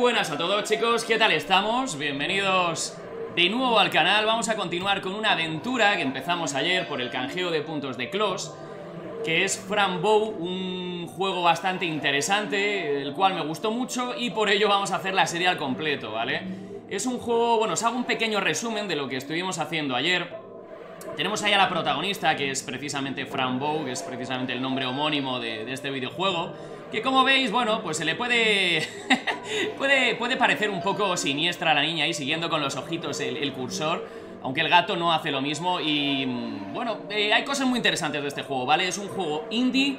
buenas a todos chicos, ¿qué tal estamos? Bienvenidos de nuevo al canal, vamos a continuar con una aventura que empezamos ayer por el canjeo de puntos de Close que es Fran Bow, un juego bastante interesante, el cual me gustó mucho y por ello vamos a hacer la serie al completo, ¿vale? Es un juego, bueno, os hago un pequeño resumen de lo que estuvimos haciendo ayer Tenemos ahí a la protagonista, que es precisamente Fran Bow, que es precisamente el nombre homónimo de este videojuego que como veis, bueno, pues se le puede, puede, puede parecer un poco siniestra la niña ahí siguiendo con los ojitos el, cursor, aunque el gato no hace lo mismo y mm, bueno, eh, hay cosas muy interesantes de este juego, ¿vale? Es un juego indie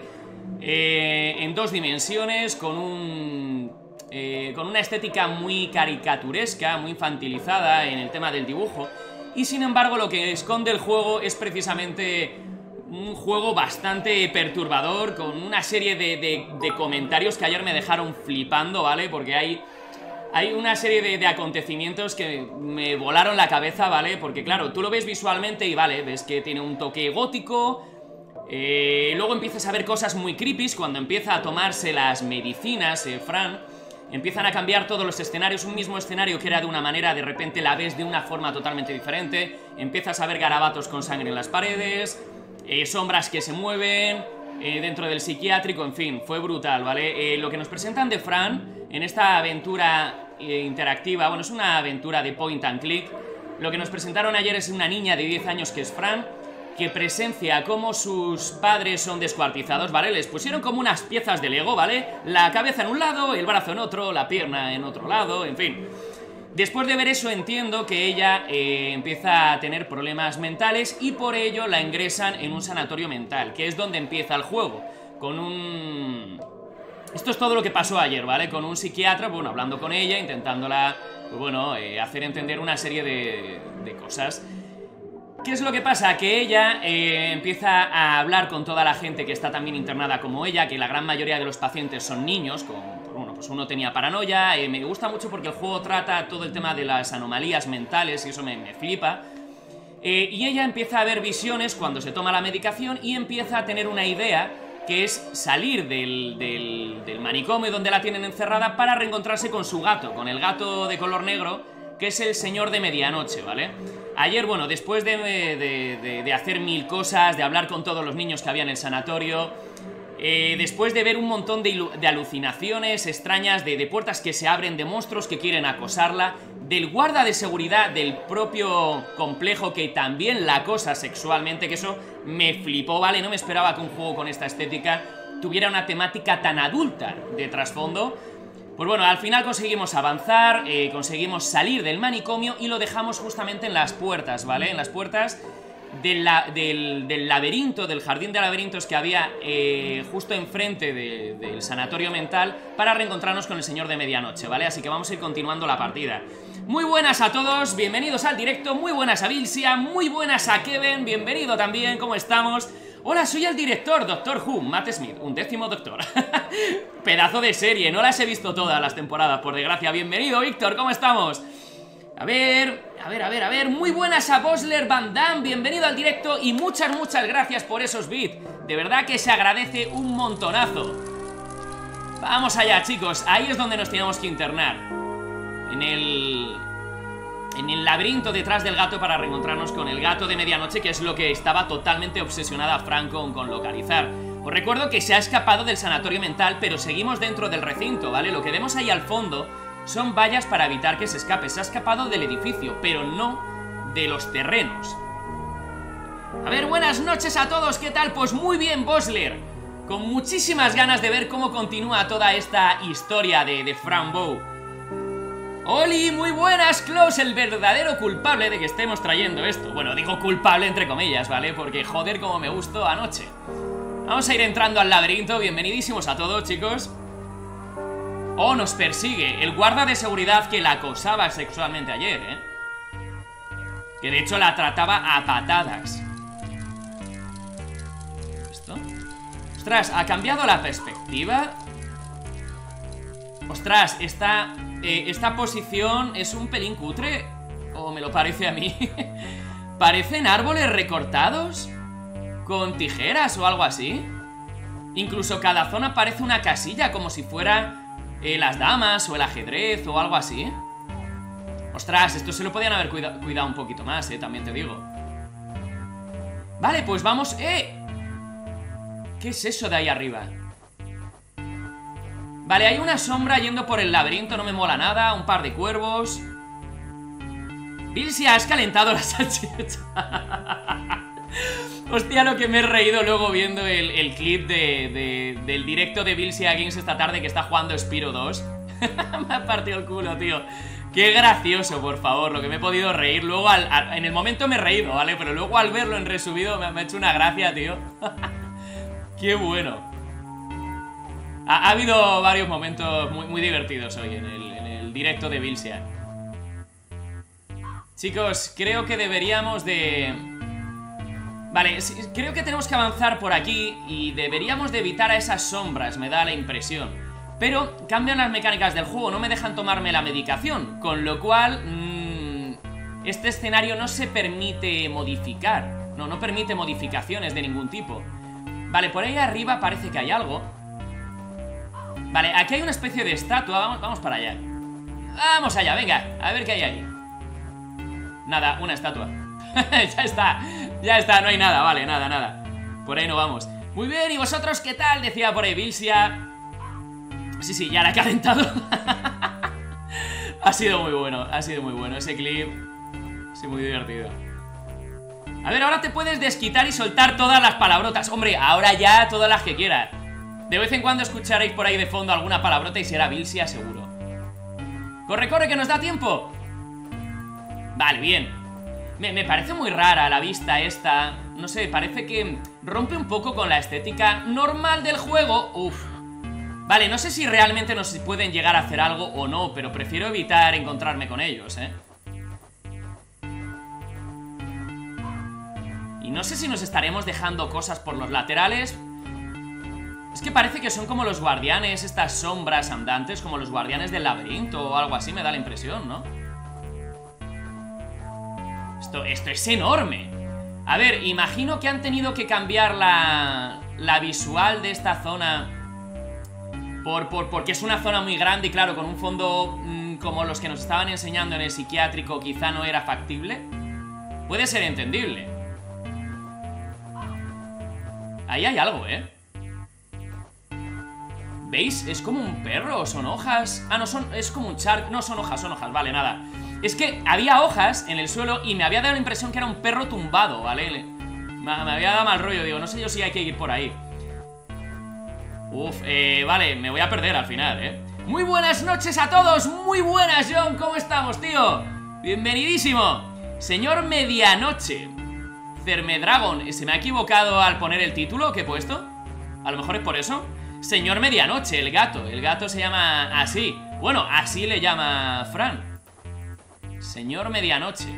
eh, en dos dimensiones con un... Eh, con una estética muy caricaturesca, muy infantilizada en el tema del dibujo y sin embargo lo que esconde el juego es precisamente un juego bastante perturbador, con una serie de, comentarios que ayer me dejaron flipando, ¿vale? Porque hay, hay una serie de, acontecimientos que me volaron la cabeza, ¿vale? Porque claro, tú lo ves visualmente y vale, ves que tiene un toque gótico... Eh, luego empiezas a ver cosas muy creepy cuando empieza a tomarse las medicinas, eh, Fran. Empiezan a cambiar todos los escenarios, un mismo escenario que era de una manera, de repente la ves de una forma totalmente diferente. Empiezas a ver garabatos con sangre en las paredes, eh, sombras que se mueven, eh, dentro del psiquiátrico, en fin, fue brutal, ¿vale? Eh, lo que nos presentan de Fran en esta aventura interactiva, bueno, es una aventura de point and click, lo que nos presentaron ayer es una niña de 10 años que es Fran, que presencia cómo sus padres son descuartizados, ¿vale? Les pusieron como unas piezas de Lego, ¿vale? La cabeza en un lado, el brazo en otro, la pierna en otro lado, en fin... Después de ver eso entiendo que ella eh, empieza a tener problemas mentales y por ello la ingresan en un sanatorio mental, que es donde empieza el juego, con un... Esto es todo lo que pasó ayer, ¿vale? Con un psiquiatra, bueno, hablando con ella, intentándola, pues bueno, eh, hacer entender una serie de, cosas. ¿Qué es lo que pasa? Que ella eh, empieza a hablar con toda la gente que está también internada como ella, que la gran mayoría de los pacientes son niños, con pues uno tenía paranoia, eh, me gusta mucho porque el juego trata todo el tema de las anomalías mentales y eso me, flipa. Eh, y ella empieza a ver visiones cuando se toma la medicación y empieza a tener una idea que es salir del, del, manicomio donde la tienen encerrada para reencontrarse con su gato, con el gato de color negro, que es el señor de medianoche, ¿vale? Ayer, bueno, después de, de, de hacer mil cosas, de hablar con todos los niños que había en el sanatorio, eh, después de ver un montón de, alucinaciones extrañas, de, puertas que se abren, de monstruos que quieren acosarla, del guarda de seguridad del propio complejo que también la acosa sexualmente, que eso me flipó, ¿vale? No me esperaba que un juego con esta estética tuviera una temática tan adulta de trasfondo. Pues bueno, al final conseguimos avanzar, eh, conseguimos salir del manicomio y lo dejamos justamente en las puertas, ¿vale? En las puertas del, del, laberinto, del jardín de laberintos que había eh, justo enfrente del sanatorio mental para reencontrarnos con el señor de medianoche, ¿vale? Así que vamos a ir continuando la partida. Muy buenas a todos, bienvenidos al directo, muy buenas a Vilsia, muy buenas a Kevin, bienvenido también, ¿cómo estamos? Hola, soy el director, Doctor Who, Matt Smith, un décimo doctor. Pedazo de serie, no las he visto todas las temporadas, por desgracia. Bienvenido, Víctor, ¿cómo estamos? A ver, a ver, a ver, a ver. Muy buenas a Bosler Van Damme. Bienvenido al directo y muchas, muchas gracias por esos bits De verdad que se agradece un montonazo. Vamos allá, chicos. Ahí es donde nos tenemos que internar. En el... En el laberinto detrás del gato para reencontrarnos con el gato de medianoche Que es lo que estaba totalmente obsesionada Franco con localizar. Os recuerdo que se ha escapado del sanatorio mental Pero seguimos dentro del recinto, ¿vale? Lo que vemos ahí al fondo son vallas para evitar que se escape. Se ha escapado del edificio, pero no de los terrenos. A ver, buenas noches a todos, ¿qué tal? Pues muy bien, Bosler. Con muchísimas ganas de ver cómo continúa toda esta historia de, de Fran Bow. ¡Oli! Muy buenas, Close, el verdadero culpable de que estemos trayendo esto. Bueno, digo culpable entre comillas, ¿vale? Porque joder como me gustó anoche. Vamos a ir entrando al laberinto, bienvenidísimos a todos, chicos. Oh, nos persigue el guarda de seguridad que la acosaba sexualmente ayer, ¿eh? Que de hecho la trataba a patadas ¿Esto? Ostras, ¿ha cambiado la perspectiva? Ostras, esta, eh, esta posición es un pelín cutre ¿O me lo parece a mí? ¿Parecen árboles recortados? ¿Con tijeras o algo así? Incluso cada zona parece una casilla como si fuera eh, las damas o el ajedrez o algo así. Ostras, esto se lo podían haber cuidado un poquito más, eh, también te digo. Vale, pues vamos... ¡Eh! ¿Qué es eso de ahí arriba? Vale, hay una sombra yendo por el laberinto, no me mola nada Un par de cuervos Bilsi, has calentado la salchicha Hostia, lo que me he reído luego viendo el, clip del directo de Bilsia Games esta tarde que está jugando Spiro 2 Me ha partido el culo, tío. Qué gracioso, por favor, lo que me he podido reír. Luego, en el momento me he reído, ¿vale? Pero luego al verlo en resubido me, me ha hecho una gracia, tío. Qué bueno. Ha, habido varios momentos muy, divertidos hoy en el, directo de Vilsia. Chicos, creo que deberíamos de... Vale, creo que tenemos que avanzar por aquí y deberíamos de evitar a esas sombras, me da la impresión. Pero cambian las mecánicas del juego, no me dejan tomarme la medicación, con lo cual... Mmm, este escenario no se permite modificar. No, no permite modificaciones de ningún tipo. Vale, por ahí arriba parece que hay algo. Vale, aquí hay una especie de estatua Vamos, vamos para allá Vamos allá, venga, a ver qué hay ahí Nada, una estatua Ya está, ya está, no hay nada Vale, nada, nada Por ahí no vamos Muy bien, ¿y vosotros qué tal? Decía por ahí Vilsia Sí, sí, ya la he calentado Ha sido muy bueno, ha sido muy bueno Ese clip Sí, muy divertido A ver, ahora te puedes desquitar y soltar todas las palabrotas Hombre, ahora ya todas las que quieras de vez en cuando escucharéis por ahí de fondo alguna palabrota y será Vilsia seguro. ¡Corre, corre, que nos da tiempo! Vale, bien. Me, parece muy rara la vista esta. No sé, parece que rompe un poco con la estética normal del juego. Uf. Vale, no sé si realmente nos pueden llegar a hacer algo o no, pero prefiero evitar encontrarme con ellos, ¿eh? Y no sé si nos estaremos dejando cosas por los laterales es que parece que son como los guardianes, estas sombras andantes, como los guardianes del laberinto o algo así, me da la impresión, ¿no? Esto, esto es enorme. A ver, imagino que han tenido que cambiar la, la visual de esta zona por, por, porque es una zona muy grande y claro, con un fondo mm, como los que nos estaban enseñando en el psiquiátrico quizá no era factible. Puede ser entendible. Ahí hay algo, ¿eh? ¿Veis? Es como un perro, son hojas Ah, no, son, es como un char... No, son hojas, son hojas, vale, nada Es que había hojas en el suelo y me había dado la impresión que era un perro tumbado, ¿vale? Me, había dado mal rollo, digo, no sé yo si hay que ir por ahí Uf, eh, vale, me voy a perder al final, ¿eh? Muy buenas noches a todos, muy buenas, John, ¿cómo estamos, tío? Bienvenidísimo Señor Medianoche Cermedragon, ¿se me ha equivocado al poner el título que he puesto? A lo mejor es por eso Señor Medianoche, el gato. El gato se llama así. Bueno, así le llama Fran. Señor Medianoche.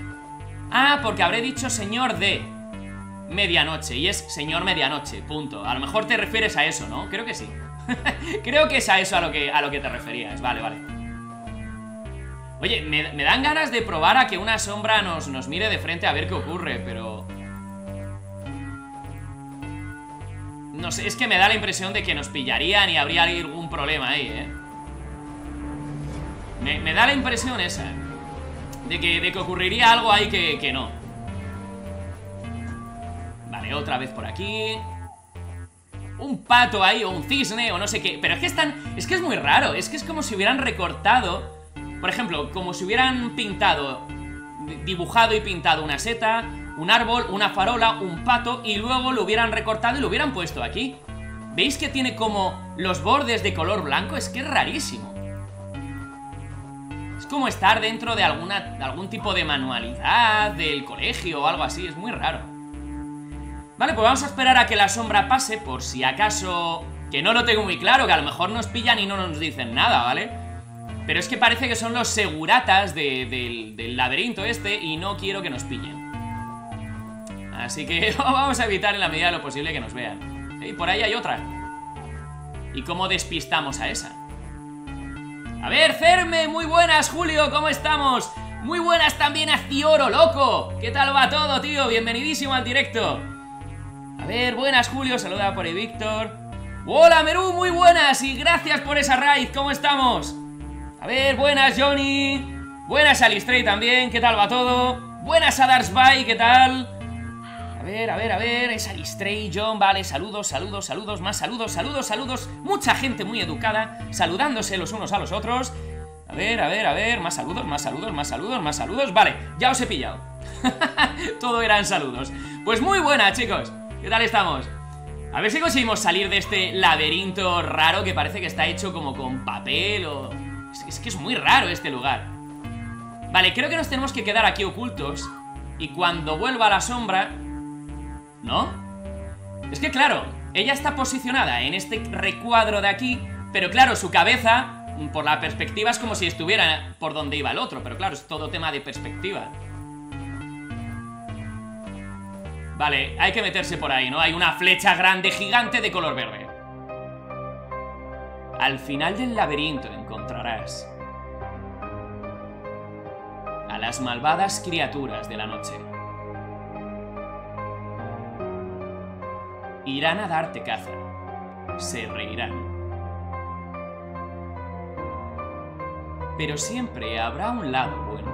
Ah, porque habré dicho señor de medianoche y es señor medianoche, punto. A lo mejor te refieres a eso, ¿no? Creo que sí. Creo que es a eso a lo que, a lo que te referías. Vale, vale. Oye, me, me, dan ganas de probar a que una sombra nos, nos mire de frente a ver qué ocurre, pero... No sé, es que me da la impresión de que nos pillarían y habría algún problema ahí, ¿eh? Me, da la impresión esa de que, de que ocurriría algo ahí que, que no Vale, otra vez por aquí Un pato ahí, o un cisne, o no sé qué Pero es que están... Es que es muy raro Es que es como si hubieran recortado Por ejemplo, como si hubieran pintado Dibujado y pintado una seta un árbol, una farola, un pato y luego lo hubieran recortado y lo hubieran puesto aquí. ¿Veis que tiene como los bordes de color blanco? Es que es rarísimo. Es como estar dentro de, alguna, algún tipo de manualidad del colegio o algo así, es muy raro. Vale, pues vamos a esperar a que la sombra pase por si acaso... Que no lo tengo muy claro, que a lo mejor nos pillan y no nos dicen nada, ¿vale? Pero es que parece que son los seguratas del, del laberinto este y no quiero que nos pillen. Así que vamos a evitar en la medida de lo posible que nos vean Y por ahí hay otra ¿Y cómo despistamos a esa? A ver, Ferme, muy buenas, Julio, ¿cómo estamos? Muy buenas también a Cioro, loco ¿Qué tal va todo, tío? Bienvenidísimo al directo A ver, buenas, Julio, saluda por ahí Víctor Hola, Merú, muy buenas y gracias por esa raid. ¿Cómo estamos? A ver, buenas, Johnny. Buenas, Alistray también. ¿Qué tal va todo? Buenas a Darsby, ¿qué tal? A ver, a ver, a ver, es Alistray, John, vale, saludos, saludos, saludos, más saludos, saludos, saludos Mucha gente muy educada, saludándose los unos a los otros. A ver, a ver, a ver, más saludos, más saludos, más saludos, más saludos Vale, ya os he pillado. Todo eran saludos. Pues muy buena, chicos, ¿qué tal estamos? A ver si conseguimos salir de este laberinto raro que parece que está hecho como con papel o... Es que es muy raro este lugar. Vale, creo que nos tenemos que quedar aquí ocultos Y cuando vuelva a la sombra ¿No? Es que claro, ella está posicionada en este recuadro de aquí Pero claro, su cabeza, por la perspectiva es como si estuviera por donde iba el otro Pero claro, es todo tema de perspectiva Vale, hay que meterse por ahí, ¿no? Hay una flecha grande, gigante de color verde Al final del laberinto encontrarás a las malvadas criaturas de la noche Irán a darte caza. Se reirán. Pero siempre habrá un lado bueno.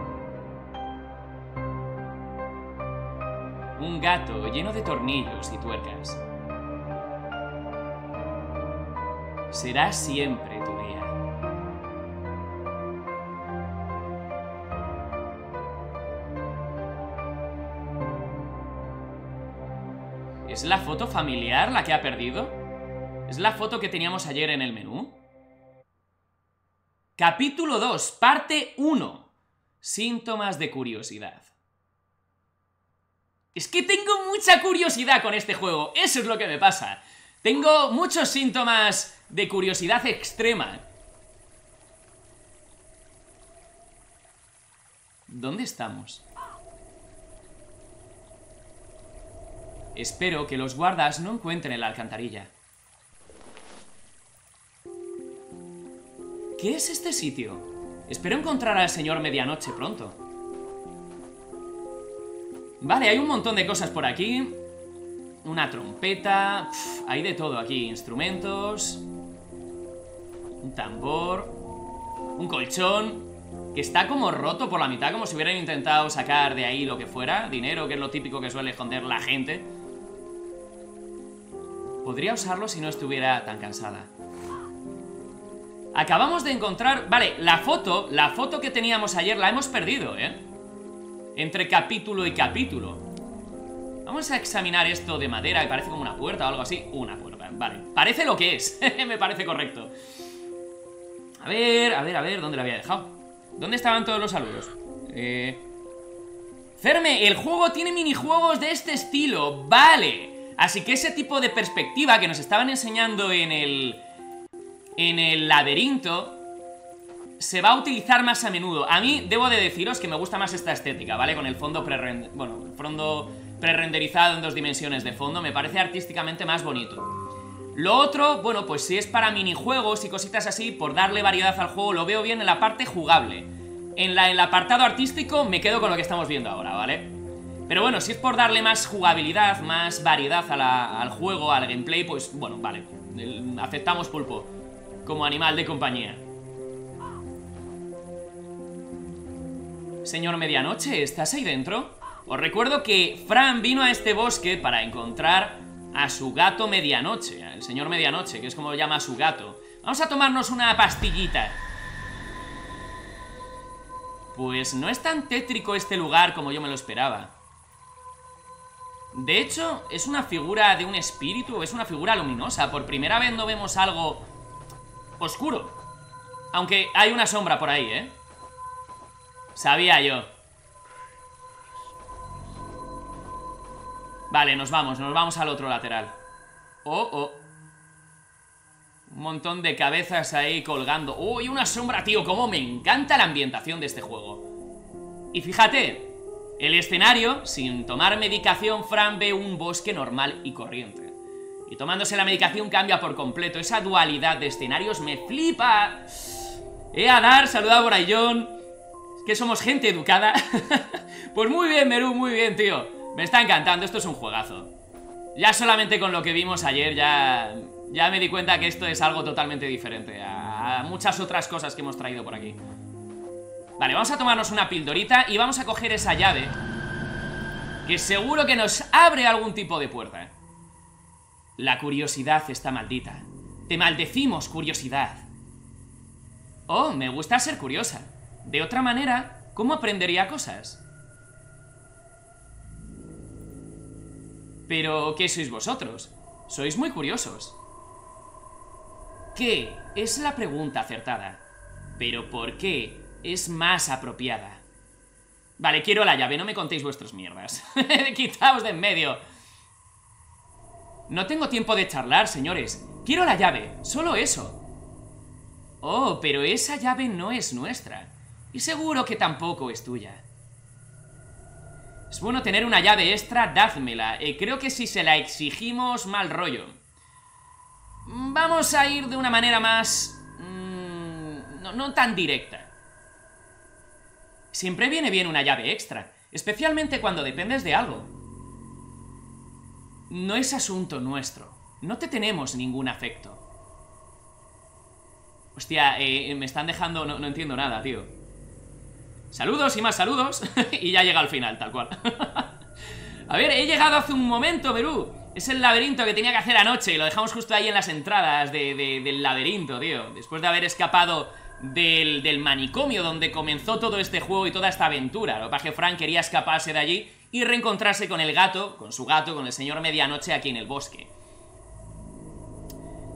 Un gato lleno de tornillos y tuercas. Será siempre tu día. ¿Es la foto familiar la que ha perdido? ¿Es la foto que teníamos ayer en el menú? Capítulo 2, parte 1. Síntomas de curiosidad. Es que tengo mucha curiosidad con este juego, eso es lo que me pasa. Tengo muchos síntomas de curiosidad extrema. ¿Dónde estamos? Espero que los guardas no encuentren la alcantarilla. ¿Qué es este sitio? Espero encontrar al señor Medianoche pronto. Vale, hay un montón de cosas por aquí. Una trompeta... hay de todo aquí. Instrumentos... Un tambor... Un colchón... Que está como roto por la mitad, como si hubieran intentado sacar de ahí lo que fuera. Dinero, que es lo típico que suele esconder la gente. Podría usarlo si no estuviera tan cansada. Acabamos de encontrar... Vale, la foto, la foto que teníamos ayer la hemos perdido, ¿eh? Entre capítulo y capítulo. Vamos a examinar esto de madera, que parece como una puerta o algo así. Una puerta, vale. Parece lo que es, me parece correcto. A ver, a ver, a ver, ¿dónde la había dejado? ¿Dónde estaban todos los saludos? Eh... Ferme, el juego tiene minijuegos de este estilo, vale Así que ese tipo de perspectiva que nos estaban enseñando en el... En el laberinto se va a utilizar más a menudo. A mí debo de deciros que me gusta más esta estética, ¿vale? Con el fondo pre bueno, el fondo pre-renderizado en dos dimensiones de fondo, me parece artísticamente más bonito. Lo otro, bueno, pues si es para minijuegos y cositas así, por darle variedad al juego, lo veo bien en la parte jugable. En, la, en el apartado artístico me quedo con lo que estamos viendo ahora, ¿vale? Pero bueno, si es por darle más jugabilidad, más variedad al juego, al gameplay, pues bueno, vale. Aceptamos pulpo como animal de compañía. Señor Medianoche, ¿estás ahí dentro? Os recuerdo que Fran vino a este bosque para encontrar a su gato Medianoche, el señor Medianoche, que es como llama su gato. Vamos a tomarnos una pastillita. Pues no es tan tétrico este lugar como yo me lo esperaba. De hecho, es una figura de un espíritu, es una figura luminosa. Por primera vez no vemos algo oscuro. Aunque hay una sombra por ahí, ¿eh? Sabía yo. Vale, nos vamos, nos vamos al otro lateral. Oh, oh. Un montón de cabezas ahí colgando. ¡Oh, una sombra, tío! ¡Cómo me encanta la ambientación de este juego! Y fíjate, el escenario, sin tomar medicación, Fran ve un bosque normal y corriente. Y tomándose la medicación cambia por completo. Esa dualidad de escenarios me flipa. Eh, Adar, saluda por ahí, John. que somos gente educada. pues muy bien, Meru, muy bien, tío. Me está encantando, esto es un juegazo. Ya solamente con lo que vimos ayer ya Ya me di cuenta que esto es algo totalmente diferente a muchas otras cosas que hemos traído por aquí. Vale, vamos a tomarnos una pildorita y vamos a coger esa llave que seguro que nos abre algún tipo de puerta. La curiosidad está maldita. Te maldecimos, curiosidad. Oh, me gusta ser curiosa. De otra manera, ¿cómo aprendería cosas? Pero, ¿qué sois vosotros? Sois muy curiosos. ¿Qué? Es la pregunta acertada. Pero ¿por qué es más apropiada? Vale, quiero la llave, no me contéis vuestras mierdas. Quitaos de en medio. No tengo tiempo de charlar, señores. Quiero la llave, solo eso. Oh, pero esa llave no es nuestra. Y seguro que tampoco es tuya. Es bueno tener una llave extra, dádmela. Creo que si se la exigimos, mal rollo. Vamos a ir de una manera más... No, no tan directa. Siempre viene bien una llave extra, especialmente cuando dependes de algo. No es asunto nuestro. No te tenemos ningún afecto. Hostia, eh, me están dejando... No, no entiendo nada, tío. Saludos y más saludos Y ya llega al final, tal cual A ver, he llegado hace un momento, Berú Es el laberinto que tenía que hacer anoche Y lo dejamos justo ahí en las entradas del laberinto, tío Después de haber escapado del, del, manicomio Donde comenzó todo este juego y toda esta aventura Lo que Frank quería escaparse de allí Y reencontrarse con el gato, con su gato, con el señor Medianoche aquí en el bosque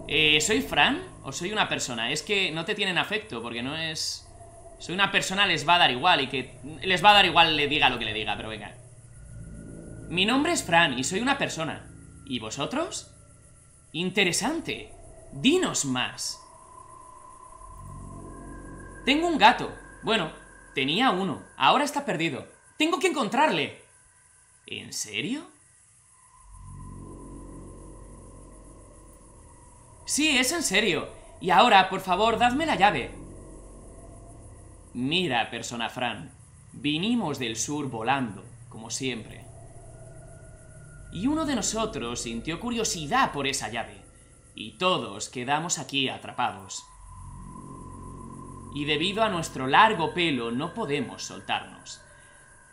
eh, ¿Soy Fran? ¿O soy una persona? Es que no te tienen afecto porque no es... Soy una persona, les va a dar igual y que... Les va a dar igual le diga lo que le diga, pero venga. Mi nombre es Fran y soy una persona. ¿Y vosotros? Interesante. Dinos más. Tengo un gato. Bueno, tenía uno. Ahora está perdido. Tengo que encontrarle. ¿En serio? Sí, es en serio. Y ahora, por favor, dadme la llave. Mira, persona Fran, vinimos del sur volando, como siempre. Y uno de nosotros sintió curiosidad por esa llave, y todos quedamos aquí atrapados. Y debido a nuestro largo pelo no podemos soltarnos.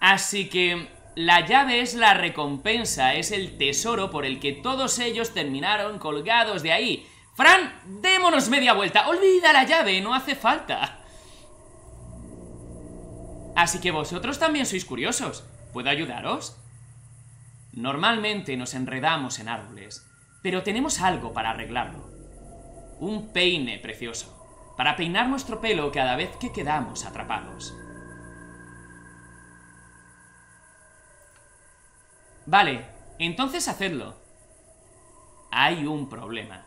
Así que la llave es la recompensa, es el tesoro por el que todos ellos terminaron colgados de ahí. Fran, démonos media vuelta. Olvida la llave, no hace falta. Así que vosotros también sois curiosos. ¿Puedo ayudaros? Normalmente nos enredamos en árboles, pero tenemos algo para arreglarlo. Un peine precioso, para peinar nuestro pelo cada vez que quedamos atrapados. Vale, entonces hacedlo. Hay un problema.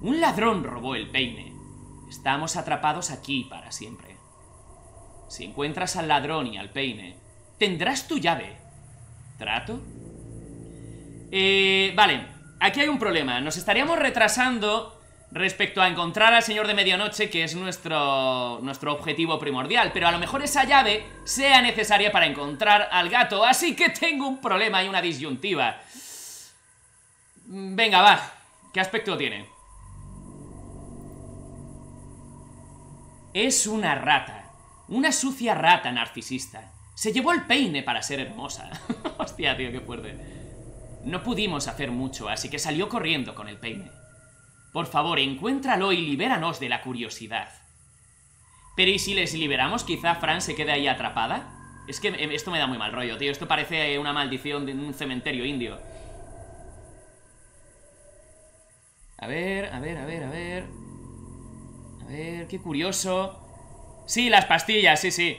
Un ladrón robó el peine. Estamos atrapados aquí para siempre. Si encuentras al ladrón y al peine, tendrás tu llave. ¿Trato? Eh, vale, aquí hay un problema. Nos estaríamos retrasando respecto a encontrar al señor de medianoche, que es nuestro, nuestro objetivo primordial. Pero a lo mejor esa llave sea necesaria para encontrar al gato. Así que tengo un problema y una disyuntiva. Venga, va. ¿Qué aspecto tiene? Es una rata. Una sucia rata narcisista. Se llevó el peine para ser hermosa. Hostia, tío, qué fuerte. No pudimos hacer mucho, así que salió corriendo con el peine. Por favor, encuéntralo y libéranos de la curiosidad. Pero ¿y si les liberamos, quizá Fran se quede ahí atrapada? Es que esto me da muy mal rollo, tío. Esto parece una maldición de un cementerio indio. A ver, a ver, a ver, a ver... A ver, qué curioso... Sí, las pastillas, sí, sí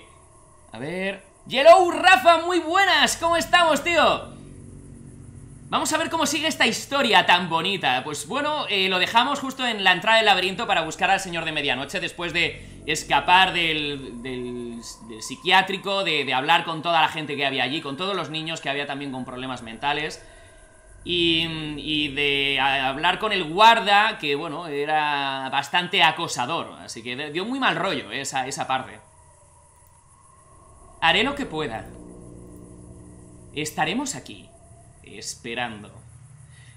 A ver... Yellow, Rafa, muy buenas ¿Cómo estamos, tío? Vamos a ver cómo sigue esta historia tan bonita Pues bueno, eh, lo dejamos justo en la entrada del laberinto Para buscar al señor de medianoche Después de escapar del, del, psiquiátrico de, hablar con toda la gente que había allí Con todos los niños que había también con problemas mentales y, de hablar con el guarda, que bueno, era bastante acosador, así que dio muy mal rollo esa, esa parte. Haré lo que pueda. Estaremos aquí, esperando.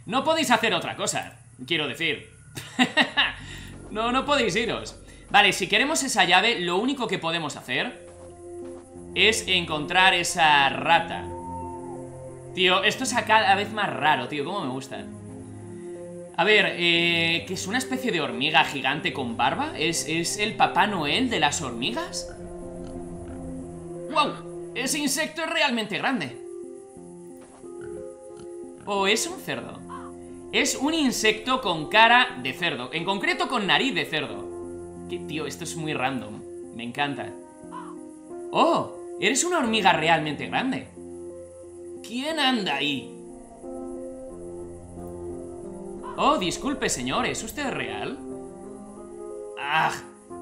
No podéis hacer otra cosa, quiero decir. no, no podéis iros. Vale, si queremos esa llave, lo único que podemos hacer es encontrar esa rata. Tío, esto es cada vez más raro, tío, cómo me gusta. A ver, eh, ¿qué es una especie de hormiga gigante con barba? ¿Es, ¿Es el Papá Noel de las hormigas? ¡Wow! Ese insecto es realmente grande. ¿O es un cerdo? Es un insecto con cara de cerdo. En concreto con nariz de cerdo. Que tío, esto es muy random. Me encanta. ¡Oh! Eres una hormiga realmente grande. ¿Quién anda ahí? Oh, disculpe, señor, ¿es usted real? ¡Ah!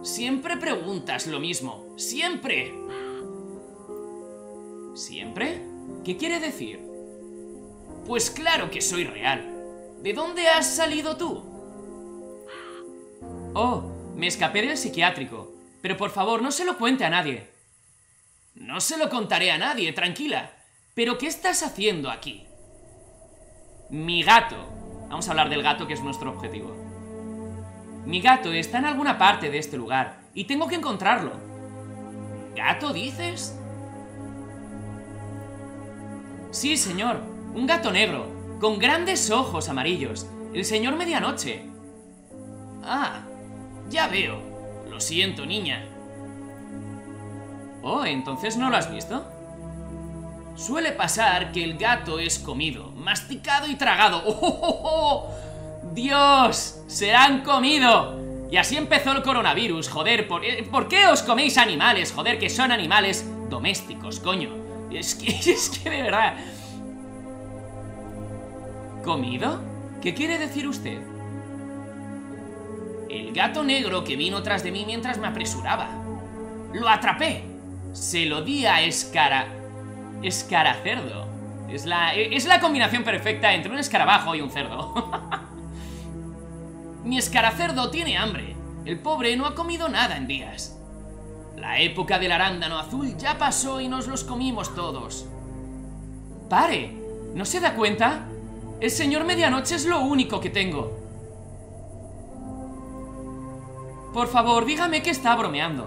Siempre preguntas lo mismo. ¡Siempre! ¿Siempre? ¿Qué quiere decir? Pues claro que soy real. ¿De dónde has salido tú? Oh, me escapé del psiquiátrico. Pero por favor, no se lo cuente a nadie. No se lo contaré a nadie, tranquila. ¿Pero qué estás haciendo aquí? Mi gato. Vamos a hablar del gato que es nuestro objetivo. Mi gato está en alguna parte de este lugar y tengo que encontrarlo. ¿Gato dices? Sí, señor. Un gato negro, con grandes ojos amarillos. El señor Medianoche. Ah, ya veo. Lo siento, niña. Oh, entonces no lo has visto. Suele pasar que el gato es comido, masticado y tragado. ¡Oh, oh, oh, oh! ¡Dios! ¡Se han comido! Y así empezó el coronavirus, joder. ¿por, eh, ¿Por qué os coméis animales? Joder, que son animales domésticos, coño. Es que, es que de verdad... ¿Comido? ¿Qué quiere decir usted? El gato negro que vino tras de mí mientras me apresuraba. Lo atrapé. Se lo di a Escara... Escaracerdo. Es la, es la combinación perfecta entre un escarabajo y un cerdo. Mi escaracerdo tiene hambre. El pobre no ha comido nada en días. La época del arándano azul ya pasó y nos los comimos todos. ¡Pare! ¿No se da cuenta? El señor Medianoche es lo único que tengo. Por favor, dígame que está bromeando.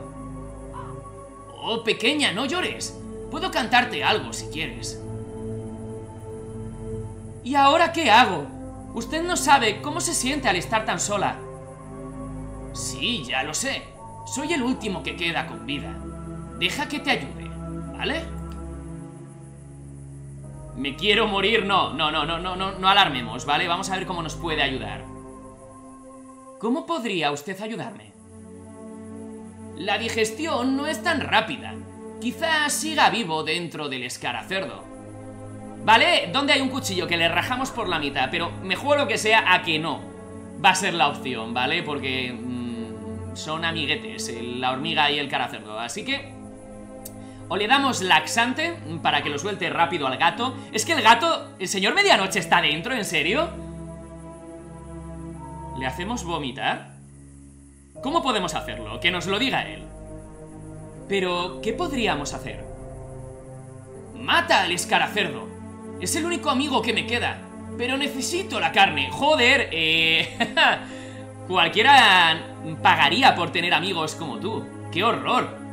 Oh, pequeña, no llores. Puedo cantarte algo si quieres. ¿Y ahora qué hago? Usted no sabe cómo se siente al estar tan sola. Sí, ya lo sé. Soy el último que queda con vida. Deja que te ayude, ¿vale? Me quiero morir, no, no, no, no, no, no, no alarmemos, ¿vale? Vamos a ver cómo nos puede ayudar. ¿Cómo podría usted ayudarme? La digestión no es tan rápida. Quizás siga vivo dentro del escaracerdo. Vale, ¿dónde hay un cuchillo que le rajamos por la mitad? Pero me juego que sea a que no. Va a ser la opción, ¿vale? Porque mmm, son amiguetes, la hormiga y el caracerdo. Así que... O le damos laxante para que lo suelte rápido al gato. Es que el gato... ¿El señor Medianoche está dentro? ¿En serio? ¿Le hacemos vomitar? ¿Cómo podemos hacerlo? Que nos lo diga él. Pero, ¿qué podríamos hacer? ¡Mata al escaracerdo! Es el único amigo que me queda. Pero necesito la carne. Joder, eh... Cualquiera pagaría por tener amigos como tú. ¡Qué horror!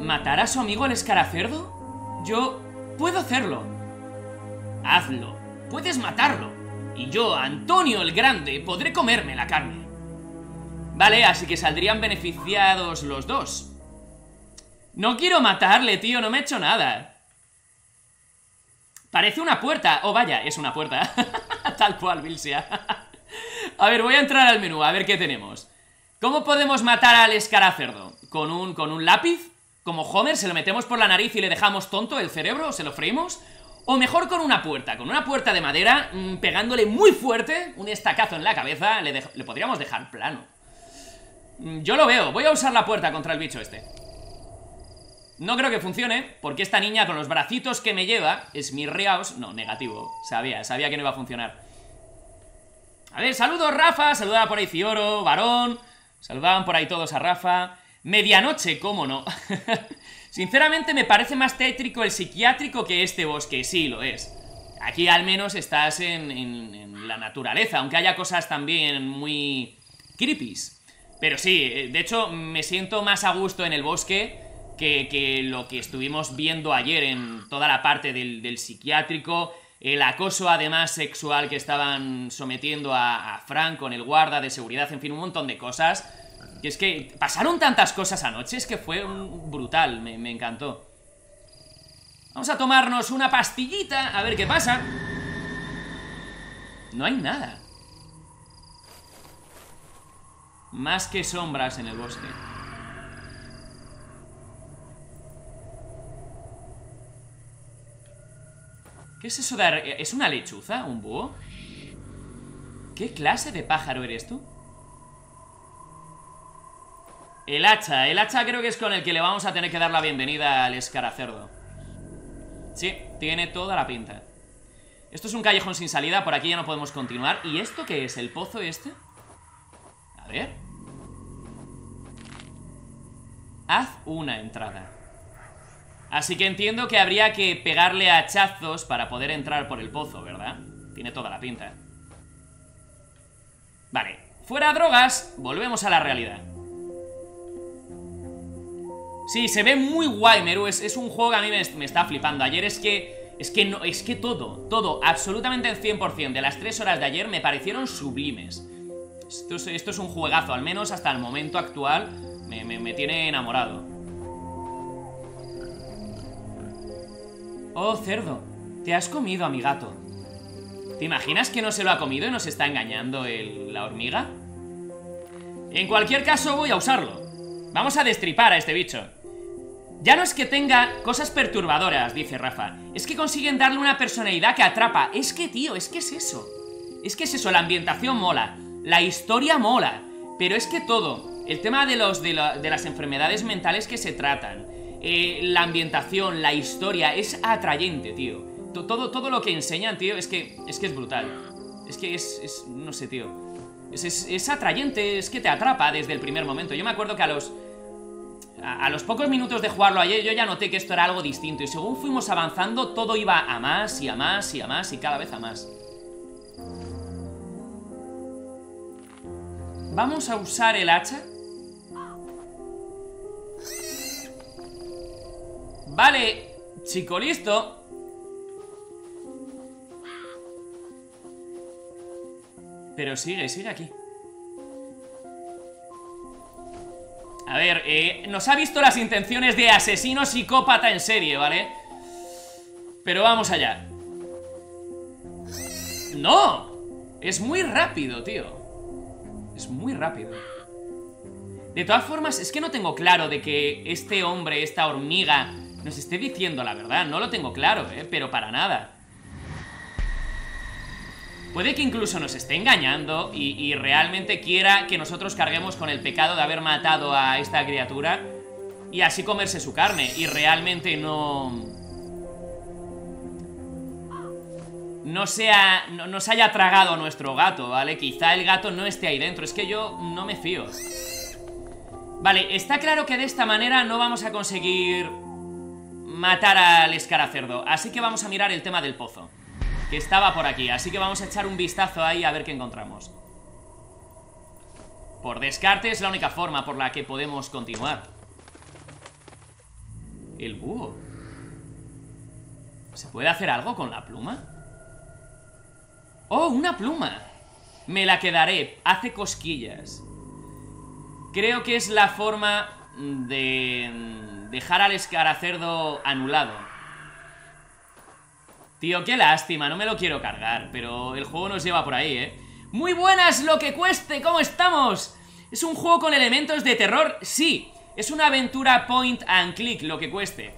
¿Matar a su amigo el escaracerdo? Yo puedo hacerlo. Hazlo. Puedes matarlo y yo, Antonio el Grande, podré comerme la carne. Vale, así que saldrían beneficiados los dos. No quiero matarle, tío, no me he hecho nada. Parece una puerta. Oh, vaya, es una puerta. Tal cual, Vilsia. a ver, voy a entrar al menú, a ver qué tenemos. ¿Cómo podemos matar al escaracerdo? ¿Con un, ¿Con un lápiz? ¿Como Homer? ¿Se lo metemos por la nariz y le dejamos tonto el cerebro? ¿Se lo freímos? O mejor con una puerta, con una puerta de madera, mmm, pegándole muy fuerte, un estacazo en la cabeza, le, le podríamos dejar plano. Mm, yo lo veo, voy a usar la puerta contra el bicho este. No creo que funcione, porque esta niña con los bracitos que me lleva, es mi. No, negativo, sabía, sabía que no iba a funcionar. A ver, saludos Rafa, saludaba por ahí Fioro, Varón, saludaban por ahí todos a Rafa. Medianoche, cómo no. Sinceramente me parece más tétrico el psiquiátrico que este bosque, sí lo es. Aquí al menos estás en, la naturaleza, aunque haya cosas también muy creepies. Pero sí, eh, de hecho me siento más a gusto en el bosque que, lo que estuvimos viendo ayer en toda la parte del, del psiquiátrico, el acoso además sexual que estaban sometiendo a, Frank con el guarda de seguridad, en fin, un montón de cosas. Y es que pasaron tantas cosas anoche, es que fue brutal, me, me encantó. Vamos a tomarnos una pastillita, a ver qué pasa. No hay nada. Más que sombras en el bosque. ¿Qué es eso de... ¿Es una lechuza? ¿Un búho? ¿Qué clase de pájaro eres tú? El hacha. El hacha creo que es con el que le vamos a tener que dar la bienvenida al escaracerdo. Sí, tiene toda la pinta. Esto es un callejón sin salida, por aquí ya no podemos continuar. ¿Y esto qué es? ¿El pozo este? A ver. Haz una entrada. Así que entiendo que habría que pegarle hachazos para poder entrar por el pozo, ¿verdad? Tiene toda la pinta. Vale, fuera drogas, volvemos a la realidad. Sí, se ve muy guay, Meru, es, un juego que a mí me, está flipando. Ayer es que... Es que, no, es que todo, todo, absolutamente el 100% de las 3 horas de ayer me parecieron sublimes. Esto es, esto es un juegazo, al menos hasta el momento actual me, me tiene enamorado. Oh, cerdo, te has comido a mi gato. ¿Te imaginas que no se lo ha comido y nos está engañando la hormiga? En cualquier caso voy a usarlo. Vamos a destripar a este bicho. Ya no es que tenga cosas perturbadoras, dice Rafa. Es que consiguen darle una personalidad que atrapa. Es que, tío, es que es eso. Es que es eso, la ambientación mola. La historia mola. Pero es que todo. El tema de, los, de las enfermedades mentales que se tratan. Eh, la ambientación, la historia, es atrayente, tío. Todo, todo lo que enseñan, tío, es que es, que es brutal. Es que es, no sé, tío. Es, es, atrayente, es que te atrapa desde el primer momento. Yo me acuerdo que a los... A, los pocos minutos de jugarlo ayer yo ya noté que esto era algo distinto y según fuimos avanzando todo iba a más y a más y a más y cada vez a más. Vamos a usar el hacha Vale, chico listo Pero sigue, sigue aquí A ver, eh, nos ha visto las intenciones de asesino psicópata en serie, ¿vale? Pero vamos allá ¡No! Es muy rápido, tío Es muy rápido De todas formas, es que no tengo claro de que este hombre, esta hormiga nos esté diciendo la verdad. No lo tengo claro, ¿eh? Pero para nada. Puede que incluso nos esté engañando y, realmente quiera que nosotros carguemos con el pecado de haber matado a esta criatura y así comerse su carne y realmente no... No sea... No, no se haya tragado nuestro gato, ¿vale? Quizá el gato no esté ahí dentro, es que yo no me fío. Vale, está claro que de esta manera no vamos a conseguir matar al escaracerdo. Así que vamos a mirar el tema del pozo. Que estaba por aquí. Así que vamos a echar un vistazo ahí a ver qué encontramos. Por descarte es la única forma por la que podemos continuar. El búho. ¿Se puede hacer algo con la pluma? ¡Oh, una pluma! Me la quedaré. Hace cosquillas. Creo que es la forma de Dejar al escaracerdo anulado. Tío, qué lástima, no me lo quiero cargar, pero el juego nos lleva por ahí, ¿eh? ¡Muy buenas lo que cueste! ¿Cómo estamos? ¿Es un juego con elementos de terror? Sí, es una aventura point and click, lo que cueste.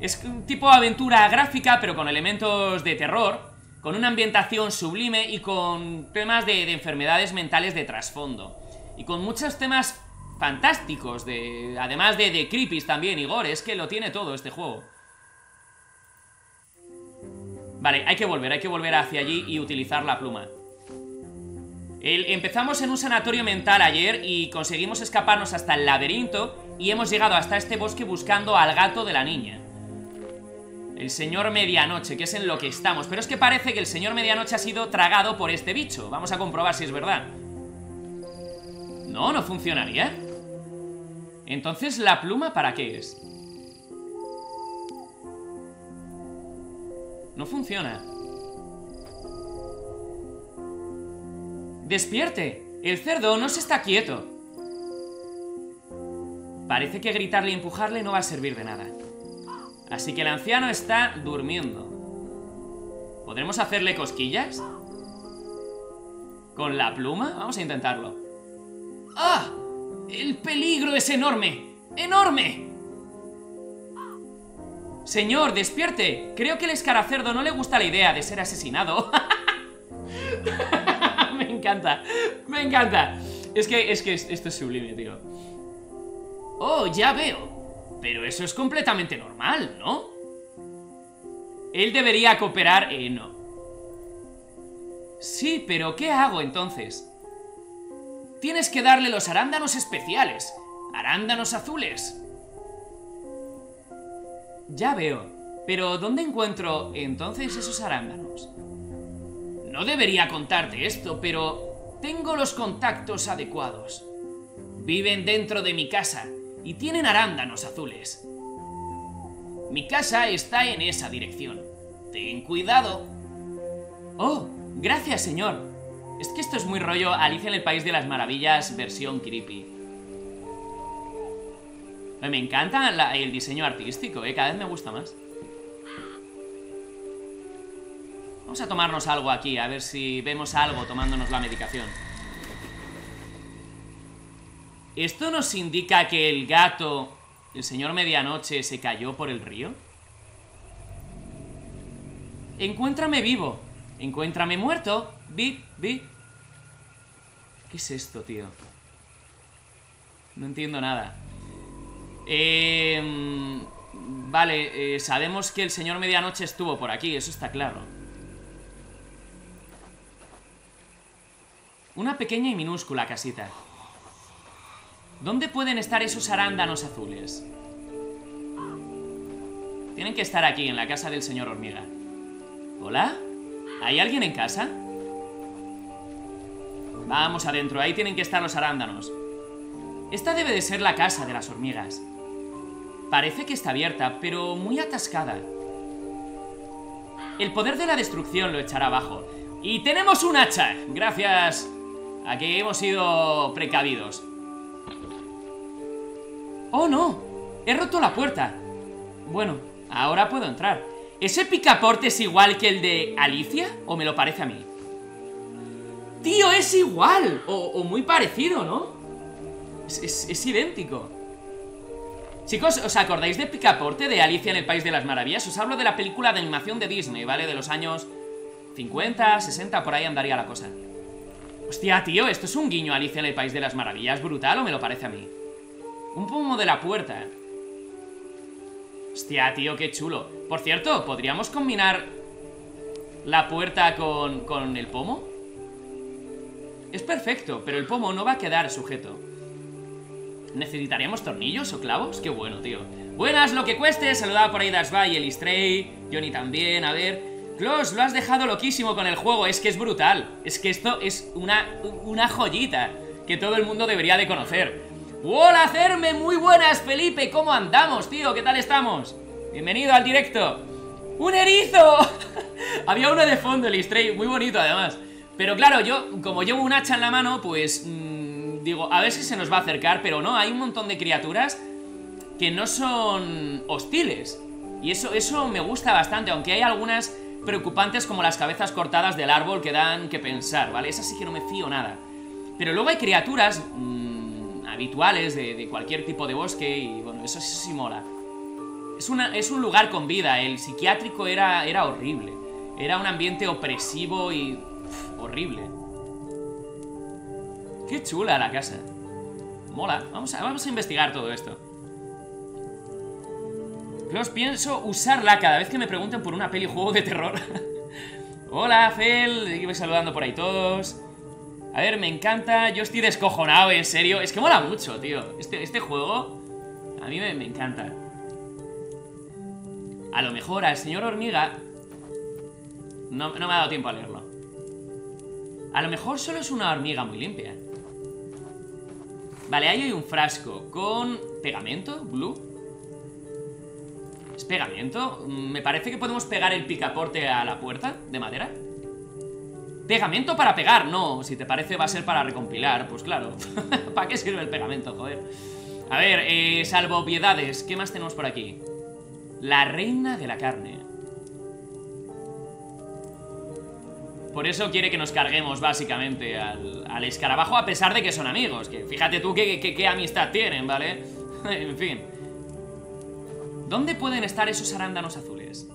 Es un tipo de aventura gráfica, pero con elementos de terror, con una ambientación sublime y con temas de, de enfermedades mentales de trasfondo. Y con muchos temas fantásticos, de, además de, de creepies también y gore, es que lo tiene todo este juego. Vale, hay que volver, hay que volver hacia allí y utilizar la pluma. empezamos en un sanatorio mental ayer y conseguimos escaparnos hasta el laberinto y hemos llegado hasta este bosque buscando al gato de la niña. El señor medianoche, que es en lo que estamos Pero es que parece que el señor medianoche ha sido tragado por este bicho Vamos a comprobar si es verdad No, no funcionaría Entonces, ¿la pluma para qué es? No funciona ¡Despierte! El cerdo no se está quieto Parece que gritarle y empujarle no va a servir de nada Así que el anciano está durmiendo. ¿Podremos hacerle cosquillas? ¿Con la pluma? Vamos a intentarlo. ¡Ah! ¡El peligro es enorme! ¡Enorme! Señor, despierte. Creo que el escaracerdo no le gusta la idea de ser asesinado. me encanta, me encanta. Es que, es que esto es sublime, tío. Oh, ya veo. Pero eso es completamente normal, ¿no? Él debería cooperar y no. Sí, pero ¿qué hago entonces? Tienes que darle los arándanos especiales. Arándanos azules. Ya veo. Pero ¿dónde encuentro entonces esos arándanos? No debería contarte esto, pero tengo los contactos adecuados. Viven dentro de mi casa y tienen arándanos azules. Mi casa está en esa dirección. Ten cuidado. Oh, gracias, señor. Es que esto es muy rollo Alicia en el País de las Maravillas versión creepy. Me encanta el diseño artístico, ¿eh? Cada vez me gusta más. Vamos a tomarnos algo aquí, a ver si vemos algo tomándonos la medicación. ¿Esto nos indica que el gato, el señor medianoche, se cayó por el río? Encuéntrame vivo. Encuéntrame muerto. Vi, vi. ¿Qué es esto, tío? No entiendo nada. Eh, vale, sabemos que el señor medianoche estuvo por aquí, eso está claro. Una pequeña y minúscula casita. ¿Dónde pueden estar esos arándanos azules? Tienen que estar aquí, en la casa del señor hormiga. ¿Hola? ¿Hay alguien en casa? Vamos adentro, ahí tienen que estar los arándanos. Esta debe de ser la casa de las hormigas. Parece que está abierta, pero muy atascada. El poder de la destrucción lo echará abajo. ¡Y tenemos un hacha! Gracias a que hemos sido precavidos. ¡Oh, no! He roto la puerta. Bueno, ahora puedo entrar. ¿Ese picaporte es igual que el de Alicia? ¿O me lo parece a mí? ¡Tío, es igual! O, muy parecido, ¿no? Es, idéntico. Chicos, ¿os acordáis de Picaporte de Alicia en el País de las Maravillas? Os hablo de la película de animación de Disney, ¿vale? De los años 50, 60, por ahí andaría la cosa. Hostia, tío, ¿esto es un guiño a Alicia en el País de las Maravillas brutal o me lo parece a mí? Un pomo de la puerta. Hostia, tío, qué chulo. Por cierto, ¿podríamos combinar la puerta con, con el pomo? Es perfecto, pero el pomo no va a quedar sujeto. ¿Necesitaríamos tornillos o clavos? Qué bueno, tío. Buenas, lo que cueste. Saludaba por ahí Dashby, el Stray, Johnny también, a ver. Klaus, lo has dejado loquísimo con el juego. Es que es brutal. Es que esto es una, una joyita que todo el mundo debería de conocer. Hola, hacerme muy buenas, Felipe. ¿Cómo andamos, tío? ¿Qué tal estamos? Bienvenido al directo. ¡Un erizo! Había uno de fondo, el muy bonito además. Pero claro, yo, como llevo un hacha en la mano, pues mm, digo, a ver si se nos va a acercar, pero no, hay un montón de criaturas que no son hostiles. Y eso, eso me gusta bastante, aunque hay algunas preocupantes como las cabezas cortadas del árbol que dan que pensar, ¿vale? Esas sí que no me fío nada. Pero luego hay criaturas... Mm, habituales de, cualquier tipo de bosque y bueno, eso, sí mola. Es, una, es un lugar con vida, el psiquiátrico era, era horrible. Era un ambiente opresivo y... horrible. Qué chula la casa. Mola. Vamos a, vamos a investigar todo esto. Los pienso usarla cada vez que me pregunten por una peli juego de terror. Hola, Fel. voy saludando por ahí todos. A ver, me encanta. Yo estoy descojonado, en serio. Es que mola mucho, tío. Este, este juego a mí me, encanta. A lo mejor al señor hormiga no, no me ha dado tiempo a leerlo A lo mejor solo es una hormiga muy limpia Vale, ahí hay un frasco con pegamento, blue ¿Es pegamento? Me parece que podemos pegar el picaporte a la puerta de madera Pegamento para pegar, no Si te parece va a ser para recompilar Pues claro, ¿para qué sirve el pegamento, joder? A ver, eh, salvo obviedades ¿Qué más tenemos por aquí? La reina de la carne Por eso quiere que nos carguemos básicamente al, escarabajo A pesar de que son amigos Que fíjate tú qué amistad tienen, ¿vale? en fin ¿Dónde pueden estar esos arándanos azules?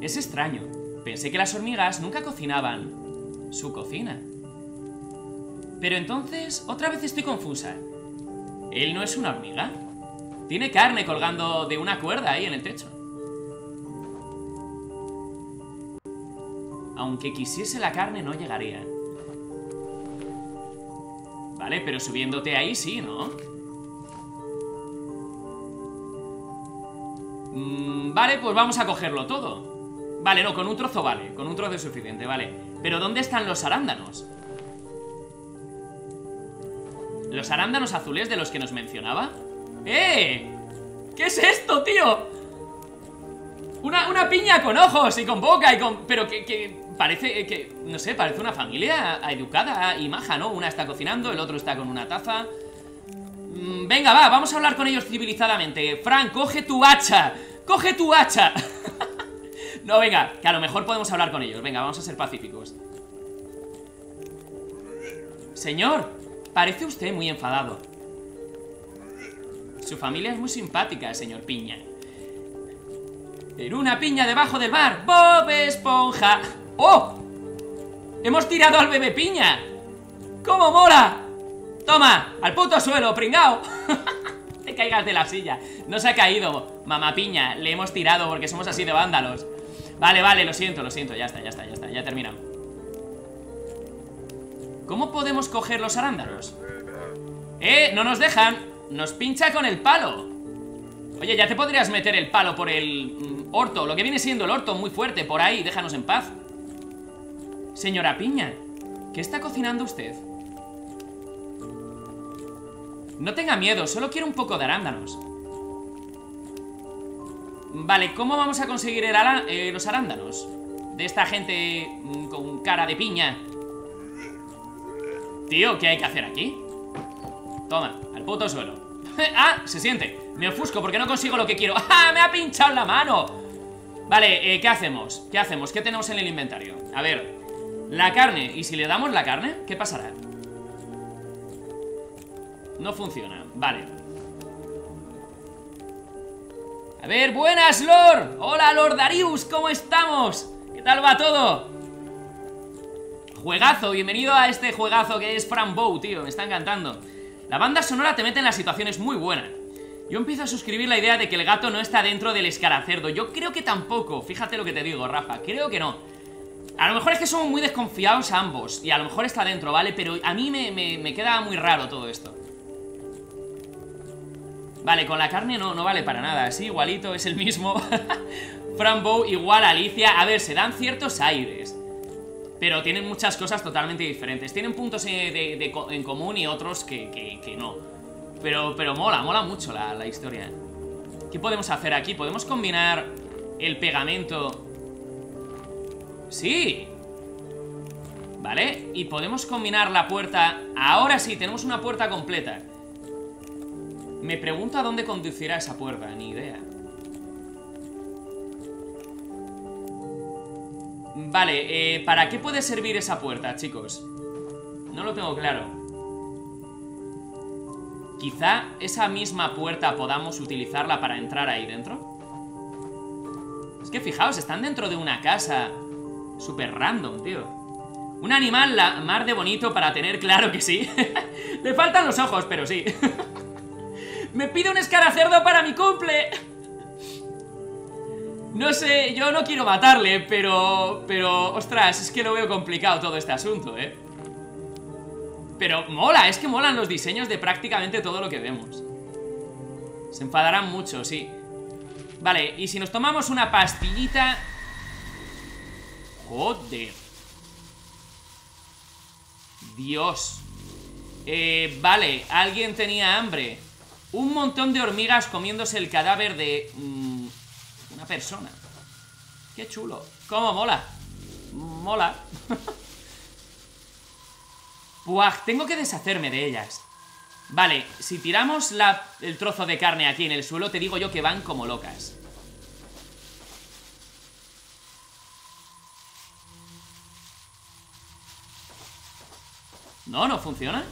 Es extraño Pensé que las hormigas nunca cocinaban su cocina. Pero entonces, otra vez estoy confusa. ¿Él no es una hormiga? Tiene carne colgando de una cuerda ahí en el techo. Aunque quisiese la carne no llegaría. Vale, pero subiéndote ahí sí, ¿no? Mm, vale, pues vamos a cogerlo todo Vale, no, con un trozo vale Con un trozo es suficiente, vale Pero ¿dónde están los arándanos? ¿Los arándanos azules de los que nos mencionaba? ¡Eh! ¿Qué es esto, tío? Una, una piña con ojos y con boca y con... Pero que, parece que... No sé, parece una familia educada y maja, ¿no? Una está cocinando, el otro está con una taza. Mm, Venga, va, vamos a hablar con ellos civilizadamente. Frank, coge tu hacha ¡Coge tu hacha! No, venga, que a lo mejor podemos hablar con ellos. Venga, vamos a ser pacíficos. Señor, parece usted muy enfadado. Su familia es muy simpática, señor Piña En una piña debajo del mar Bob Esponja ¡Oh! ¡Hemos tirado al bebé piña! ¡Cómo mola! ¡Toma! ¡Al puto suelo, pringao! Te caigas de la silla No se ha caído, mamá piña Le hemos tirado porque somos así de vándalos Vale, vale, lo siento, lo siento, ya está, ya está, ya está, ya he terminado ¿Cómo podemos coger los arándanos? ¡Eh! ¡No nos dejan! ¡Nos pincha con el palo! Oye, ya te podrías meter el palo por el mm, orto Lo que viene siendo el orto muy fuerte Por ahí, déjanos en paz Señora Piña ¿Qué está cocinando usted? No tenga miedo, solo quiero un poco de arándanos Vale, ¿cómo vamos a conseguir eh, los arándanos? De esta gente mm, con cara de piña Tío, ¿qué hay que hacer aquí? Toma, al puto suelo ¡Ah! Se siente Me ofusco porque no consigo lo que quiero ¡Ah! ¡Me ha pinchado la mano! Vale, eh, ¿qué hacemos? ¿Qué hacemos? ¿Qué tenemos en el inventario? A ver La carne ¿Y si le damos la carne? ¿Qué pasará? No funciona Vale a ver, buenas, Lord Hola, Lord Darius, ¿cómo estamos? ¿Qué tal va todo? Juegazo, bienvenido a este juegazo que es Fran Bow, tío Me está encantando La banda sonora te mete en las situaciones muy buena Yo empiezo a suscribir la idea de que el gato no está dentro del escaracerdo. Yo creo que tampoco, fíjate lo que te digo, Rafa. Creo que no. A lo mejor es que somos muy desconfiados ambos Y a lo mejor está dentro, ¿vale? Pero a mí me, me queda muy raro todo esto. Vale, con la carne no, no vale para nada. Sí, igualito, es el mismo. Frambo igual Alicia. A ver, se dan ciertos aires Pero tienen muchas cosas totalmente diferentes. Tienen puntos eh, en común y otros que, no pero, pero mola, mola mucho la, la historia ¿Qué podemos hacer aquí? ¿Podemos combinar el pegamento? Sí ¿Vale? Y podemos combinar la puerta Ahora sí, tenemos una puerta completa me pregunto a dónde conducirá esa puerta, ni idea. Vale, eh, ¿para qué puede servir esa puerta, chicos? No lo tengo claro. Quizá esa misma puerta podamos utilizarla para entrar ahí dentro. Es que fijaos, están dentro de una casa Súper random, tío Un animal la mar de bonito para tener claro que sí Le faltan los ojos, pero sí ¡Me pide un escaracerdo para mi cumple! No sé, yo no quiero matarle, pero... Pero, ostras, es que lo veo complicado todo este asunto, ¿eh? Pero mola, es que molan los diseños de prácticamente todo lo que vemos Se enfadarán mucho, sí Vale, y si nos tomamos una pastillita... Joder. Dios. Eh, vale, alguien tenía hambre. Un montón de hormigas comiéndose el cadáver de... Mm, una persona. Qué chulo. ¿Cómo mola? Mola. Buah, tengo que deshacerme de ellas. Vale, si tiramos el trozo de carne aquí en el suelo, te digo yo que van como locas. No, no funciona.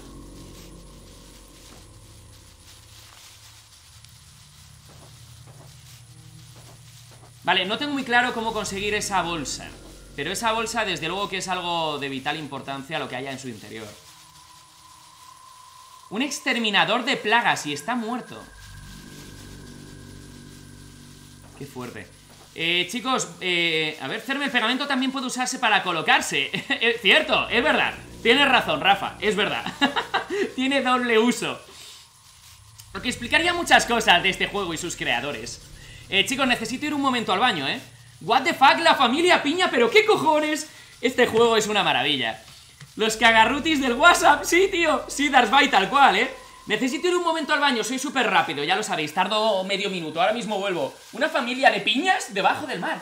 Vale, no tengo muy claro cómo conseguir esa bolsa Pero esa bolsa desde luego que es algo de vital importancia lo que haya en su interior. Un exterminador de plagas y está muerto. Qué fuerte. Eh, chicos, eh, a ver, cerme el pegamento también puede usarse para colocarse. Cierto, es verdad. Tienes razón, Rafa, es verdad. Tiene doble uso. Lo que explicaría muchas cosas de este juego y sus creadores. Eh, chicos, necesito ir un momento al baño, ¿eh? What the fuck, la familia piña, pero qué cojones. Este juego es una maravilla. Los cagarrutis del WhatsApp, sí, tío. Sí, Darth Vader, tal cual, ¿eh? Necesito ir un momento al baño, soy súper rápido, ya lo sabéis Tardo medio minuto, ahora mismo vuelvo. Una familia de piñas debajo del mar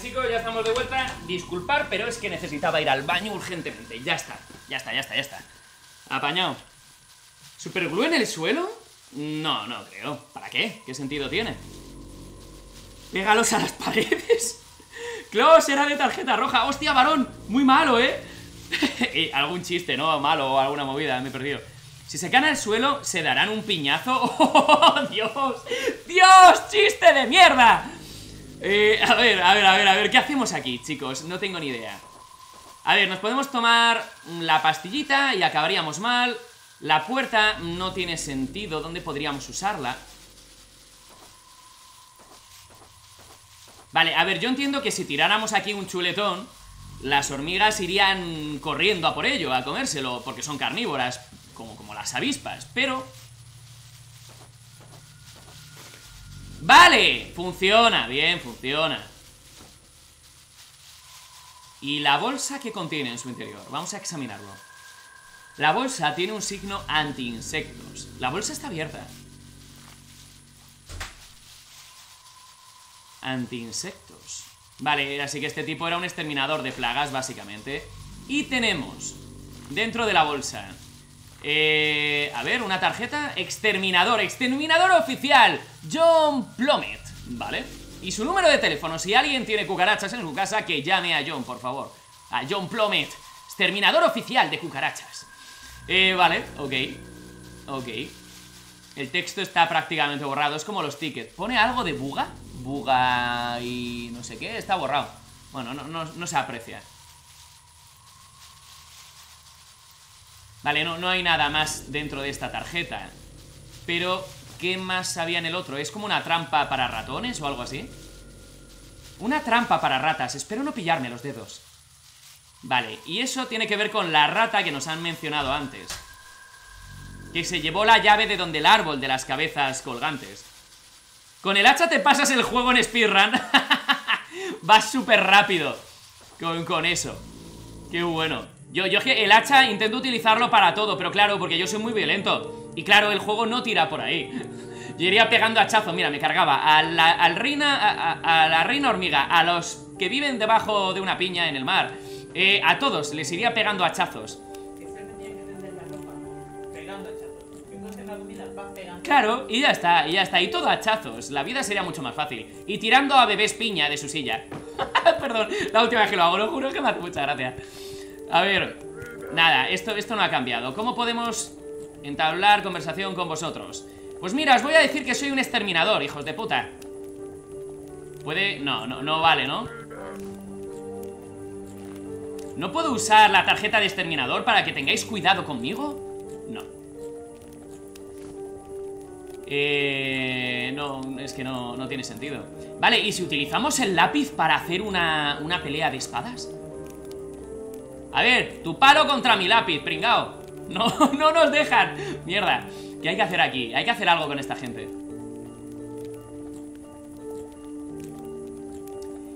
Chicos, ya estamos de vuelta. Disculpar, pero es que necesitaba ir al baño urgentemente. Ya está, ya está, ya está, ya está. Apañado. ¿Superglue en el suelo? No, no creo. ¿Para qué? ¿Qué sentido tiene? Pégalos a las paredes. Klaus era de tarjeta roja. ¡Hostia, varón! Muy malo, ¿eh? algún chiste, ¿no? Malo o alguna movida, me he perdido. Si se caen al suelo, ¿se darán un piñazo? ¡Oh, Dios! ¡Dios! ¡Chiste de mierda! Eh, a ver, a ver, a ver, a ver, ¿qué hacemos aquí, chicos? No tengo ni idea A ver, nos podemos tomar la pastillita y acabaríamos mal La puerta no tiene sentido ¿Dónde podríamos usarla? Vale, a ver, yo entiendo que si tiráramos aquí un chuletón Las hormigas irían corriendo a por ello, a comérselo Porque son carnívoras, como, como las avispas Pero ¡Vale! Funciona, bien, funciona ¿Y la bolsa que contiene en su interior? Vamos a examinarlo La bolsa tiene un signo anti-insectos La bolsa está abierta Anti-insectos Vale, así que este tipo era un exterminador de plagas, básicamente Y tenemos Dentro de la bolsa eh, a ver, una tarjeta Exterminador, exterminador oficial John Plummet, ¿vale? Y su número de teléfono, si alguien tiene cucarachas en su casa Que llame a John, por favor. A John Plummet, exterminador oficial de cucarachas. Eh, vale, ok Ok. El texto está prácticamente borrado, es como los tickets. ¿Pone algo de buga? Buga y no sé qué, está borrado. Bueno, no, no, no se aprecia Vale, no, no hay nada más dentro de esta tarjeta. Pero, ¿qué más había en el otro? ¿Es como una trampa para ratones o algo así? Una trampa para ratas, espero no pillarme los dedos. Vale, y eso tiene que ver con la rata que nos han mencionado antes. Que se llevó la llave de donde el árbol de las cabezas colgantes. Con el hacha te pasas el juego en speedrun. Vas súper rápido con, con eso. Qué bueno yo, yo el hacha intento utilizarlo para todo, pero claro, porque yo soy muy violento. Y claro, el juego no tira por ahí. Yo iría pegando hachazo, mira, me cargaba a la, al reina, a, la reina hormiga, a los que viven debajo de una piña en el mar, Eh, a todos, les iría pegando hachazos. Claro, y ya está, y ya está. Y todo hachazos. La vida sería mucho más fácil. Y tirando a bebés piña de su silla. Perdón, la última vez que lo hago, lo juro que me hace mucha. A ver, nada, esto, esto no ha cambiado. ¿Cómo podemos entablar conversación con vosotros? Pues mira, os voy a decir que soy un exterminador, hijos de puta. ¿Puede? No, no, no vale, ¿no? ¿No puedo usar la tarjeta de exterminador para que tengáis cuidado conmigo? No. Eh, no, es que no, no tiene sentido Vale, ¿y si utilizamos el lápiz para hacer una, una pelea de espadas? A ver, tu palo contra mi lápiz, pringao No, no nos dejan Mierda, ¿qué hay que hacer aquí? Hay que hacer algo con esta gente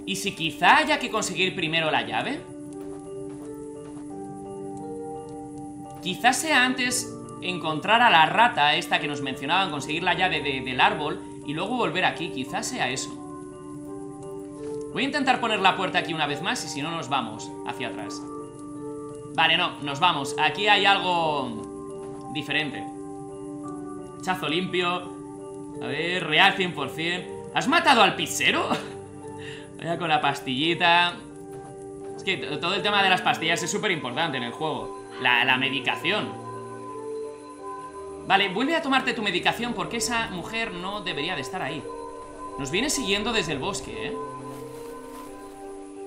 ¿Y si quizá haya que conseguir primero la llave? Quizás sea antes encontrar a la rata esta que nos mencionaban, conseguir la llave del árbol y luego volver aquí. Quizás sea eso. Voy a intentar poner la puerta aquí una vez más y si no nos vamos hacia atrás. Vale, no, nos vamos. Aquí hay algo diferente. Chazo limpio. A ver, real 100%. ¿Has matado al pizzero? Vaya con la pastillita. Es que todo el tema de las pastillas es súper importante en el juego. La, la medicación. Vale, vuelve a tomarte tu medicación porque esa mujer no debería de estar ahí. Nos viene siguiendo desde el bosque, ¿eh?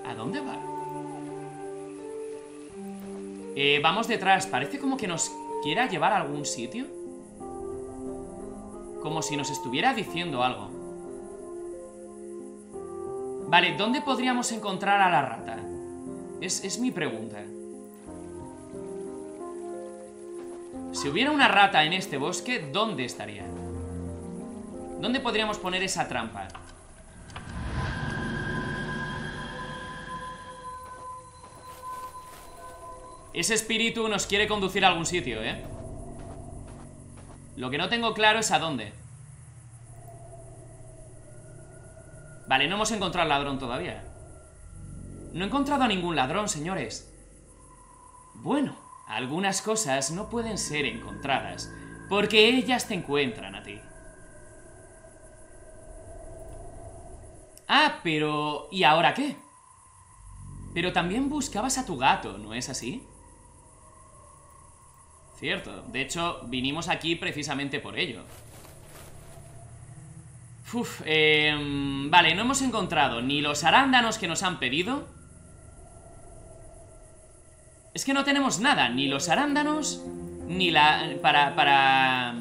¿A dónde va? Eh, vamos detrás. Parece como que nos quiera llevar a algún sitio. Como si nos estuviera diciendo algo. Vale, ¿dónde podríamos encontrar a la rata? Es, es mi pregunta. Si hubiera una rata en este bosque, ¿dónde estaría? ¿Dónde podríamos poner esa trampa? Ese espíritu nos quiere conducir a algún sitio, ¿eh? Lo que no tengo claro es a dónde Vale, no hemos encontrado al ladrón todavía No he encontrado a ningún ladrón, señores Bueno algunas cosas no pueden ser encontradas, porque ellas te encuentran a ti. Ah, pero... ¿y ahora qué? Pero también buscabas a tu gato, ¿no es así? Cierto, de hecho, vinimos aquí precisamente por ello. Uf, eh, vale, no hemos encontrado ni los arándanos que nos han pedido es que no tenemos nada, ni los arándanos, ni la... para... para...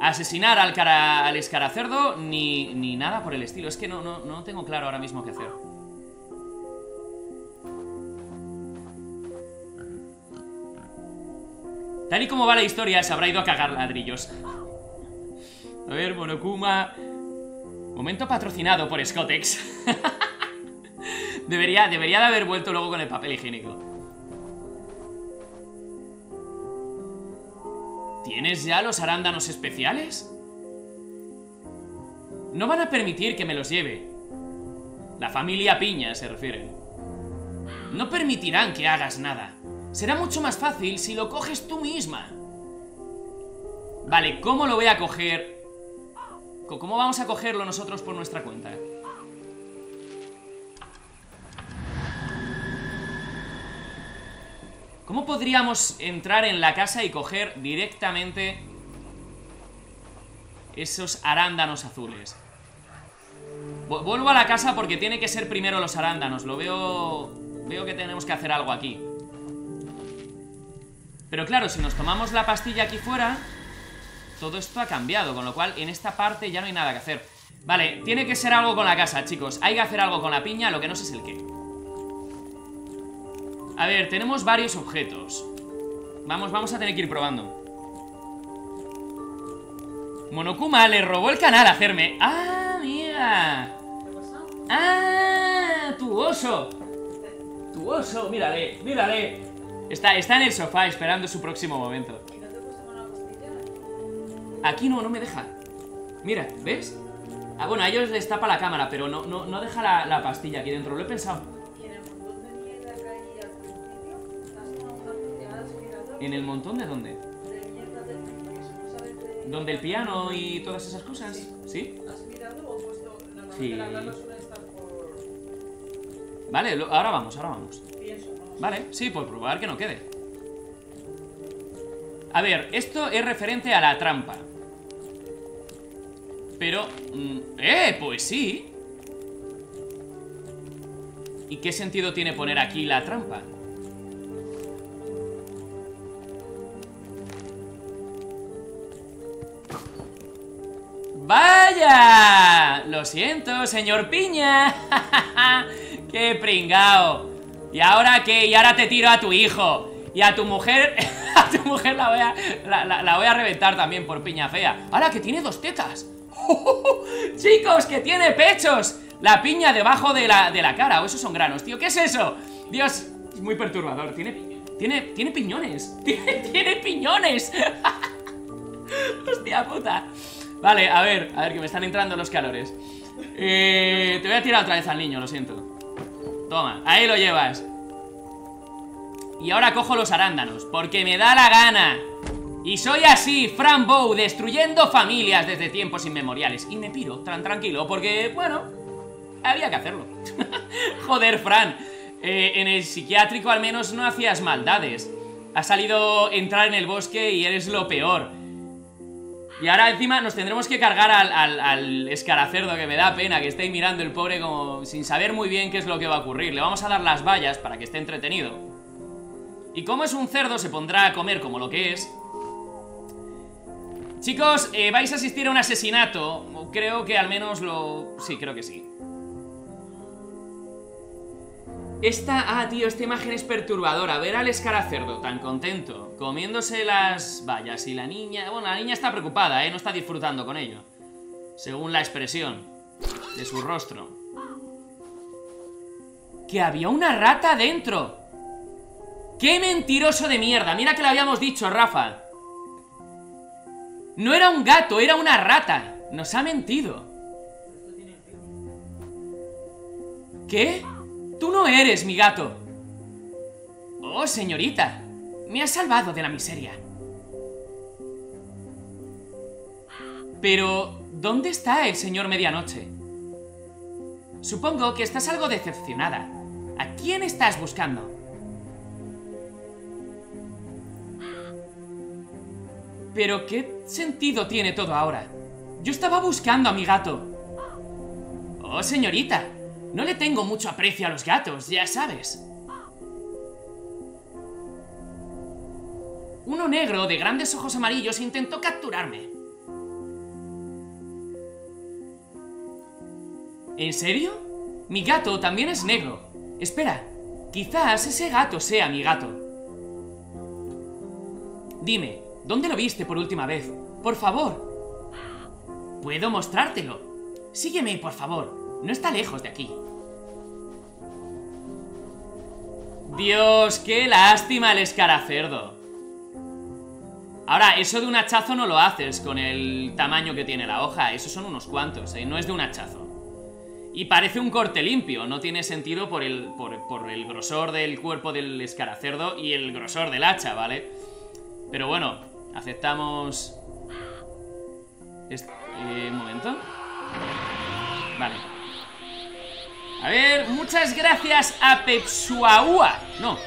Asesinar al, cara, al escaracerdo, ni, ni nada por el estilo. Es que no, no, no tengo claro ahora mismo qué hacer. Tal y como va la historia, se habrá ido a cagar ladrillos. A ver, Monokuma... Momento patrocinado por Scotex. debería, debería de haber vuelto luego con el papel higiénico. ¿Tienes ya los arándanos especiales? No van a permitir que me los lleve. La familia Piña se refiere. No permitirán que hagas nada. Será mucho más fácil si lo coges tú misma. Vale, ¿cómo lo voy a coger? ¿Cómo vamos a cogerlo nosotros por nuestra cuenta? ¿Cómo podríamos entrar en la casa y coger directamente esos arándanos azules? Vuelvo a la casa porque tiene que ser primero los arándanos. Lo veo... Veo que tenemos que hacer algo aquí. Pero claro, si nos tomamos la pastilla aquí fuera Todo esto ha cambiado Con lo cual en esta parte ya no hay nada que hacer Vale, tiene que ser algo con la casa, chicos Hay que hacer algo con la piña, lo que no sé es el qué a ver, tenemos varios objetos Vamos, vamos a tener que ir probando Monokuma le robó el canal a hacerme ¡Ah, mira! ¡Ah! ¡Tu oso! ¡Tu oso! Mírale, mírale Está, está en el sofá esperando su próximo momento. Aquí no, no me deja. Mira, ¿ves? Ah, bueno, a ellos les tapa la cámara, pero no, no, no deja la, la pastilla aquí dentro, lo he pensado. ¿En el montón de dónde? ¿Donde el piano y todas esas cosas? ¿Sí? Sí. Vale, lo, ahora vamos, ahora vamos. Vale, sí, por probar que no quede. A ver, esto es referente a la trampa. Pero... mm, ¡Eh! Pues sí. ¿Y qué sentido tiene poner aquí la trampa? ¡Vaya! Lo siento, señor Piña. ¡Qué pringao! ¿Y ahora qué? Y ahora te tiro a tu hijo. Y a tu mujer... A tu mujer la voy a, la, la- voy a reventar también por piña fea. ¡Ahora que tiene dos tetas! ¡Chicos, que tiene pechos! La piña debajo de la, de la cara. O esos son granos, tío. ¿Qué es eso? Dios, es muy perturbador. Tiene, tiene, tiene piñones. Tiene, tiene piñones. Hostia puta. Vale, a ver, a ver, que me están entrando los calores. Eh, te voy a tirar otra vez al niño, lo siento. Toma, ahí lo llevas. Y ahora cojo los arándanos, porque me da la gana. Y soy así, Fran Bow, destruyendo familias desde tiempos inmemoriales. Y me piro tan tranquilo, porque, bueno, había que hacerlo. Joder, Fran. eh, en el psiquiátrico al menos no hacías maldades. Has salido entrar en el bosque y eres lo peor. Y ahora encima nos tendremos que cargar al, al, escaracerdo que me da pena que esté mirando el pobre como sin saber muy bien qué es lo que va a ocurrir. Le vamos a dar las vallas para que esté entretenido. Y como es un cerdo se pondrá a comer como lo que es. Chicos, eh, vais a asistir a un asesinato. Creo que al menos lo... Sí, creo que sí. Esta... Ah, tío, esta imagen es perturbadora. Ver al escaracerdo tan contento, comiéndose las vallas y la niña... Bueno, la niña está preocupada, ¿eh? No está disfrutando con ello. Según la expresión de su rostro. ¡Que había una rata dentro! ¡Qué mentiroso de mierda! Mira que lo habíamos dicho, Rafa. No era un gato, era una rata. Nos ha mentido. ¿Qué? Tú no eres mi gato. Oh, señorita. Me has salvado de la miseria. Pero, ¿dónde está el señor Medianoche? Supongo que estás algo decepcionada. ¿A quién estás buscando? Pero, ¿qué sentido tiene todo ahora? Yo estaba buscando a mi gato. Oh, señorita. No le tengo mucho aprecio a los gatos, ya sabes. Uno negro de grandes ojos amarillos intentó capturarme. ¿En serio? Mi gato también es negro. Espera, quizás ese gato sea mi gato. Dime, ¿dónde lo viste por última vez? Por favor. Puedo mostrártelo. Sígueme, por favor. No está lejos de aquí. Dios, qué lástima el escaracerdo. Ahora, eso de un hachazo no lo haces con el tamaño que tiene la hoja. Esos son unos cuantos, ¿eh? No es de un hachazo. Y parece un corte limpio. No tiene sentido por el, por, el grosor del cuerpo del escaracerdo y el grosor del hacha, ¿vale? Pero bueno, aceptamos... Este, eh, un momento. Vale. A ver, muchas gracias a Pepsuaua. No.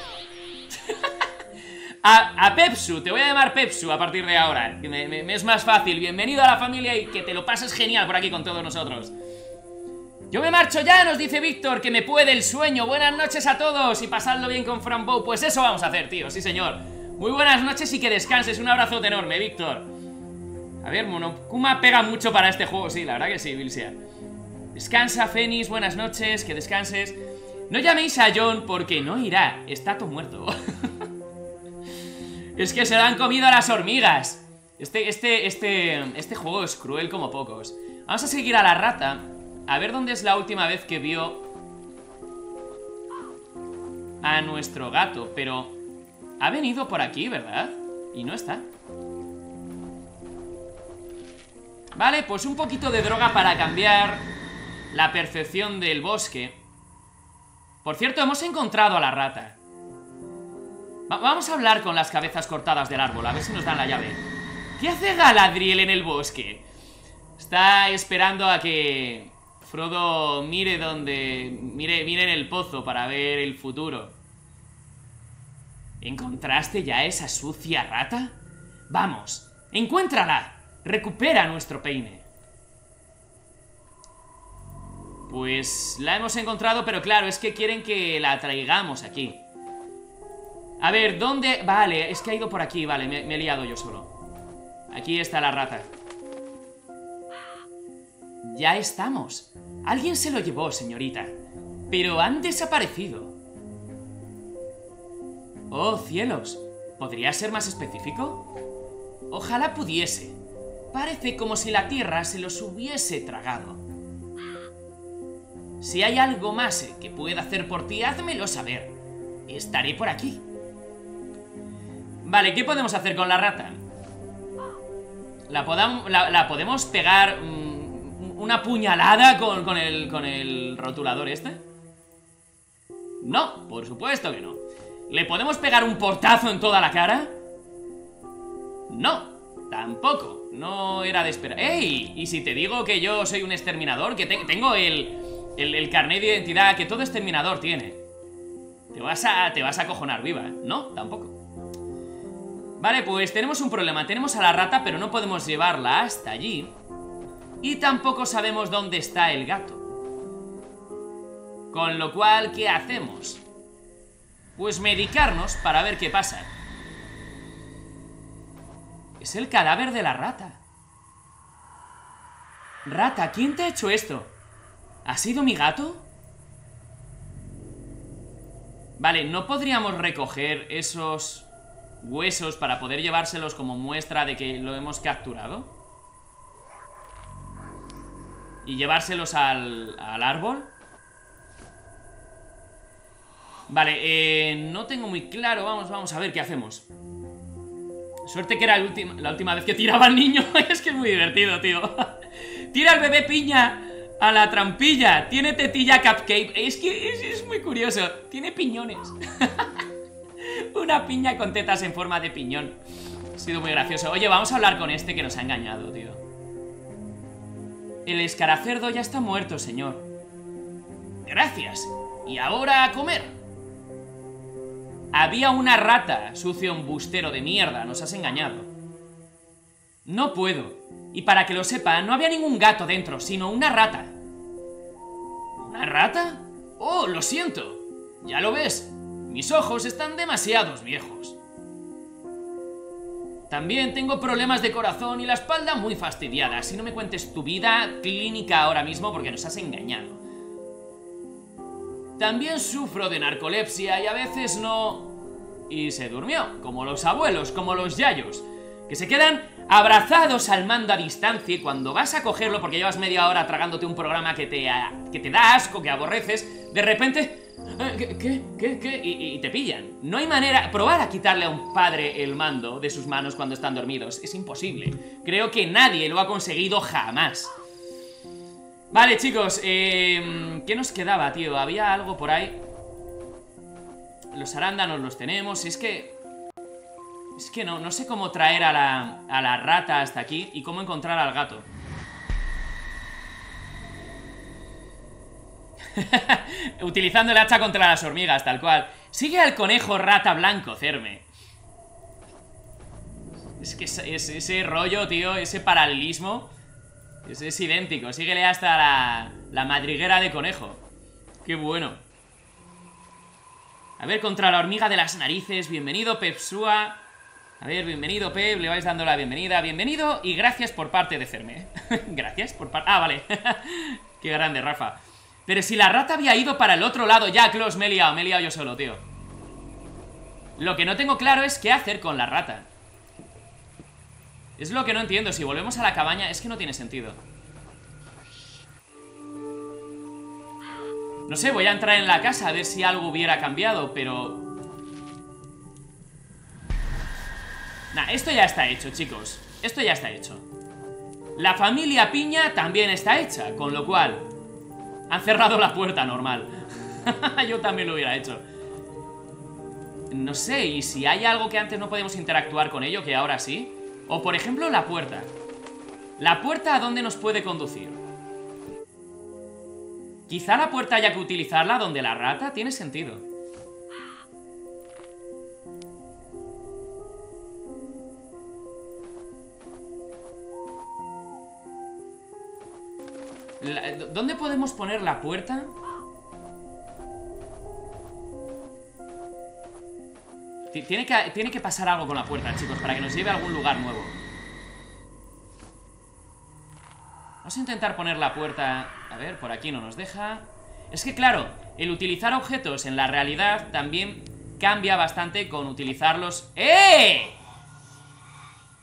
a, Pepsu, te voy a llamar Pepsu a partir de ahora. Me, es más fácil. Bienvenido a la familia y que te lo pases genial por aquí con todos nosotros. Yo me marcho ya, nos dice Víctor, que me puede el sueño. Buenas noches a todos y pasadlo bien con Frambo. Pues eso vamos a hacer, tío, sí señor. Muy buenas noches y que descanses. Un abrazote enorme, Víctor. A ver, Monokuma pega mucho para este juego, sí, la verdad que sí, Vilsia. Descansa, Fénix, buenas noches, que descanses. No llaméis a John porque no irá, está todo muerto. es que se lo han comido a las hormigas. Este, este, este, este juego es cruel como pocos. Vamos a seguir a la rata. A ver dónde es la última vez que vio a nuestro gato, pero ha venido por aquí, ¿verdad? Y no está. Vale, pues un poquito de droga para cambiar la percepción del bosque. Por cierto, hemos encontrado a la rata. Va- vamos a hablar con las cabezas cortadas del árbol, a ver si nos dan la llave. ¿Qué hace Galadriel en el bosque? Está esperando a que Frodo mire donde... Mire, mire en el pozo para ver el futuro. ¿Encontraste ya esa sucia rata? Vamos, encuéntrala. Recupera nuestro peine. Pues la hemos encontrado, pero claro, es que quieren que la traigamos aquí. A ver, ¿dónde...? Vale, es que ha ido por aquí, vale, me, me he liado yo solo. Aquí está la rata. Ya estamos. Alguien se lo llevó, señorita. Pero han desaparecido. Oh, cielos. ¿Podría ser más específico? Ojalá pudiese. Parece como si la Tierra se los hubiese tragado. Si hay algo más eh, que pueda hacer por ti, házmelo saber. Estaré por aquí. Vale, ¿qué podemos hacer con la rata? ¿La, podemos pegar mm, una puñalada con, el, rotulador este? No, por supuesto que no. ¿Le podemos pegar un portazo en toda la cara? No, tampoco. No era de esperar. ¡Ey! ¿Y si te digo que yo soy un exterminador? Que te- tengo el, el, carnet de identidad que todo exterminador tiene. Te vas a, te vas a cojonar viva. No, tampoco. Vale, pues tenemos un problema. Tenemos a la rata, pero no podemos llevarla hasta allí. Y tampoco sabemos dónde está el gato. Con lo cual, ¿qué hacemos? Pues medicarnos para ver qué pasa. Es el cadáver de la rata. Rata, ¿quién te ha hecho esto? ¿Ha sido mi gato? Vale, ¿no podríamos recoger esos huesos para poder llevárselos como muestra de que lo hemos capturado? ¿Y llevárselos al, al árbol? Vale, eh, no tengo muy claro. Vamos, vamos a ver qué hacemos. Suerte que era la última vez que tiraba al niño. es que es muy divertido, tío. Tira al bebé piña a la trampilla. Tiene tetilla cupcake. Es que es, muy curioso. Tiene piñones. Una piña con tetas en forma de piñón. Ha sido muy gracioso. Oye, vamos a hablar con este que nos ha engañado, tío. El escaracerdo ya está muerto, señor. Gracias. Y ahora a comer. Había una rata, sucio embustero de mierda, nos has engañado. No puedo. Y para que lo sepa, no había ningún gato dentro, sino una rata. ¿Una rata? Oh, lo siento. Ya lo ves, mis ojos están demasiados viejos. También tengo problemas de corazón y la espalda muy fastidiada. Si no me cuentes tu vida clínica ahora mismo porque nos has engañado. También sufro de narcolepsia y a veces no... Y se durmió, como los abuelos, como los yayos, que se quedan abrazados al mando a distancia y cuando vas a cogerlo porque llevas media hora tragándote un programa que te, ah, que te da asco, que aborreces, de repente... eh, ¿Qué? ¿Qué? ¿Qué? Y, te pillan. No hay manera... Probar a quitarle a un padre el mando de sus manos cuando están dormidos. Es imposible. Creo que nadie lo ha conseguido jamás. Vale, chicos, eh, ¿qué nos quedaba, tío? ¿Había algo por ahí? Los arándanos los tenemos, es que... Es que no, no sé cómo traer a la, a la rata hasta aquí y cómo encontrar al gato. Utilizando el hacha contra las hormigas, tal cual. Sigue al conejo rata blanco, Cerme. Es que es- es- ese rollo, tío, ese paralelismo... Es, es idéntico, síguele hasta la, la madriguera de conejo. Qué bueno. A ver, contra la hormiga de las narices. Bienvenido, Pepsua. A ver, bienvenido, Pep. Le vais dando la bienvenida. Bienvenido y gracias por parte de Cerme. gracias por parte... Ah, vale. Qué grande, Rafa. Pero si la rata había ido para el otro lado ya, Klaus, me he liado, me he liado yo solo, tío. Lo que no tengo claro es qué hacer con la rata. Es lo que no entiendo. Si volvemos a la cabaña, es que no tiene sentido. No sé, voy a entrar en la casa a ver si algo hubiera cambiado, pero... Nah, esto ya está hecho, chicos. Esto ya está hecho. La familia Piña también está hecha, con lo cual... Han cerrado la puerta normal. Yo también lo hubiera hecho. No sé, ¿y si hay algo que antes no podemos interactuar con ello, que ahora sí? O por ejemplo, la puerta. ¿La puerta a dónde nos puede conducir? Quizá la puerta haya que utilizarla donde la rata tiene sentido. ¿Dónde podemos poner la puerta? Ti- Tiene que, tiene que pasar algo con la puerta, chicos, para que nos lleve a algún lugar nuevo. Vamos a intentar poner la puerta... A ver, por aquí no nos deja... Es que claro, el utilizar objetos en la realidad también cambia bastante con utilizarlos... ¡Eh!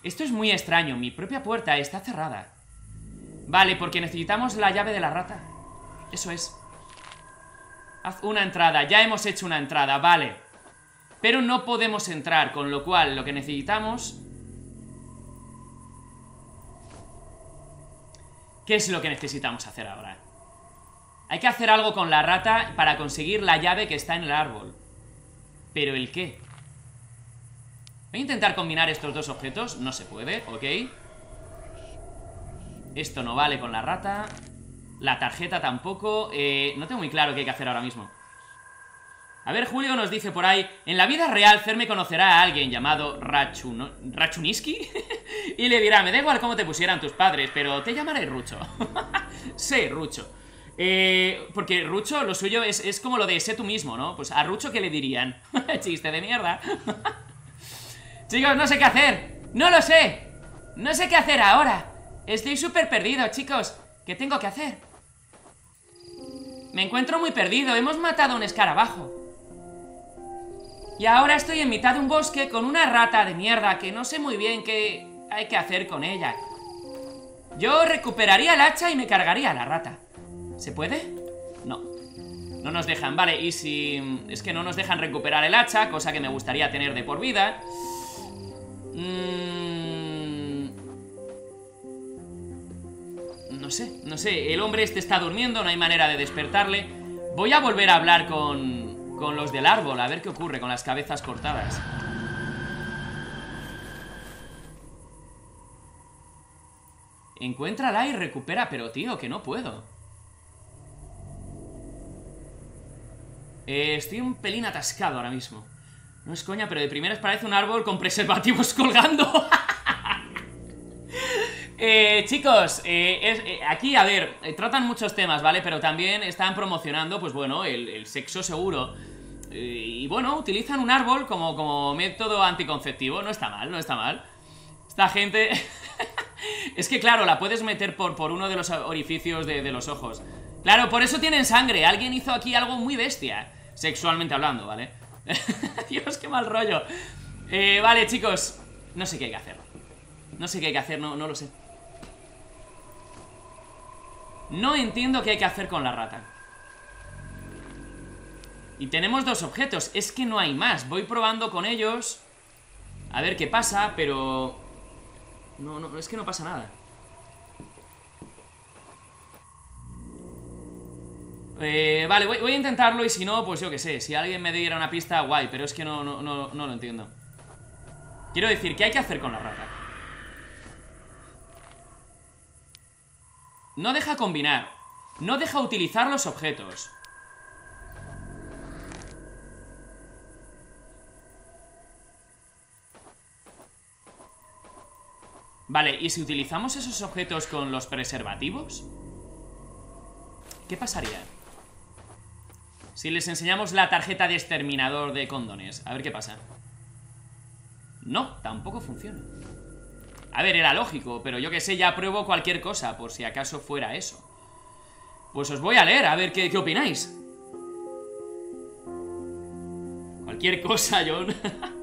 Esto es muy extraño, mi propia puerta está cerrada. Vale, porque necesitamos la llave de la rata. Eso es. Haz una entrada, ya hemos hecho una entrada, vale. Pero no podemos entrar, con lo cual lo que necesitamos... ¿Qué es lo que necesitamos hacer ahora? Hay que hacer algo con la rata para conseguir la llave que está en el árbol. ¿Pero el qué? Voy a intentar combinar estos dos objetos. No se puede, ok. Esto no vale con la rata. La tarjeta tampoco. Eh, no tengo muy claro qué hay que hacer ahora mismo. A ver, Julio nos dice por ahí En la vida real, Ferme conocerá a alguien llamado Rachuno... ¿Rachuniski? y le dirá, me da igual cómo te pusieran tus padres Pero te llamaré Rucho Sé, Rucho eh, Porque Rucho, lo suyo es, es como lo de sé tú mismo, ¿no? Pues a Rucho, ¿qué le dirían? Chiste de mierda Chicos, no sé qué hacer No lo sé No sé qué hacer ahora Estoy súper perdido, chicos ¿Qué tengo que hacer? Me encuentro muy perdido Hemos matado a un escarabajo y ahora estoy en mitad de un bosque con una rata de mierda que no sé muy bien qué hay que hacer con ella. Yo recuperaría el hacha y me cargaría a la rata. ¿Se puede? No. No nos dejan, vale, y si... Es que no nos dejan recuperar el hacha, cosa que me gustaría tener de por vida. Mm... No sé, no sé, el hombre este está durmiendo, no hay manera de despertarle. Voy a volver a hablar con, con los del árbol, a ver qué ocurre con las cabezas cortadas. Encuéntrala y recupera, pero tío, que no puedo. Eh, estoy un pelín atascado ahora mismo. No es coña, pero de primeras parece un árbol con preservativos colgando. Eh, chicos, eh, eh, aquí, a ver, eh, tratan muchos temas, ¿vale? Pero también están promocionando, pues bueno, el, sexo seguro. Eh, y bueno, utilizan un árbol como, como método anticonceptivo. No está mal, no está mal. Esta gente... es que claro, la puedes meter por, por uno de los orificios de, de los ojos. Claro, por eso tienen sangre. Alguien hizo aquí algo muy bestia. Sexualmente hablando, ¿vale? Dios, qué mal rollo. Eh, vale, chicos. No sé qué hay que hacer. No sé qué hay que hacer, no, no lo sé. No entiendo qué hay que hacer con la rata. Y tenemos dos objetos. Es que no hay más. Voy probando con ellos. A ver qué pasa, pero... No, no, es que no pasa nada. Eh, vale, voy, a intentarlo y si no, pues yo qué sé. Si alguien me diera una pista, guay, pero es que no, no, no, no lo entiendo. Quiero decir, ¿qué hay que hacer con la rata? No deja combinar. No deja utilizar los objetos. Vale, ¿y si utilizamos esos objetos con los preservativos? ¿Qué pasaría? Si les enseñamos la tarjeta de exterminador de condones A ver qué pasa No, tampoco funciona A ver, era lógico Pero yo que sé, ya pruebo cualquier cosa Por si acaso fuera eso Pues os voy a leer, a ver qué, qué opináis Cualquier cosa, John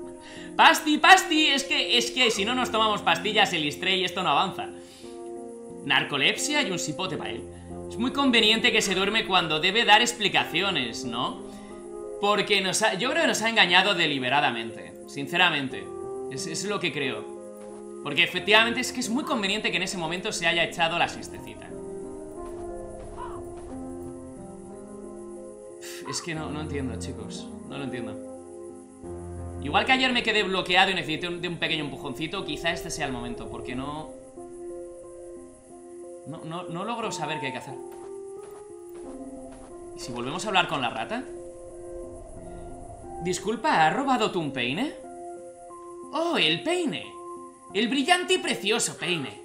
Pasti, pasti Es que, es que si no nos tomamos pastillas El y esto no avanza Narcolepsia y un sipote para él es muy conveniente que se duerme cuando debe dar explicaciones, ¿no? Porque nos yo creo que nos ha engañado deliberadamente, sinceramente. Es, es lo que creo. Porque efectivamente es que es muy conveniente que en ese momento se haya echado la siestecita. Es que no, no entiendo, chicos. No lo entiendo. Igual que ayer me quedé bloqueado y necesité un, de un pequeño empujoncito, quizá este sea el momento, porque no... No, no, no logro saber qué hay que hacer. ¿Y si volvemos a hablar con la rata? Disculpa, ¿has robado tú un peine? ¡Oh, el peine! El brillante y precioso peine.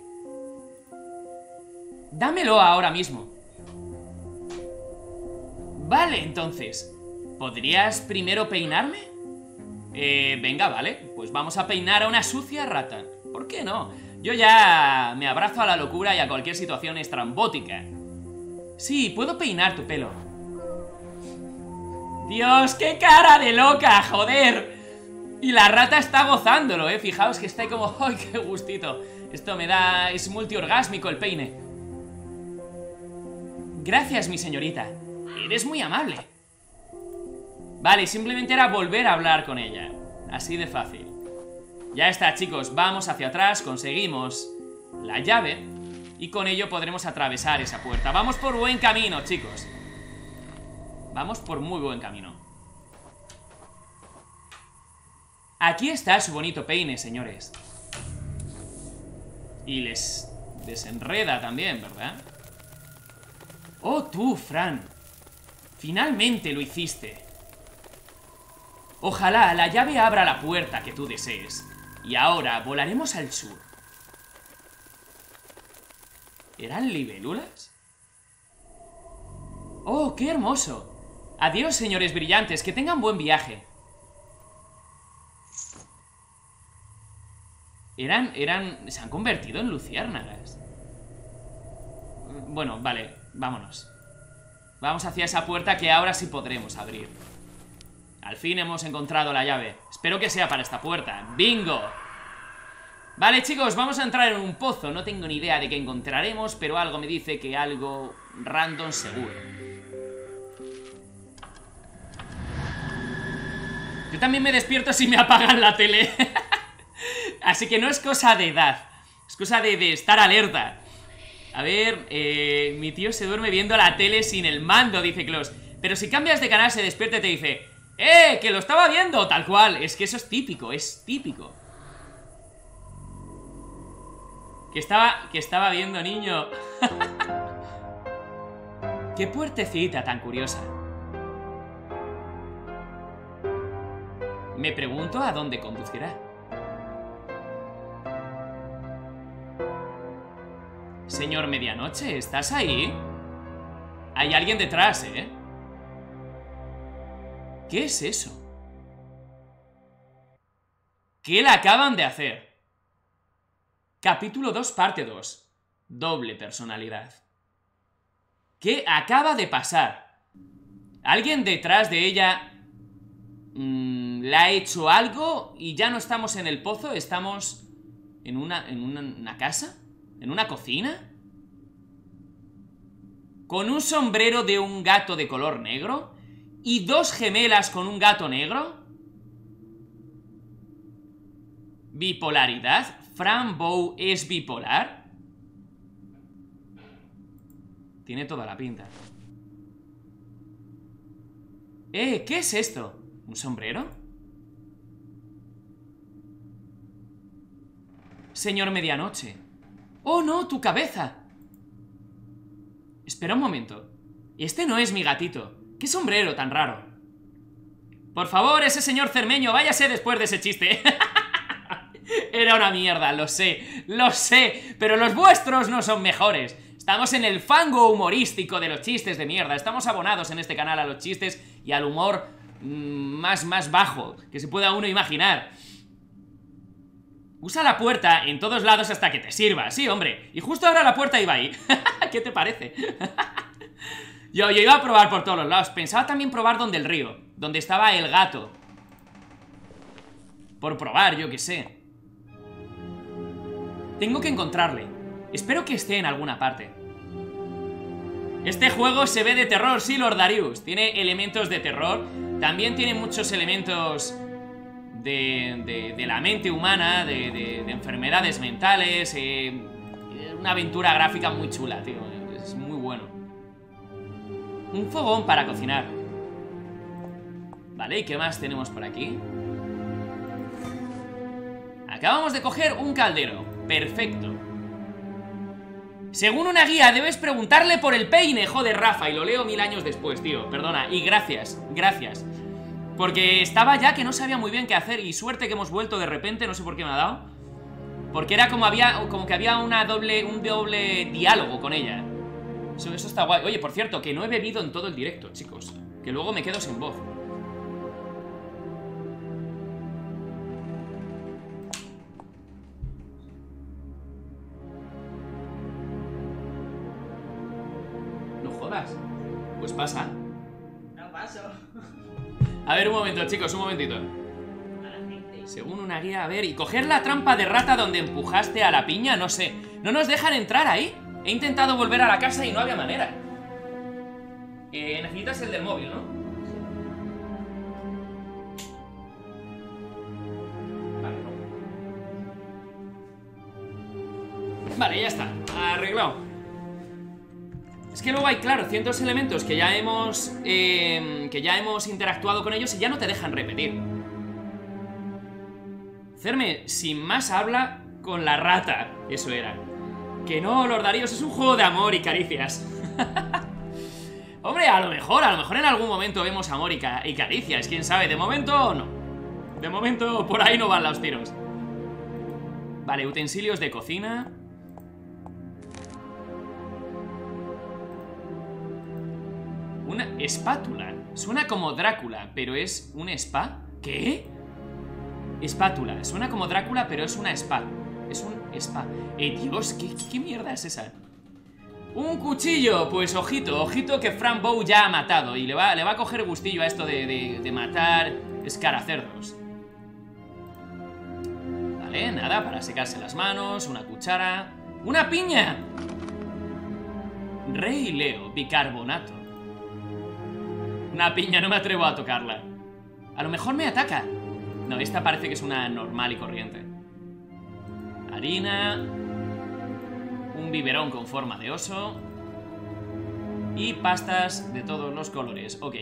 Dámelo ahora mismo. Vale, entonces. ¿Podrías primero peinarme? Eh, venga, vale. Pues vamos a peinar a una sucia rata. ¿Por qué no? Yo ya me abrazo a la locura y a cualquier situación estrambótica. Sí, puedo peinar tu pelo. Dios, qué cara de loca, joder. Y la rata está gozándolo, eh. Fijaos que está ahí como, ¡ay, qué gustito! Esto me da... es multiorgásmico el peine. Gracias, mi señorita. Eres muy amable. Vale, simplemente era volver a hablar con ella. Así de fácil. Ya está, chicos. Vamos hacia atrás, conseguimos la llave y con ello podremos atravesar esa puerta. Vamos por buen camino, chicos. Vamos por muy buen camino. Aquí está su bonito peine, señores. Y les desenreda también, ¿verdad? Oh, tú, Fran. Finalmente lo hiciste. Ojalá la llave abra la puerta que tú desees. Y ahora volaremos al sur. ¿Eran libélulas? ¡Oh, qué hermoso! Adiós, señores brillantes, que tengan buen viaje. Eran, eran... se han convertido en luciérnagas. Bueno, vale, vámonos. Vamos hacia esa puerta que ahora sí podremos abrir. Al fin hemos encontrado la llave. Espero que sea para esta puerta. ¡Bingo! Vale, chicos, vamos a entrar en un pozo. No tengo ni idea de qué encontraremos, pero algo me dice que algo random seguro. Yo también me despierto si me apagan la tele. Así que no es cosa de edad. Es cosa de, estar alerta. A ver, eh, mi tío se duerme viendo la tele sin el mando, dice Klaus. Pero si cambias de canal se despierta y te dice ¡Eh! ¡Que lo estaba viendo! Tal cual. Es que eso es típico, es típico. Que estaba, que estaba viendo, niño. Qué puertecita tan curiosa. Me pregunto a dónde conducirá. Señor Medianoche, ¿estás ahí? Hay alguien detrás, ¿eh? ¿Qué es eso? ¿Qué le acaban de hacer? Capítulo 2, parte 2. Doble personalidad. ¿Qué acaba de pasar? ¿Alguien detrás de ella mmm, le ha hecho algo y ya no estamos en el pozo? ¿Estamos en una, en una, una casa? ¿En una cocina? ¿Con un sombrero de un gato de color negro? ¿Y dos gemelas con un gato negro? ¿Bipolaridad? ¿Fran Bow es bipolar? Tiene toda la pinta. ¡Eh! ¿Qué es esto? ¿Un sombrero? Señor Medianoche. ¡Oh, no! ¡Tu cabeza! Espera un momento. Este no es mi gatito. ¡Qué sombrero tan raro! Por favor, ese señor cermeño, váyase después de ese chiste. Era una mierda, lo sé, lo sé, pero los vuestros no son mejores. Estamos en el fango humorístico de los chistes de mierda. Estamos abonados en este canal a los chistes y al humor mmm, más, más bajo que se pueda uno imaginar. Usa la puerta en todos lados hasta que te sirva, sí, hombre. Y justo ahora la puerta iba ahí. ¿Qué te parece? yo, iba a probar por todos los lados. Pensaba también probar donde el río, donde estaba el gato. Por probar, yo qué sé. Tengo que encontrarle. Espero que esté en alguna parte. Este juego se ve de terror, sí, Lord Darius. Tiene elementos de terror. También tiene muchos elementos de, la mente humana, de, de enfermedades mentales. Eh, una aventura gráfica muy chula, tío. Es muy bueno. Un fogón para cocinar. Vale, ¿y qué más tenemos por aquí? Acabamos de coger un caldero. Perfecto. Según una guía, debes preguntarle por el peine, joder, Rafa. Y lo leo mil años después, tío. Perdona. Y gracias, gracias. Porque estaba ya que no sabía muy bien qué hacer. Y suerte que hemos vuelto de repente, no sé por qué me ha dado. Porque era como había. como que había una doble. un doble diálogo con ella. Eso, eso está guay. Oye, por cierto, que no he bebido en todo el directo, chicos. Que luego me quedo sin voz. No jodas. Pues pasa. Un momento, chicos, un momentito. Según una guía, a ver, y coger la trampa de rata donde empujaste a la piña, no sé. No nos dejan entrar ahí. He intentado volver a la casa y no había manera. Eh, necesitas el del móvil, no. Vale, ya está. Arreglado. Es que luego hay, claro, ciertos elementos que ya hemos. eh, que ya hemos interactuado con ellos y ya no te dejan repetir. Hacerme sin más habla con la rata. Eso era. Que no, Lord Daríos, es un juego de amor y caricias. Hombre, a lo mejor, a lo mejor en algún momento vemos amor y, y caricias. Quién sabe, de momento no. De momento por ahí no van los tiros. Vale, utensilios de cocina. Una espátula. Suena como Drácula, pero es un spa. ¿Qué? Espátula. Suena como Drácula, pero es una spa. Es un spa. Eh, Dios, ¿qué, mierda es esa? Un cuchillo, pues ojito, ojito que Frank Bow ya ha matado y le va, le va a coger gustillo a esto de, de- de matar escaracerdos. Vale, nada, para secarse las manos, una cuchara... ¡Una piña! Rey Leo, bicarbonato. Una piña, no me atrevo a tocarla. A lo mejor me ataca. No, esta parece que es una normal y corriente. Harina. Un biberón con forma de oso. Y pastas de todos los colores. Ok.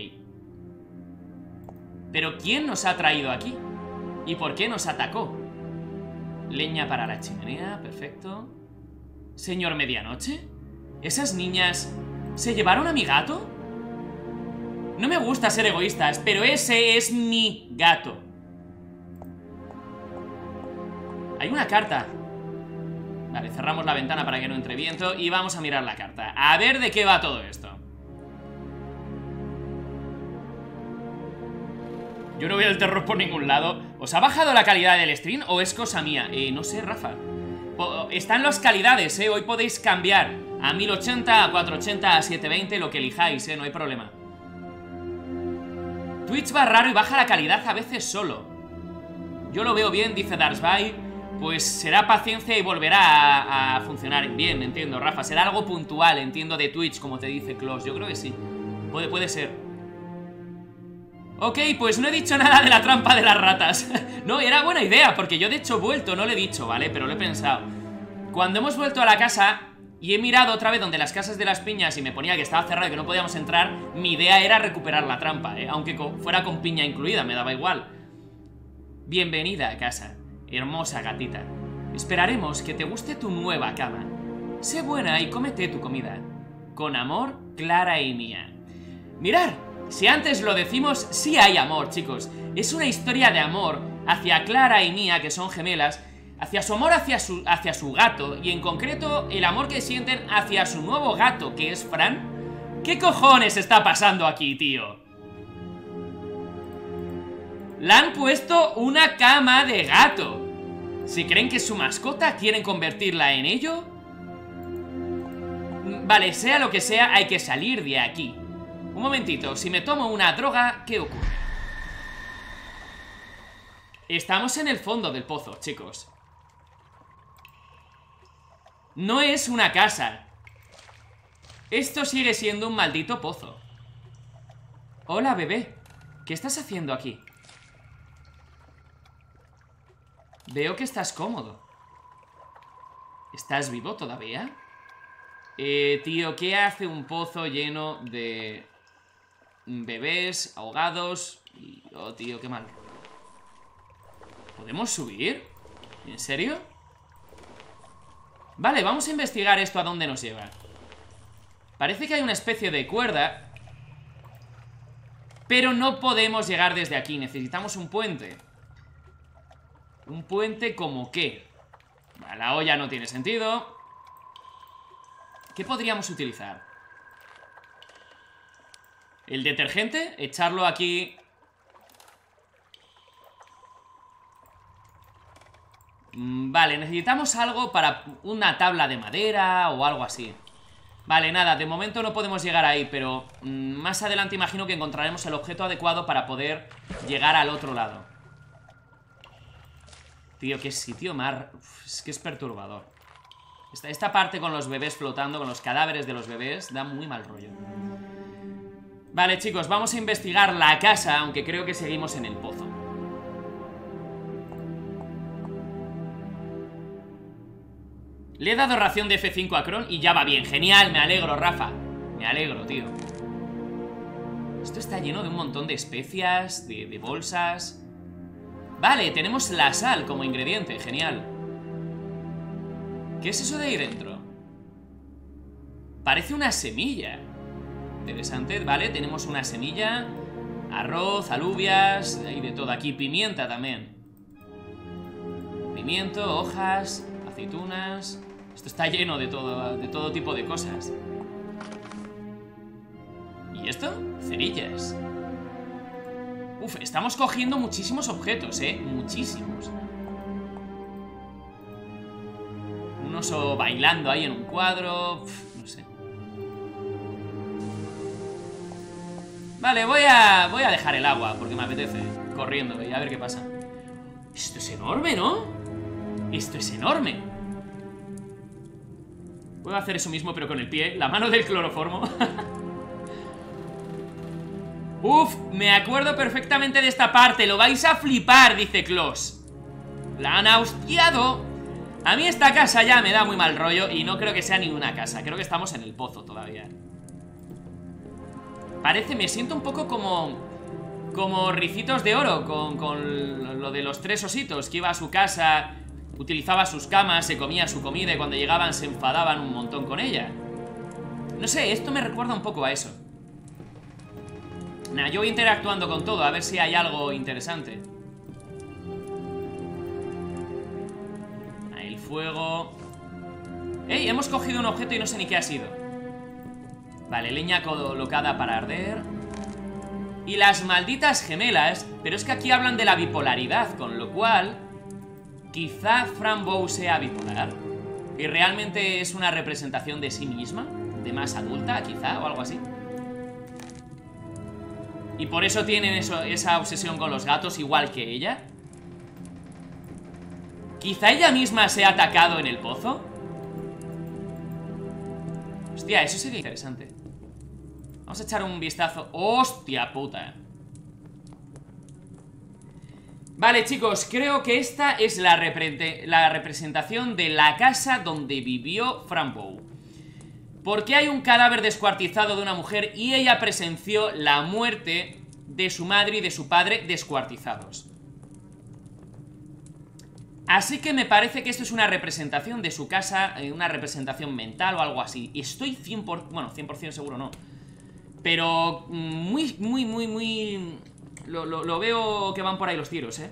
Pero ¿quién nos ha traído aquí? ¿Y por qué nos atacó? Leña para la chimenea, perfecto. Señor Medianoche, ¿esas niñas se llevaron a mi gato? No me gusta ser egoístas, pero ese es mi gato. Hay una carta. Vale, cerramos la ventana para que no entre viento y vamos a mirar la carta. A ver de qué va todo esto. Yo no veo el terror por ningún lado. ¿Os ha bajado la calidad del stream o es cosa mía? Eh, no sé, Rafa. Están las calidades, eh. Hoy podéis cambiar a 1080, a 480, a 720, lo que elijáis, eh. No hay problema. Twitch va raro y baja la calidad a veces solo. Yo lo veo bien, dice Darsby. Pues será paciencia y volverá a, funcionar bien, entiendo, Rafa. Será algo puntual, entiendo, de Twitch, como te dice Klaus. Yo creo que sí. Puede, puede ser. Ok, pues no he dicho nada de la trampa de las ratas. no, era buena idea, porque yo de hecho he vuelto, no lo he dicho, ¿vale? Pero lo he pensado. Cuando hemos vuelto a la casa y he mirado otra vez donde las casas de las piñas y me ponía que estaba cerrado y que no podíamos entrar, mi idea era recuperar la trampa, ¿eh? Aunque fuera con piña incluida, me daba igual. Bienvenida a casa, hermosa gatita. Esperaremos que te guste tu nueva cama. Sé buena y cómete tu comida. Con amor, Clara y Mía. Mirar, si antes lo decimos, sí hay amor, chicos. Es una historia de amor hacia Clara y Mía, que son gemelas, hacia su amor hacia su, gato, y en concreto el amor que sienten hacia su nuevo gato, que es Fran. ¿Qué cojones está pasando aquí, tío? Le han puesto una cama de gato. Si creen que es su mascota, quieren convertirla en ello. Vale, sea lo que sea, hay que salir de aquí. Un momentito, si me tomo una droga, ¿qué ocurre? Estamos en el fondo del pozo, chicos. No es una casa. Esto sigue siendo un maldito pozo. Hola, bebé. ¿Qué estás haciendo aquí? Veo que estás cómodo. ¿Estás vivo todavía? Eh, tío, ¿qué hace un pozo lleno de bebés ahogados? Oh, tío, qué mal. ¿Podemos subir? ¿En serio? Vale, vamos a investigar esto a dónde nos lleva Parece que hay una especie de cuerda Pero no podemos llegar desde aquí Necesitamos un puente ¿Un puente como qué? La olla no tiene sentido ¿Qué podríamos utilizar? ¿El detergente? Echarlo aquí vale, necesitamos algo para una tabla de madera o algo así. Vale, nada, de momento no podemos llegar ahí Pero mm, más adelante imagino que encontraremos el objeto adecuado para poder llegar al otro lado. Tío, qué sitio más... es que es perturbador. Esta, esta parte con los bebés flotando, con los cadáveres de los bebés Da muy mal rollo. Vale, chicos, vamos a investigar la casa Aunque creo que seguimos en el pozo Le he dado ración de F5 a Kron y ya va bien. Genial, me alegro, Rafa. Me alegro, tío. Esto está lleno de un montón de especias, de, bolsas... Vale, tenemos la sal como ingrediente, genial. ¿Qué es eso de ahí dentro? Parece una semilla. Interesante, vale, tenemos una semilla, arroz, alubias, y de todo. Aquí pimienta también. Pimiento, hojas, aceitunas... Esto está lleno de todo, de todo tipo de cosas. ¿Y esto? Cerillas. Uf, estamos cogiendo muchísimos objetos, ¿eh? Muchísimos. Un oso bailando ahí en un cuadro... no sé. Vale, voy a, voy a dejar el agua porque me apetece. Corriendo, y a ver qué pasa. Esto es enorme, ¿no? Esto es enorme. Puedo hacer eso mismo pero con el pie La mano del cloroformo. Uf, me acuerdo perfectamente de esta parte Lo vais a flipar, dice Klaus. La han hostiado A mí esta casa ya me da muy mal rollo Y no creo que sea ninguna casa Creo que estamos en el pozo todavía. Parece, me siento un poco como... Como ricitos de oro con, con lo de los tres ositos Que iba a su casa Utilizaba sus camas, se comía su comida y cuando llegaban se enfadaban un montón con ella. No sé, esto me recuerda un poco a eso. Nah, yo voy interactuando con todo, a ver si hay algo interesante. Ahí el fuego... ¡Ey! Hemos cogido un objeto y no sé ni qué ha sido. Vale, leña colocada para arder. Y las malditas gemelas, pero es que aquí hablan de la bipolaridad, con lo cual Quizá Fran Bow sea bipolar y realmente es una representación de sí misma, de más adulta, quizá, o algo así. Y por eso tienen esa obsesión con los gatos igual que ella. Quizá ella misma se ha atacado en el pozo. Hostia, eso sería interesante. Vamos a echar un vistazo. ¡Hostia puta! Vale, chicos, creo que esta es la, representación de la casa donde vivió Frank Porque hay un cadáver descuartizado de una mujer y ella presenció la muerte de su madre y de su padre descuartizados. Así que me parece que esto es una representación de su casa, eh, una representación mental o algo así. Estoy 100%, bueno, 100% seguro no. Pero mm, muy, muy, muy, muy lo, veo que van por ahí los tiros, ¿eh?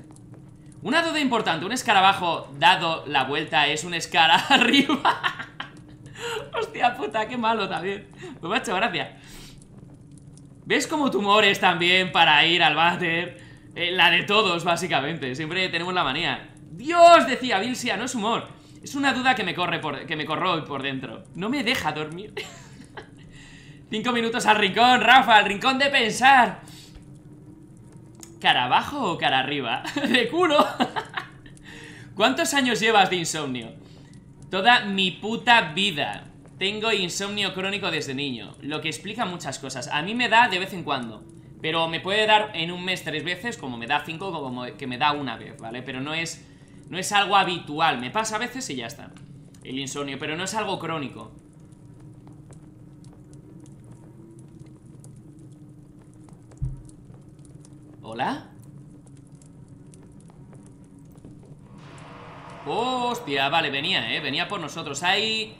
Una duda importante, un escarabajo dado la vuelta es un escara arriba. Hostia puta, qué malo también. Me ha hecho gracia. ¿Ves como tumores también para ir al váter? Eh, la de todos, básicamente. Siempre tenemos la manía. Dios, decía Vilsia, no es humor. Es una duda que me corre por, que me corro por dentro. No me deja dormir. Cinco minutos al rincón, Rafa, al rincón de pensar ¿Cara abajo o cara arriba? ¡De culo! ¿Cuántos años llevas de insomnio? Toda mi puta vida Tengo insomnio crónico desde niño Lo que explica muchas cosas A mí me da de vez en cuando Pero me puede dar en un mes tres veces Como me da cinco, como que me da una vez, ¿vale? Pero no es, no es algo habitual Me pasa a veces y ya está El insomnio, pero no es algo crónico ¿Hola? Hostia, vale, venía, eh Venía por nosotros. Hay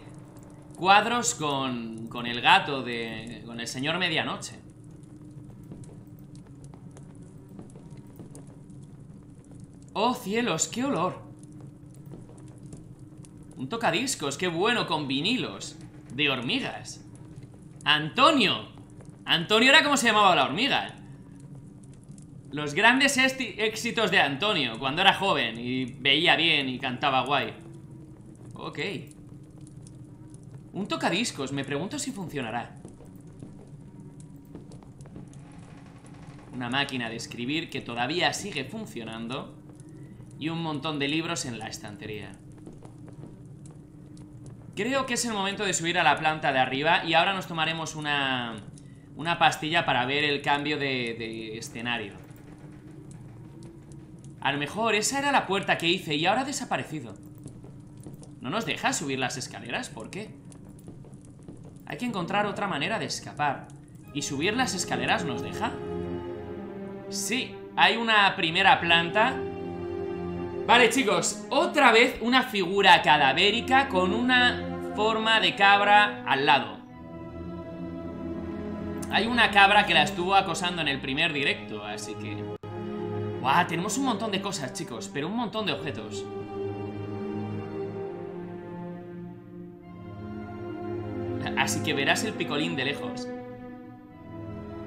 cuadros con, con el gato de... Con el señor medianoche. Oh cielos, qué olor. Un tocadiscos, qué bueno, con vinilos De hormigas. Antonio Antonio era como se llamaba la hormiga Los grandes éxitos de Antonio Cuando era joven y veía bien y cantaba guay Ok Un tocadiscos, me pregunto si funcionará Una máquina de escribir que todavía sigue funcionando y un montón de libros en la estantería. Creo que es el momento de subir a la planta de arriba y ahora nos tomaremos una, una pastilla para ver el cambio de, de escenario. A lo mejor esa era la puerta que hice y ahora ha desaparecido. ¿No nos deja subir las escaleras? ¿Por qué? Hay que encontrar otra manera de escapar. ¿Y subir las escaleras nos deja? Sí, hay una primera planta Vale, chicos, otra vez una figura cadavérica con una forma de cabra al lado. Hay una cabra que la estuvo acosando en el primer directo, así que... Guau, tenemos un montón de cosas, chicos, pero un montón de objetos. Así que verás el picolín de lejos.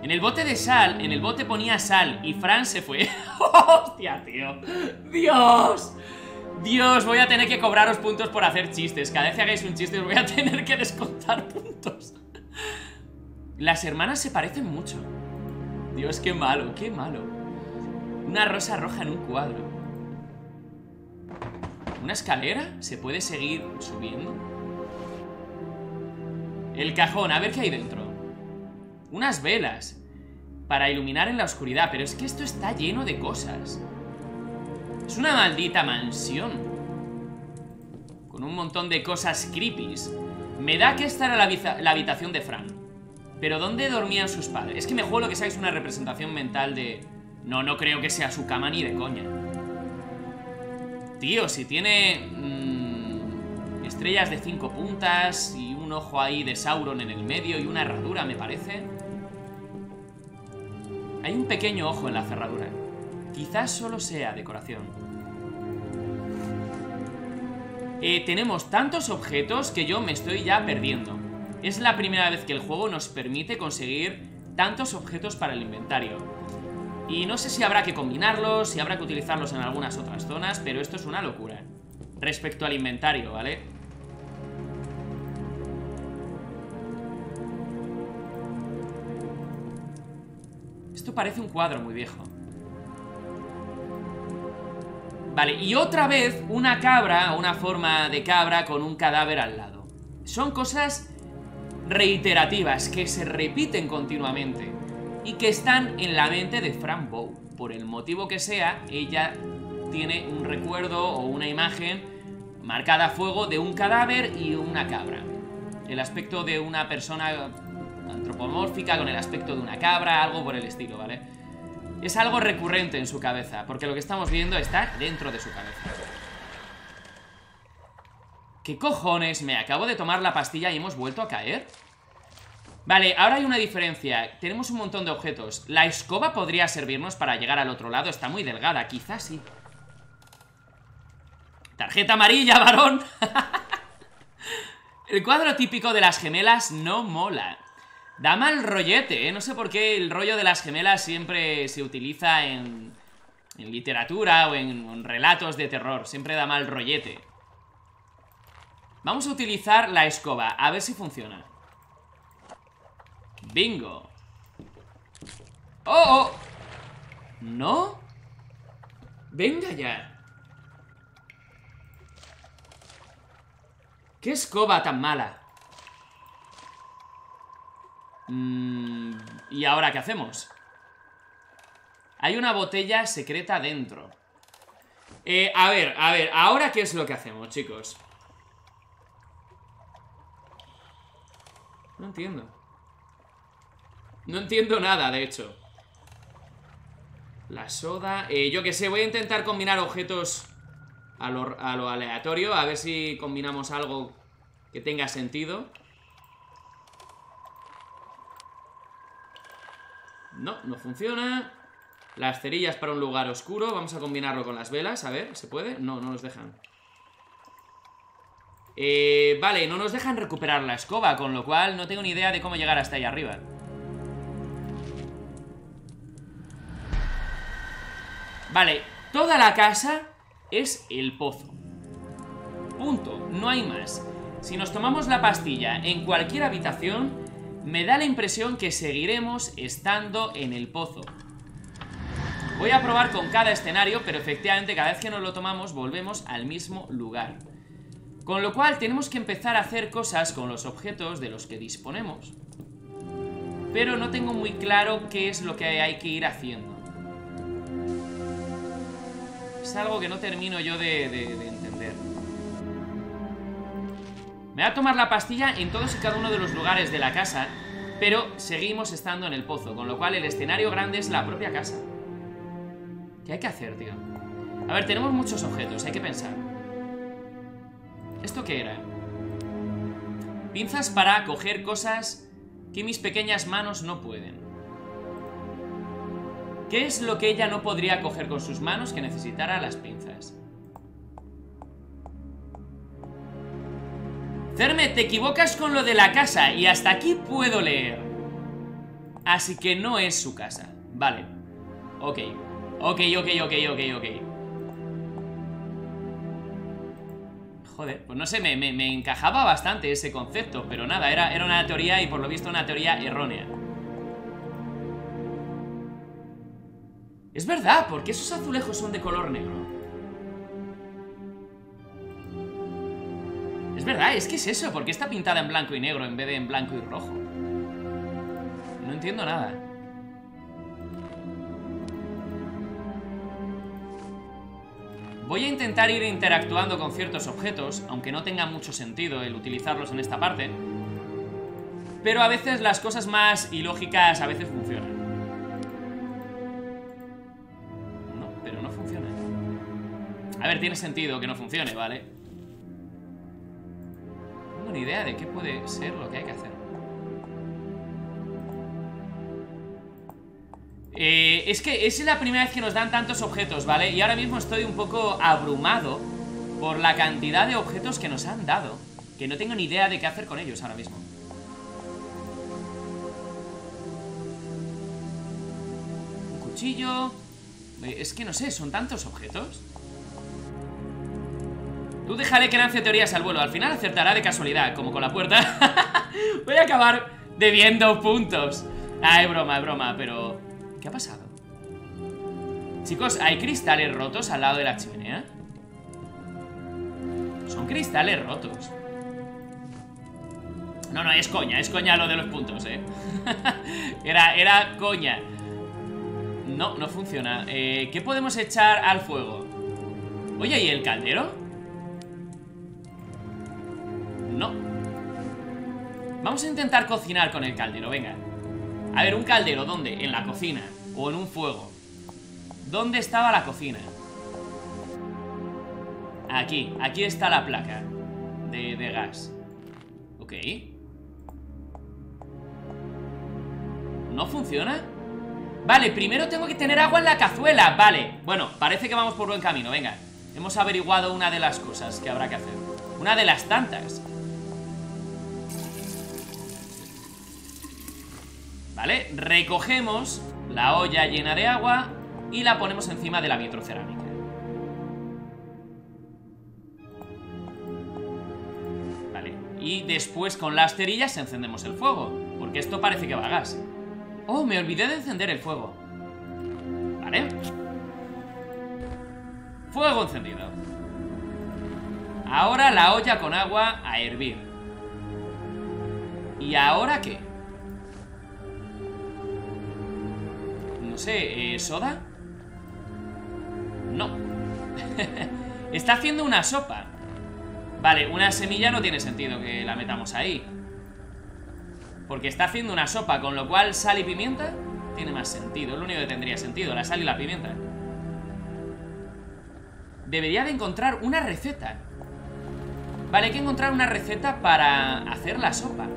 En el bote de sal, en el bote ponía sal y Fran se fue. ¡Hostia, tío! ¡Dios! Dios, voy a tener que cobraros puntos por hacer chistes. Cada vez que hagáis un chiste os voy a tener que descontar puntos. Las hermanas se parecen mucho. Dios, qué malo, qué malo. Una rosa roja en un cuadro. ¿Una escalera? ¿Se puede seguir subiendo? El cajón, a ver qué hay dentro. Unas velas para iluminar en la oscuridad, pero es que esto está lleno de cosas. Es una maldita mansión. Con un montón de cosas creepies. Me da que esta era la, habitación de Fran. Pero ¿dónde dormían sus padres? Es que me juego que seáis una representación mental de... No, no creo que sea su cama ni de coña. Tío, si tiene... Mm, estrellas de cinco puntas y un ojo ahí de Sauron en el medio y una herradura, me parece. Hay un pequeño ojo en la cerradura. Quizás solo sea decoración. Eh, tenemos tantos objetos que yo me estoy ya perdiendo. Es la primera vez que el juego nos permite conseguir tantos objetos para el inventario. Y no sé si habrá que combinarlos, si habrá que utilizarlos en algunas otras zonas, pero esto es una locura. Respecto al inventario, ¿vale? Esto parece un cuadro muy viejo. Vale, y otra vez una cabra, una forma de cabra con un cadáver al lado. Son cosas reiterativas que se repiten continuamente y que están en la mente de Fran Bow. Por el motivo que sea, ella tiene un recuerdo o una imagen marcada a fuego de un cadáver y una cabra. El aspecto de una persona antropomórfica, con el aspecto de una cabra, algo por el estilo, ¿vale? Es algo recurrente en su cabeza, porque lo que estamos viendo está dentro de su cabeza. ¿Qué cojones? ¿Me acabo de tomar la pastilla y hemos vuelto a caer? Vale, ahora hay una diferencia Tenemos un montón de objetos La escoba podría servirnos para llegar al otro lado Está muy delgada, quizás sí Tarjeta amarilla, varón El cuadro típico de las gemelas no mola Da mal rollete, ¿eh? No sé por qué el rollo de las gemelas siempre se utiliza en, en literatura o en, en relatos de terror. Siempre da mal rollete. Vamos a utilizar la escoba, a ver si funciona. Bingo. ¡Oh, oh! ¿No? Venga ya. ¿Qué escoba tan mala? Mm, ¿Y ahora qué hacemos? Hay una botella secreta dentro eh, A ver, a ver ¿Ahora qué es lo que hacemos, chicos? No entiendo No entiendo nada, de hecho La soda eh, Yo que sé, voy a intentar combinar objetos a lo, a lo aleatorio, a ver si combinamos algo que tenga sentido. No, no funciona. Las cerillas para un lugar oscuro. Vamos a combinarlo con las velas. A ver, ¿se puede? No, no nos dejan. Eh, vale, no nos dejan recuperar la escoba, con lo cual no tengo ni idea de cómo llegar hasta ahí arriba. Vale, toda la casa es el pozo. Punto, no hay más. Si nos tomamos la pastilla en cualquier habitación, me da la impresión que seguiremos estando en el pozo. Voy a probar con cada escenario, pero efectivamente cada vez que nos lo tomamos volvemos al mismo lugar. Con lo cual tenemos que empezar a hacer cosas con los objetos de los que disponemos. Pero no tengo muy claro qué es lo que hay que ir haciendo. Es algo que no termino yo de, de entender. Me voy a tomar la pastilla en todos y cada uno de los lugares de la casa, pero seguimos estando en el pozo, con lo cual el escenario grande es la propia casa. ¿Qué hay que hacer, tío? A ver, tenemos muchos objetos, hay que pensar. ¿Esto qué era? Pinzas para coger cosas que mis pequeñas manos no pueden. ¿Qué es lo que ella no podría coger con sus manos que necesitara las pinzas? Cerme, te equivocas con lo de la casa y hasta aquí puedo leer. Así que no es su casa. Vale. Ok. Ok, ok, ok, ok, ok. Joder, pues no sé, me, me, encajaba bastante ese concepto, pero nada, era, era una teoría y por lo visto una teoría errónea. Es verdad, porque esos azulejos son de color negro. Es verdad, es que es eso, porque está pintada en blanco y negro en vez de en blanco y rojo. No entiendo nada. Voy a intentar ir interactuando con ciertos objetos, aunque no tenga mucho sentido el utilizarlos en esta parte. Pero a veces las cosas más ilógicas a veces funcionan. A ver, tiene sentido que no funcione, ¿vale? No tengo ni idea de qué puede ser lo que hay que hacer. Eh, es que es la primera vez que nos dan tantos objetos, ¿vale? Y ahora mismo estoy un poco abrumado por la cantidad de objetos que nos han dado Que no tengo ni idea de qué hacer con ellos ahora mismo Un cuchillo eh, Es que no sé, son tantos objetos Tú déjale que lance teorías al vuelo Al final acertará de casualidad, como con la puerta Voy a acabar debiendo puntos Ah, es broma, es broma, pero... ¿Qué ha pasado? Chicos, ¿hay cristales rotos al lado de la chimenea? Son cristales rotos No, no, es coña, es coña lo de los puntos, eh era, era coña No, no funciona eh, ¿Qué podemos echar al fuego? Oye, ¿y el caldero? Vamos a intentar cocinar con el caldero, venga. A ver, un caldero, ¿dónde? En la cocina o en un fuego. ¿Dónde estaba la cocina? Aquí, aquí está la placa de, gas. Ok. ¿No funciona? Vale, primero tengo que tener agua en la cazuela Vale, bueno, parece que vamos por buen camino Venga, hemos averiguado una de las cosas que habrá que hacer. Una de las tantas Vale, recogemos la olla llena de agua y la ponemos encima de la vitrocerámica. Vale, y después con las cerillas encendemos el fuego, porque esto parece que va a gas. Oh, me olvidé de encender el fuego. Vale. Fuego encendido. Ahora la olla con agua a hervir. ¿Y ahora qué? No sé, ¿eh, ¿soda? No Está haciendo una sopa Vale, una semilla no tiene sentido que la metamos ahí Porque está haciendo una sopa Con lo cual sal y pimienta Tiene más sentido, lo único que tendría sentido La sal y la pimienta debería de encontrar una receta. Vale, hay que encontrar una receta para hacer la sopa.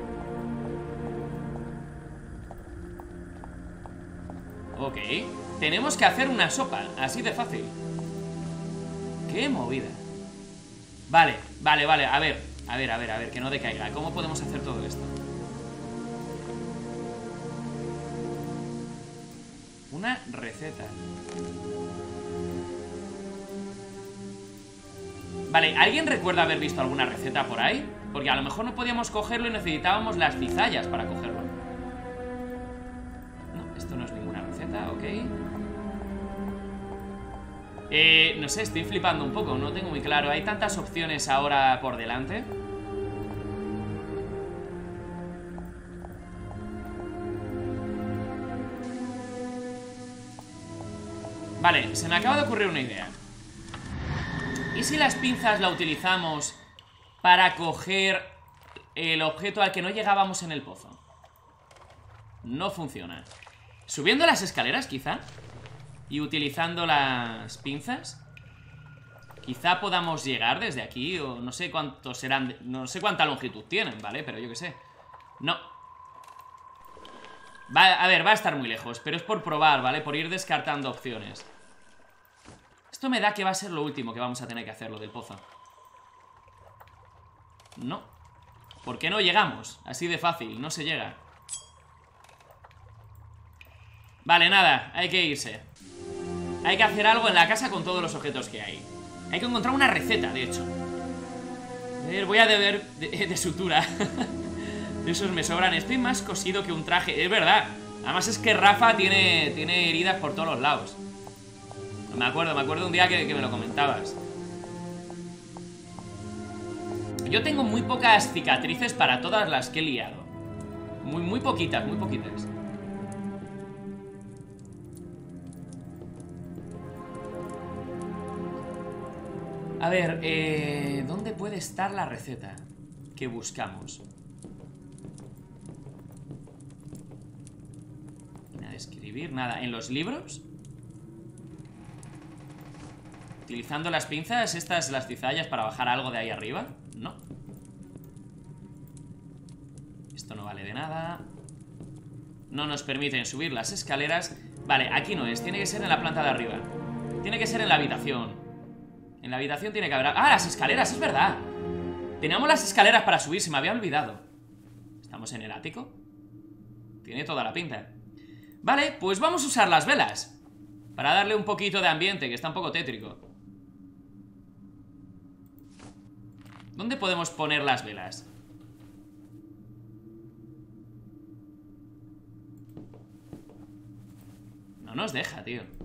Ok. Tenemos que hacer una sopa, así de fácil. Qué movida. Vale, vale, vale, a ver, a ver, a ver, a ver, que no decaiga. ¿Cómo podemos hacer todo esto? Una receta. Vale, ¿alguien recuerda haber visto alguna receta por ahí? Porque a lo mejor no podíamos cogerlo y necesitábamos las cizallas para cogerlo. Ok. Eh, no sé, estoy flipando un poco, no tengo muy claro. Hay tantas opciones ahora por delante. Vale, se me acaba de ocurrir una idea. ¿Y si las pinzas la utilizamos para coger el objeto al que no llegábamos en el pozo? No funciona. ¿Subiendo las escaleras, quizá? Y utilizando las pinzas Quizá podamos llegar desde aquí O no sé cuántos serán No sé cuánta longitud tienen, ¿vale? Pero yo qué sé No va, A ver, va a estar muy lejos Pero es por probar, ¿vale? Por ir descartando opciones Esto me da que va a ser lo último que vamos a tener que hacer Lo del pozo No ¿Por qué no llegamos? Así de fácil, no se llega Vale, nada, hay que irse. Hay que hacer algo en la casa con todos los objetos que hay. Hay que encontrar una receta, de hecho. Ver, voy a deber de, sutura. De esos me sobran. Estoy más cosido que un traje, es verdad. Además es que Rafa tiene, tiene heridas por todos los lados. Me acuerdo, me acuerdo un día que, que me lo comentabas. Yo tengo muy pocas cicatrices para todas las que he liado. Muy, muy poquitas, muy poquitas A ver, eh, ¿dónde puede estar la receta que buscamos? Nada de escribir, nada. ¿En los libros? ¿Utilizando las pinzas, estas, las cizallas, para bajar algo de ahí arriba? No. Esto no vale de nada. No nos permiten subir las escaleras. Vale, aquí no es. Tiene que ser en la planta de arriba. Tiene que ser en la habitación. En la habitación tiene que haber... ¡Ah, las escaleras! ¡Es verdad! Teníamos las escaleras para subir, se me había olvidado ¿Estamos en el ático? Tiene toda la pinta Vale, pues vamos a usar las velas Para darle un poquito de ambiente, que está un poco tétrico ¿Dónde podemos poner las velas? No nos deja, tío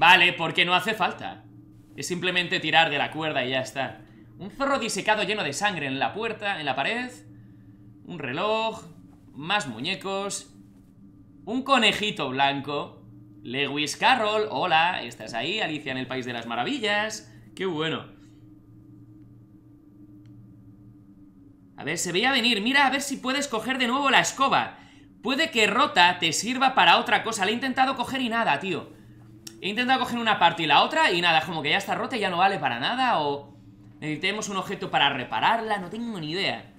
Vale, porque no hace falta. Es simplemente tirar de la cuerda y ya está. Un zorro disecado lleno de sangre en la puerta, en la pared. Un reloj Más muñecos. Un conejito blanco. Lewis Carroll, hola, ¿estás ahí? Alicia en el País de las Maravillas Qué bueno. A ver, se veía venir. Mira a ver si puedes coger de nuevo la escoba. Puede que Rota te sirva para otra cosa. Le he intentado coger y nada, tío He intentado coger una parte y la otra y nada, como que ya está rota y ya no vale para nada o necesitemos un objeto para repararla, no tengo ni idea.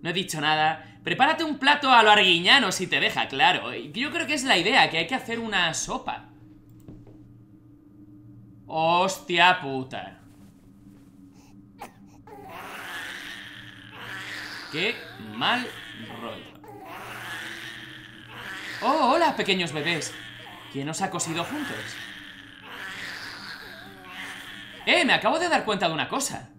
No he dicho nada. Prepárate un plato a lo arguiñano si te deja, claro. Yo creo que es la idea, que hay que hacer una sopa. Hostia puta. Qué mal rollo. Oh, hola, pequeños bebés. ¿Quién os ha cosido juntos? ¡Eh! Me acabo de dar cuenta de una cosa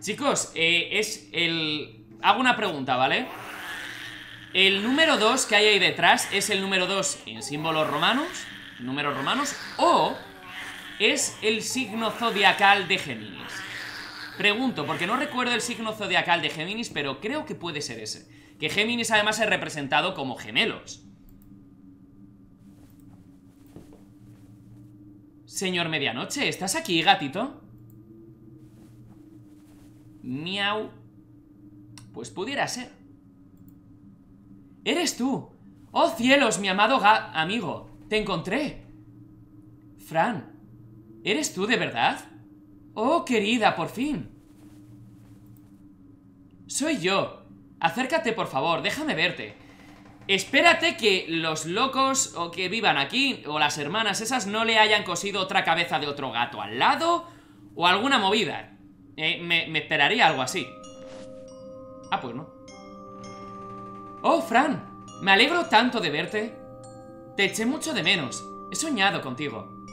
Chicos, eh, es el... Hago una pregunta, ¿vale? El número 2 que hay ahí detrás ¿Es el número 2 en símbolos romanos? ¿Números romanos? ¿O es el signo zodiacal de Géminis? Pregunto, porque no recuerdo el signo zodiacal de Géminis Pero creo que puede ser ese Que Géminis además es representado como gemelos Señor Medianoche, ¿estás aquí, gatito? Miau. Pues pudiera ser. ¡Eres tú! ¡Oh cielos, mi amado amigo! te encontré. Fran, ¿eres tú de verdad? Oh, querida, por fin. Soy yo. Acércate, por favor, déjame verte. Espérate que los locos o que vivan aquí, o las hermanas esas, no le hayan cosido otra cabeza de otro gato al lado, o alguna movida. Eh, me, me esperaría algo así. Ah, pues no. Oh, Fran, me alegro tanto de verte. Te eché mucho de menos. He soñado contigo.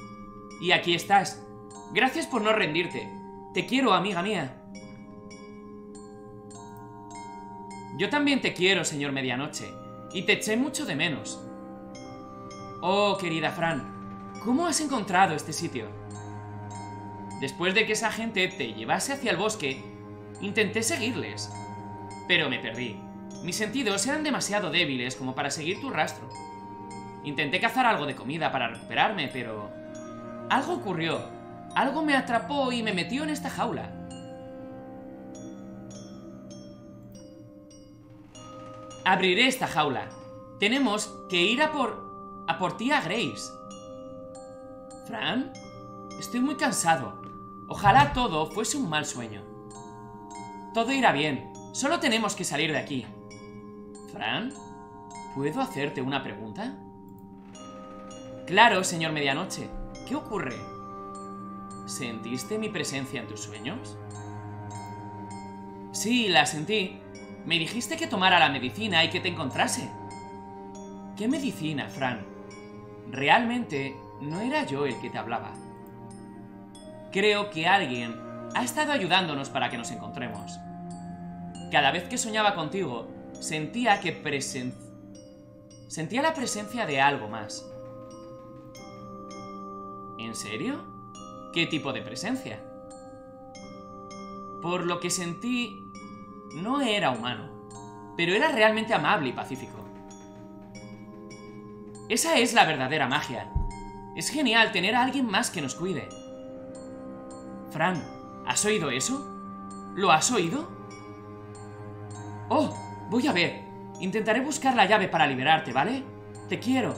Y aquí estás. Gracias por no rendirte. Te quiero, amiga mía. Yo también te quiero, señor Medianoche. Y te eché mucho de menos. Oh, querida Fran, ¿cómo has encontrado este sitio? Después de que esa gente te llevase hacia el bosque, intenté seguirles. Pero me perdí. Mis sentidos eran demasiado débiles como para seguir tu rastro. Intenté cazar algo de comida para recuperarme, pero... Algo ocurrió. Algo me atrapó y me metió en esta jaula. Abriré esta jaula. Tenemos que ir a por... a por tía Grace. Fran, estoy muy cansado. Ojalá todo fuese un mal sueño. Todo irá bien. Solo tenemos que salir de aquí. Fran, ¿puedo hacerte una pregunta? Claro, señor Medianoche. ¿Qué ocurre? ¿Sentiste mi presencia en tus sueños? Sí, la sentí. Me dijiste que tomara la medicina y que te encontrase. ¿Qué medicina, Fran? Realmente no era yo el que te hablaba. Creo que alguien ha estado ayudándonos para que nos encontremos. Cada vez que soñaba contigo, sentía que presen... Sentía la presencia de algo más. ¿En serio? ¿Qué tipo de presencia? Por lo que sentí, no era humano, pero era realmente amable y pacífico. Esa es la verdadera magia. Es genial tener a alguien más que nos cuide. Fran, ¿has oído eso? ¿Lo has oído? Oh, voy a ver. Intentaré buscar la llave para liberarte, ¿vale? Te quiero.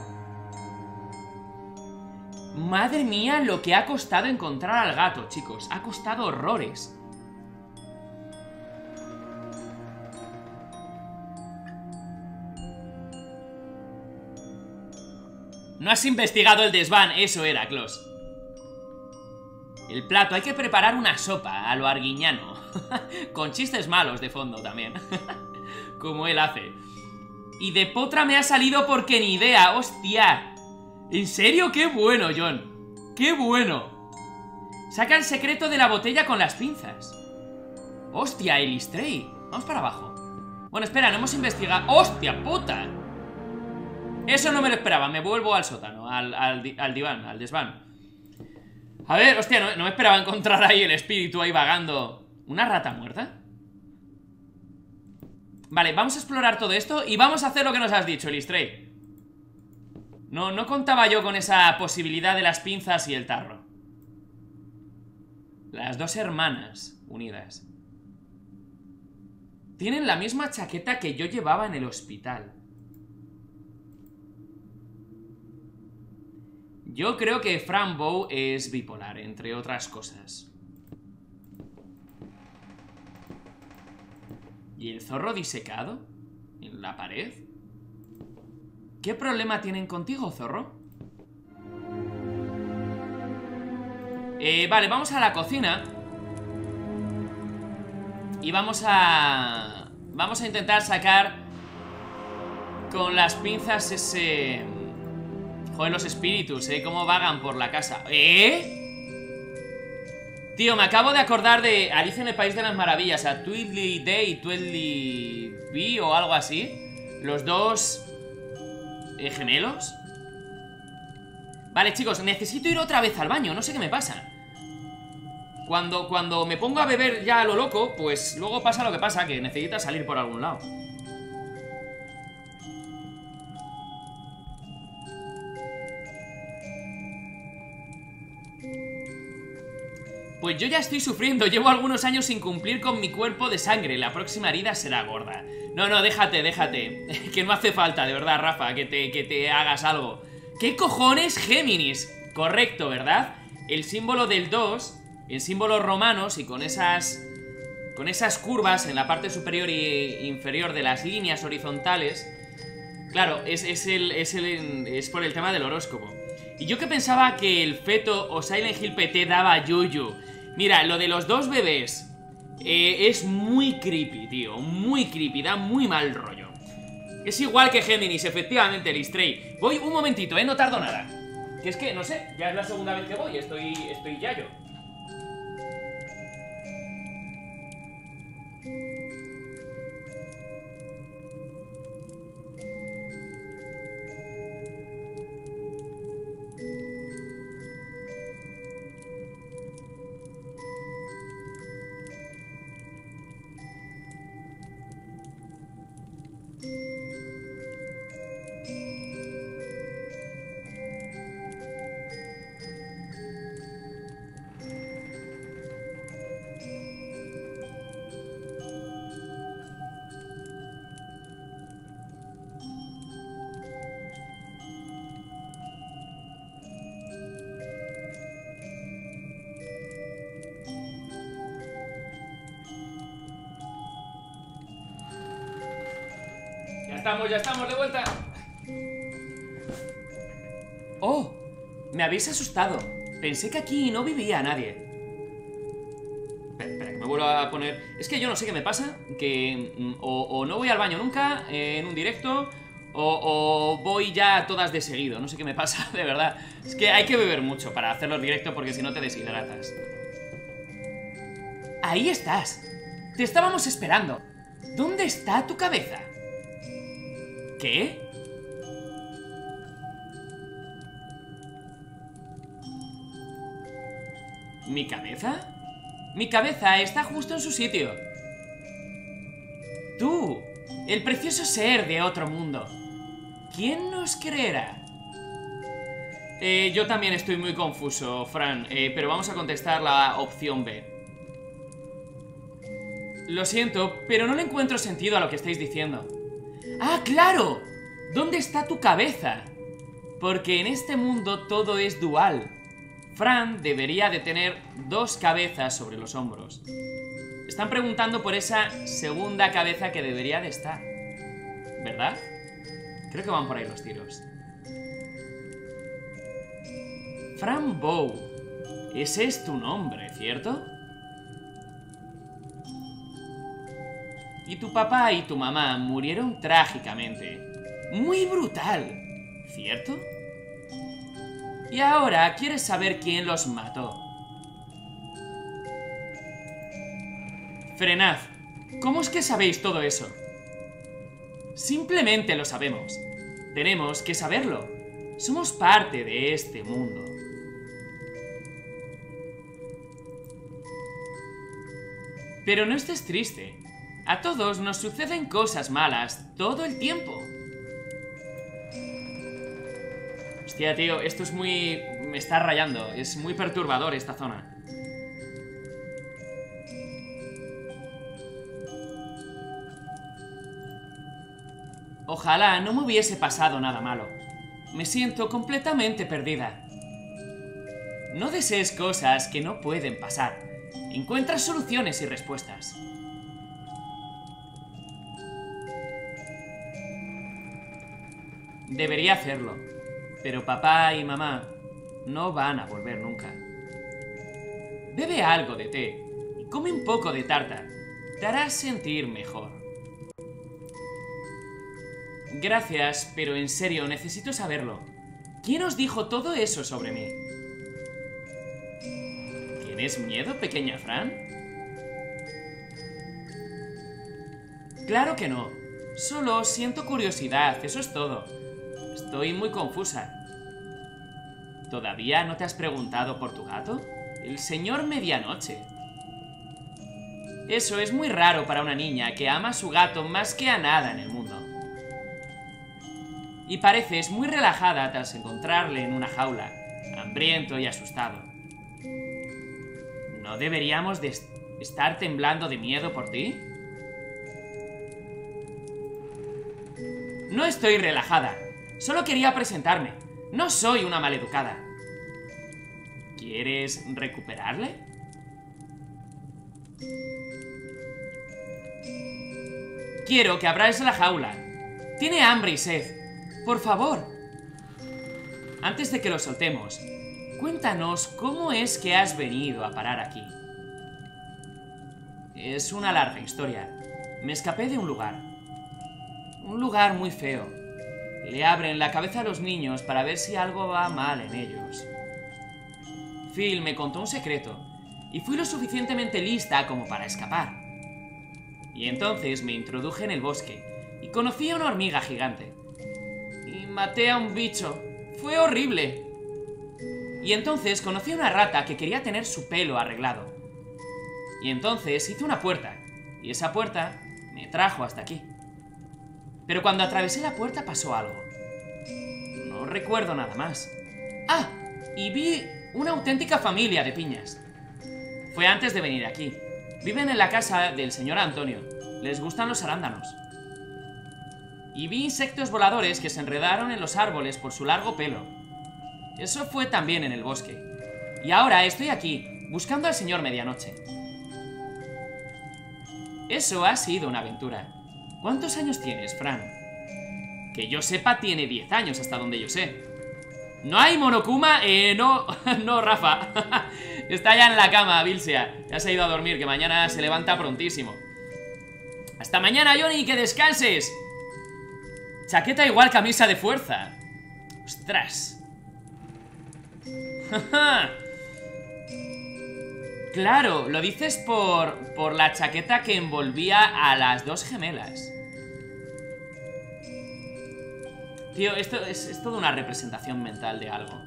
Madre mía, lo que ha costado encontrar al gato, chicos. Ha costado horrores. No has investigado el desván, eso era, Klaus. El plato, hay que preparar una sopa a lo arguiñano. Con chistes malos de fondo también. Como él hace. Y de potra me ha salido porque ni idea, hostia. ¿En serio? ¡Qué bueno, John! ¡Qué bueno! Saca el secreto de la botella con las pinzas. ¡Hostia, Elistray! Vamos para abajo. Bueno, espera, no hemos investigado... ¡Hostia, puta! Eso no me lo esperaba, me vuelvo al sótano, al, diván, al desván. A ver, hostia, no, no, me esperaba encontrar ahí el espíritu ahí vagando. ¿Una rata muerta? Vale, vamos a explorar todo esto y vamos a hacer lo que nos has dicho, Elistray. No, no contaba yo con esa posibilidad de las pinzas y el tarro. Las dos hermanas unidas. Tienen la misma chaqueta que yo llevaba en el hospital. Yo creo que Fran Bow es bipolar, entre otras cosas. ¿Y el zorro disecado? ¿En la pared? ¿Qué problema tienen contigo, zorro? Eh, vale, vamos a la cocina Y vamos a... Vamos a intentar sacar Con las pinzas ese... Joder, los espíritus, ¿eh? Cómo vagan por la casa ¿Eh? Tío, me acabo de acordar de Alicia en el País de las Maravillas A Tweedly Day y Tweedly B o algo así Los dos eh, gemelos Vale, chicos, necesito ir otra vez al baño No sé qué me pasa cuando, cuando me pongo a beber ya a lo loco Pues luego pasa lo que pasa Que necesita salir por algún lado Pues yo ya estoy sufriendo, llevo algunos años sin cumplir con mi cuerpo de sangre La próxima herida será gorda No, no, déjate, déjate Que no hace falta, de verdad, Rafa, que te, que te hagas algo ¿Qué cojones Géminis? Correcto, ¿verdad? El símbolo del 2, en símbolos romanos y con esas con esas curvas en la parte superior e inferior de las líneas horizontales, claro, es, el, es, el, es por el tema del horóscopo. Y yo que pensaba que el feto o Silent Hill PT daba yuyu. Mira, lo de los dos bebés eh, es muy creepy, tío. Muy creepy, da muy mal rollo. Es igual que Géminis, efectivamente, el. Voy un momentito, ¿eh? No tardo nada. Que es que, no sé, ya es la segunda vez que voy, estoy, estoy ya yo. Estamos, ya estamos de vuelta. ¡Oh! Me habéis asustado. Pensé que aquí no vivía nadie. Espera, que me vuelvo a poner... Es que yo no sé qué me pasa, que mm, o, no voy al baño nunca eh, en un directo, o, voy ya todas de seguido. No sé qué me pasa, de verdad. Es que hay que beber mucho para hacerlo directo porque si no te deshidratas. Ahí estás. Te estábamos esperando. ¿Dónde está tu cabeza? ¿Qué? ¿Mi cabeza? Mi cabeza está justo en su sitio. Tú, el precioso ser de otro mundo. ¿Quién nos creerá? Eh, yo también estoy muy confuso, Fran, eh, pero vamos a contestar la opción B. Lo siento, pero no le encuentro sentido a lo que estáis diciendo. ¡Ah, claro! ¿Dónde está tu cabeza? Porque en este mundo todo es dual. Fran debería de tener dos cabezas sobre los hombros. Están preguntando por esa segunda cabeza que debería de estar. ¿Verdad? Creo que van por ahí los tiros. Fran Bow. Ese es tu nombre, ¿cierto? Y tu papá y tu mamá murieron trágicamente. Muy brutal, ¿cierto? Y ahora quieres saber quién los mató. Frenad. ¿Cómo es que sabéis todo eso? Simplemente lo sabemos. Tenemos que saberlo. Somos parte de este mundo. Pero no estés triste. A todos nos suceden cosas malas todo el tiempo. Hostia, tío, esto es muy... me está rayando. Es muy perturbador esta zona. Ojalá no me hubiese pasado nada malo. Me siento completamente perdida. No desees cosas que no pueden pasar. Encuentra soluciones y respuestas. Debería hacerlo, pero papá y mamá no van a volver nunca. Bebe algo de té y come un poco de tarta. Te harás sentir mejor. Gracias, pero en serio, necesito saberlo. ¿Quién os dijo todo eso sobre mí? ¿Tienes miedo, pequeña Fran? Claro que no. Solo siento curiosidad, eso es todo. Estoy muy confusa. ¿Todavía no te has preguntado por tu gato? El señor Medianoche. Eso es muy raro para una niña que ama a su gato más que a nada en el mundo. Y pareces muy relajada tras encontrarle en una jaula, hambriento y asustado. ¿No deberíamos de estar temblando de miedo por ti? No estoy relajada. Solo quería presentarme. No soy una maleducada. ¿Quieres recuperarle? Quiero que abráis la jaula. Tiene hambre y sed. Por favor. Antes de que lo soltemos, cuéntanos cómo es que has venido a parar aquí. Es una larga historia. Me escapé de un lugar. Un lugar muy feo. Le abren la cabeza a los niños para ver si algo va mal en ellos. Phil me contó un secreto y fui lo suficientemente lista como para escapar. Y entonces me introduje en el bosque y conocí a una hormiga gigante. Y maté a un bicho. Fue horrible. Y entonces conocí a una rata que quería tener su pelo arreglado. Y entonces hice una puerta. Y esa puerta me trajo hasta aquí. Pero cuando atravesé la puerta pasó algo. No recuerdo nada más. Ah, y vi una auténtica familia de piñas. Fue antes de venir aquí. Viven en la casa del señor Antonio. Les gustan los arándanos. Y vi insectos voladores que se enredaron en los árboles por su largo pelo. Eso fue también en el bosque. Y ahora estoy aquí, buscando al señor Medianoche. Eso ha sido una aventura. ¿Cuántos años tienes, Fran? Que yo sepa, tiene 10 años, hasta donde yo sé. ¿No hay Monokuma? Eh, no, no, Rafa. Está ya en la cama, Vilsia. Ya se ha ido a dormir, que mañana se levanta prontísimo. Hasta mañana, Johnny, que descanses. Chaqueta igual camisa de fuerza. Ostras. claro, lo dices por, por la chaqueta que envolvía a las dos gemelas. Tío, esto es, es toda una representación mental de algo.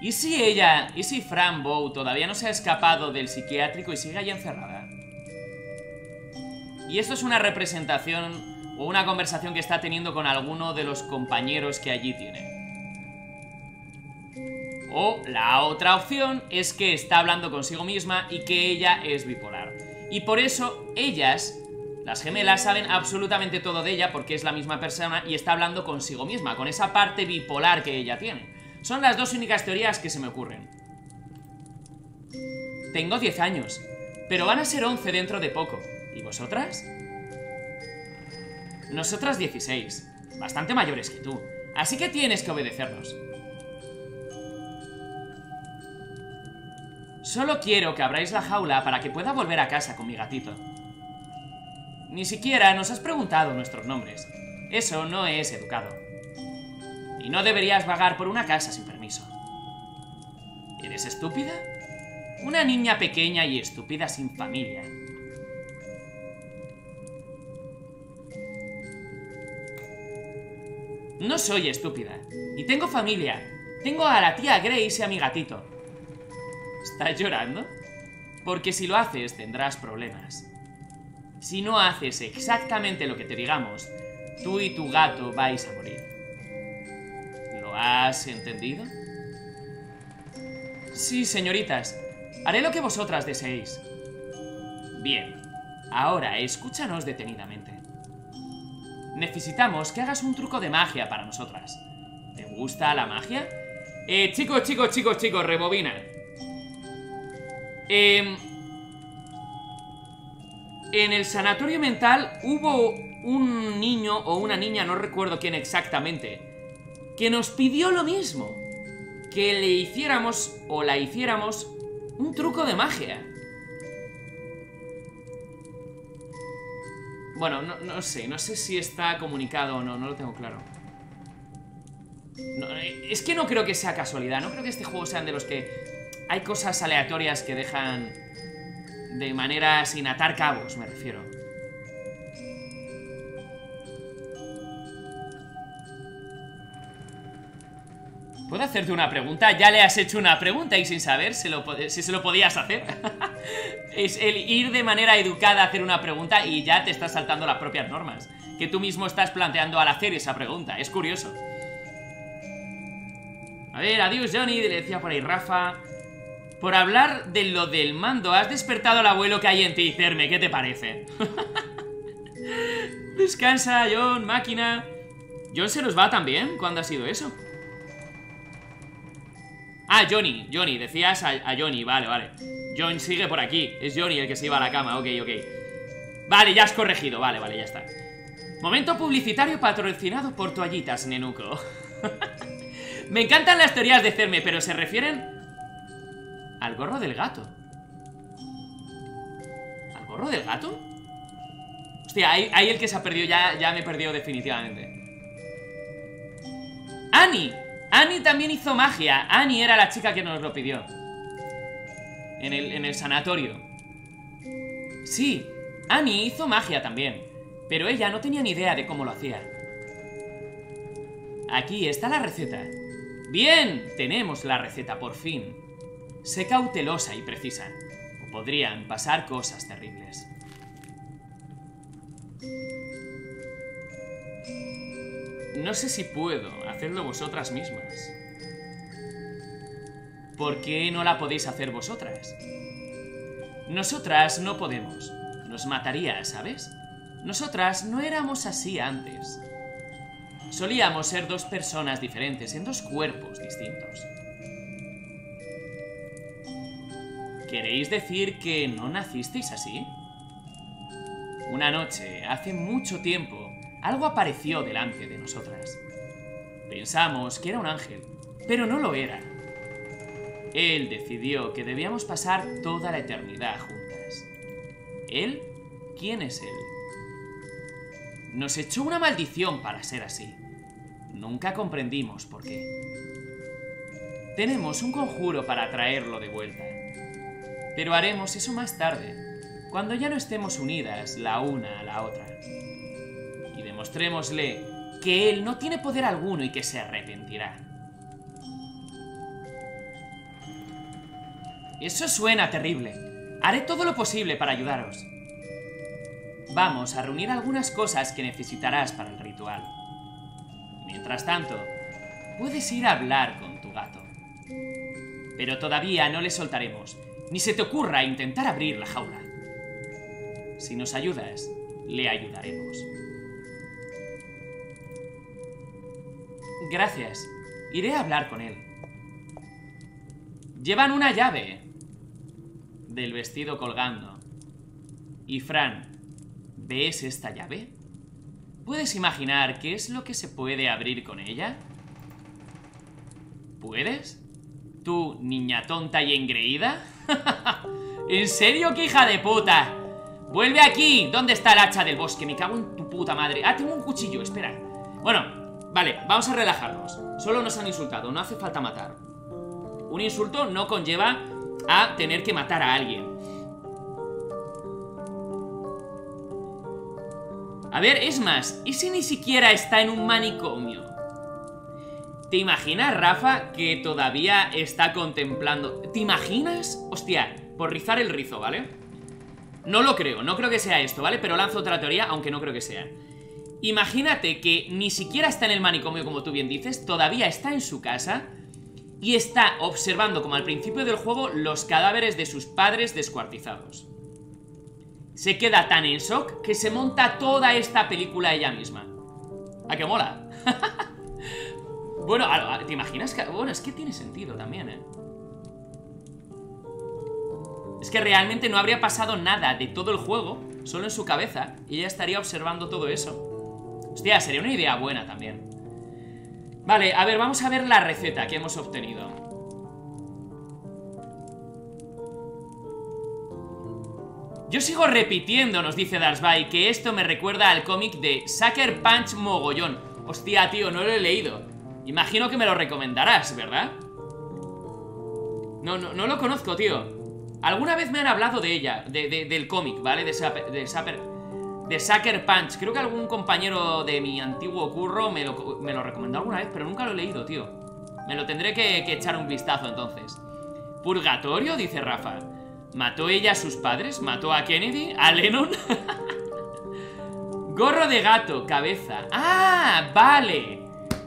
¿Y si ella, y si Fran Bow todavía no se ha escapado del psiquiátrico y sigue ahí encerrada? Y esto es una representación o una conversación que está teniendo con alguno de los compañeros que allí tiene. O la otra opción es que está hablando consigo misma y que ella es bipolar. Y por eso ellas, las gemelas, saben absolutamente todo de ella porque es la misma persona y está hablando consigo misma, con esa parte bipolar que ella tiene. Son las dos únicas teorías que se me ocurren. Tengo 10 años, pero van a ser 11 dentro de poco. ¿Y vosotras? Nosotras 16, bastante mayores que tú, así que tienes que obedecernos. Solo quiero que abráis la jaula para que pueda volver a casa con mi gatito. Ni siquiera nos has preguntado nuestros nombres. Eso no es educado. Y no deberías vagar por una casa sin permiso. ¿Eres estúpida? Una niña pequeña y estúpida sin familia. No soy estúpida. Y tengo familia. Tengo a la tía Grace y a mi gatito. ¿Estás llorando? Porque si lo haces tendrás problemas. Si no haces exactamente lo que te digamos, tú y tu gato vais a morir. ¿Lo has entendido? Sí, señoritas. Haré lo que vosotras deseéis. Bien. Ahora, escúchanos detenidamente. Necesitamos que hagas un truco de magia para nosotras. ¿Te gusta la magia? Eh, chicos, chicos, chicos, chicos, rebobina. Eh, en el sanatorio mental hubo un niño o una niña, no recuerdo quién exactamente, que nos pidió lo mismo. Que le hiciéramos o la hiciéramos un truco de magia. Bueno, no, sé, no sé si está comunicado o no, no lo tengo claro. Eh, es que no creo que sea casualidad, no creo que este juego sean de los que hay cosas aleatorias que dejan de manera sin atar cabos, me refiero. ¿Puedo hacerte una pregunta? Ya le has hecho una pregunta y sin saber si, se lo podías hacer. es el ir de manera educada a hacer una pregunta y ya te estás saltando las propias normas. Que tú mismo estás planteando al hacer esa pregunta. Es curioso. A ver, adiós Johnny, le decía por ahí Rafa. Por hablar de lo del mando, has despertado al abuelo que hay en ti, Cerme, ¿qué te parece? Descansa, John, máquina. ¿John se nos va también? ¿Cuándo ha sido eso? Ah, Johnny, Johnny, decías a, a Johnny, vale, vale John sigue por aquí, es Johnny el que se iba a la cama, ok, ok Vale, ya has corregido, vale, vale, ya está Momento publicitario patrocinado por toallitas, Nenuco Me encantan las teorías de Cerme, pero se refieren al gorro del gato ¿Al gorro del gato? Hostia, ahí, el que se ha perdido ya, ya me he perdido definitivamente ¡Annie! Annie también hizo magia. Annie era la chica que nos lo pidió. En el, en el sanatorio. Sí, Annie hizo magia también. Pero ella no tenía ni idea de cómo lo hacía. Aquí está la receta. Bien, tenemos la receta por fin. Sé cautelosa y precisa. O podrían pasar cosas terribles. No sé si puedo hacerlo vosotras mismas. ¿Por qué no la podéis hacer vosotras? Nosotras no podemos. Nos mataría, ¿sabes? Nosotras no éramos así antes. Solíamos ser dos personas diferentes en dos cuerpos distintos. ¿Queréis decir que no nacisteis así? Una noche, hace mucho tiempo, algo apareció delante de nosotras. Pensamos que era un ángel, pero no lo era. Él decidió que debíamos pasar toda la eternidad juntas. ¿Él? ¿Quién es él? Nos echó una maldición para ser así. Nunca comprendimos por qué. Tenemos un conjuro para traerlo de vuelta. Pero haremos eso más tarde, cuando ya no estemos unidas la una a la otra demostrémosle que él no tiene poder alguno y que se arrepentirá. Eso suena terrible. Haré todo lo posible para ayudaros. Vamos a reunir algunas cosas que necesitarás para el ritual. Mientras tanto, puedes ir a hablar con tu gato. Pero todavía no le soltaremos, ni se te ocurra intentar abrir la jaula. Si nos ayudas, le ayudaremos. Gracias. Iré a hablar con él. Llevan una llave del vestido colgando. Y Fran, ¿ves esta llave? ¿Puedes imaginar qué es lo que se puede abrir con ella? ¿Puedes? ¿Tú, niña tonta y engreída? ¿En serio, qué hija de puta? ¡Vuelve aquí! ¿Dónde está el hacha del bosque? Me cago en tu puta madre. Ah, tengo un cuchillo, espera. Bueno, Vale, vamos a relajarnos. Solo nos han insultado, no hace falta matar. Un insulto no conlleva a tener que matar a alguien. A ver, es más, ¿y si ni siquiera está en un manicomio? ¿Te imaginas, Rafa, que todavía está contemplando... ¿Te imaginas? Hostia, por rizar el rizo, ¿vale? No lo creo, no creo que sea esto, ¿vale? Pero lanzo otra teoría, aunque no creo que sea. Imagínate que ni siquiera está en el manicomio, como tú bien dices, todavía está en su casa y está observando, como al principio del juego, los cadáveres de sus padres descuartizados. Se queda tan en shock que se monta toda esta película ella misma. ¿A qué mola? bueno, ¿te imaginas que...? Bueno, es que tiene sentido también, ¿eh? Es que realmente no habría pasado nada de todo el juego, solo en su cabeza, y ella estaría observando todo eso. Hostia, sería una idea buena también Vale, a ver, vamos a ver la receta que hemos obtenido Yo sigo repitiendo, nos dice Darsby, que esto me recuerda al cómic de Sucker Punch Mogollón Hostia, tío, no lo he leído Imagino que me lo recomendarás, ¿verdad? No, no, no lo conozco, tío Alguna vez me han hablado de ella, del cómic, ¿vale? De, de Sucker, de Sucker Punch. Creo que algún compañero de mi antiguo curro me lo, recomendó alguna vez, pero nunca lo he leído, tío. Me lo tendré que, echar un vistazo entonces. ¿Purgatorio? Dice Rafa. ¿Mató ella a sus padres? ¿Mató a Kennedy? ¿A Lennon? Gorro de gato, cabeza. ¡Ah! Vale.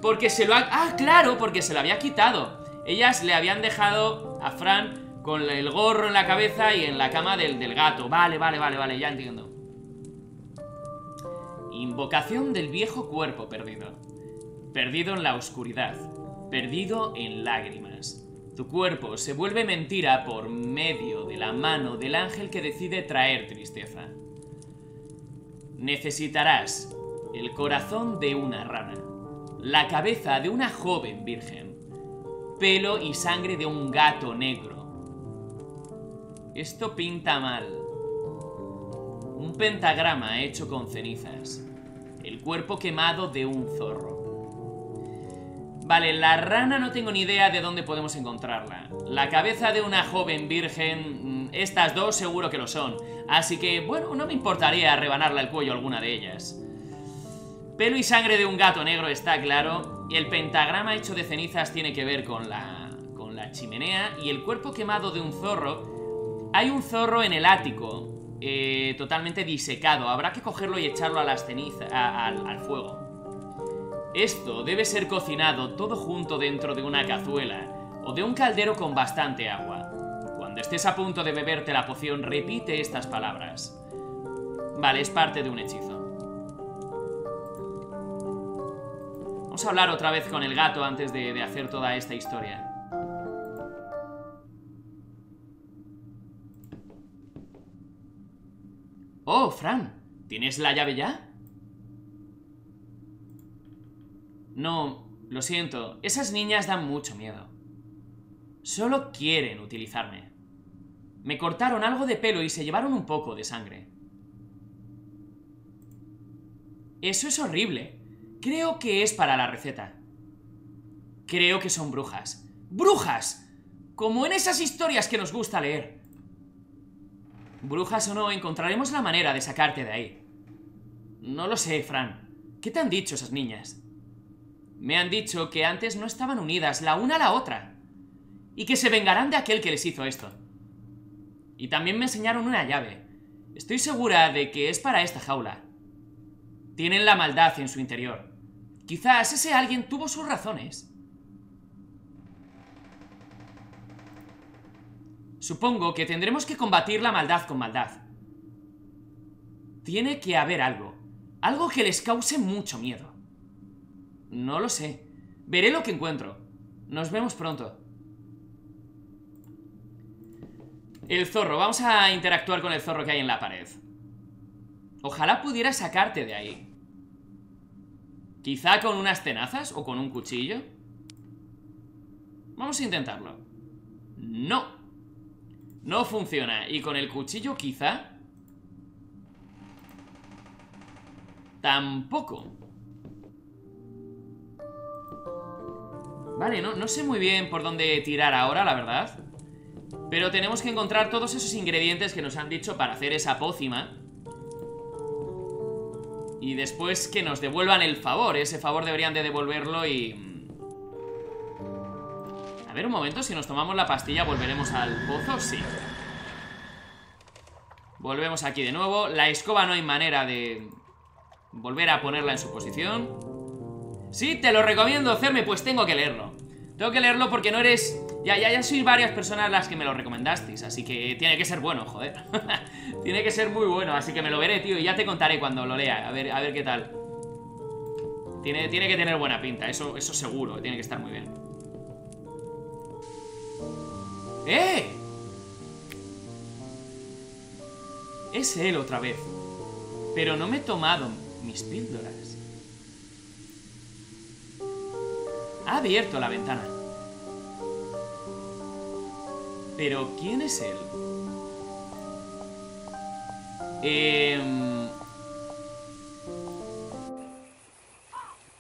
Porque se lo ha... Ah, claro, porque se lo había quitado. Ellas le habían dejado a Fran con el gorro en la cabeza y en la cama del, del gato. Vale, vale, vale, vale, ya entiendo. Invocación del viejo cuerpo perdido. perdido en la oscuridad, perdido en lágrimas. Tu cuerpo se vuelve mentira por medio de la mano del ángel que decide traer tristeza. Necesitarás el corazón de una rana, la cabeza de una joven virgen, pelo y sangre de un gato negro. Esto pinta mal. Un pentagrama hecho con cenizas. El cuerpo quemado de un zorro. Vale, la rana no tengo ni idea de dónde podemos encontrarla. La cabeza de una joven virgen, mm, estas dos seguro que lo son. Así que, bueno, no me importaría rebanarle el cuello a alguna de ellas. Pelo y sangre de un gato negro está claro. El pentagrama hecho de cenizas tiene que ver con la, con la chimenea. Y el cuerpo quemado de un zorro. Hay un zorro en el ático. eh, totalmente disecado. Habrá que cogerlo y echarlo a las cenizas. al fuego. Esto debe ser cocinado todo junto dentro de una cazuela o de un caldero con bastante agua. Cuando estés a punto de beberte la poción, repite estas palabras. Vale, es parte de un hechizo. Vamos a hablar otra vez con el gato antes de, hacer toda esta historia. Oh, Fran, ¿tienes la llave ya? No, lo siento, esas niñas dan mucho miedo. Solo quieren utilizarme. Me cortaron algo de pelo y se llevaron un poco de sangre. Eso es horrible. Creo que es para la receta. Creo que son brujas. ¡Brujas! Como en esas historias que nos gusta leer. Brujas o no, encontraremos la manera de sacarte de ahí. No lo sé, Fran. ¿Qué te han dicho esas niñas? Me han dicho que antes no estaban unidas la una a la otra. Y que se vengarán de aquel que les hizo esto. Y también me enseñaron una llave. Estoy segura de que es para esta jaula. Tienen la maldad en su interior. Quizás ese alguien tuvo sus razones. Supongo que tendremos que combatir la maldad con maldad. Tiene que haber algo. Algo que les cause mucho miedo. No lo sé. Veré lo que encuentro. Nos vemos pronto. El zorro. Vamos a interactuar con el zorro que hay en la pared. Ojalá pudiera sacarte de ahí. Quizá con unas tenazas o con un cuchillo. Vamos a intentarlo. No. No funciona. Y con el cuchillo quizá... Tampoco. Vale, no, no sé muy bien por dónde tirar ahora, la verdad. Pero tenemos que encontrar todos esos ingredientes que nos han dicho para hacer esa pócima. Y después que nos devuelvan el favor. Ese favor deberían de devolverlo y... mm, A ver un momento, si nos tomamos la pastilla volveremos al pozo, sí. Volvemos aquí de nuevo. La escoba no hay manera de volver a ponerla en su posición. Sí, te lo recomiendo, Cerme, pues tengo que leerlo. Tengo que leerlo porque no eres... Ya, ya, ya sois varias personas las que me lo recomendasteis, así que tiene que ser bueno, joder. tiene que ser muy bueno, así que me lo veré, tío, y ya te contaré cuando lo lea, a ver, a ver qué tal. Tiene, tiene que tener buena pinta, eso, eso seguro, tiene que estar muy bien. ¡Eh! Es él otra vez. Pero no me he tomado mis píldoras. Ha abierto la ventana. Pero, ¿quién es él? Em,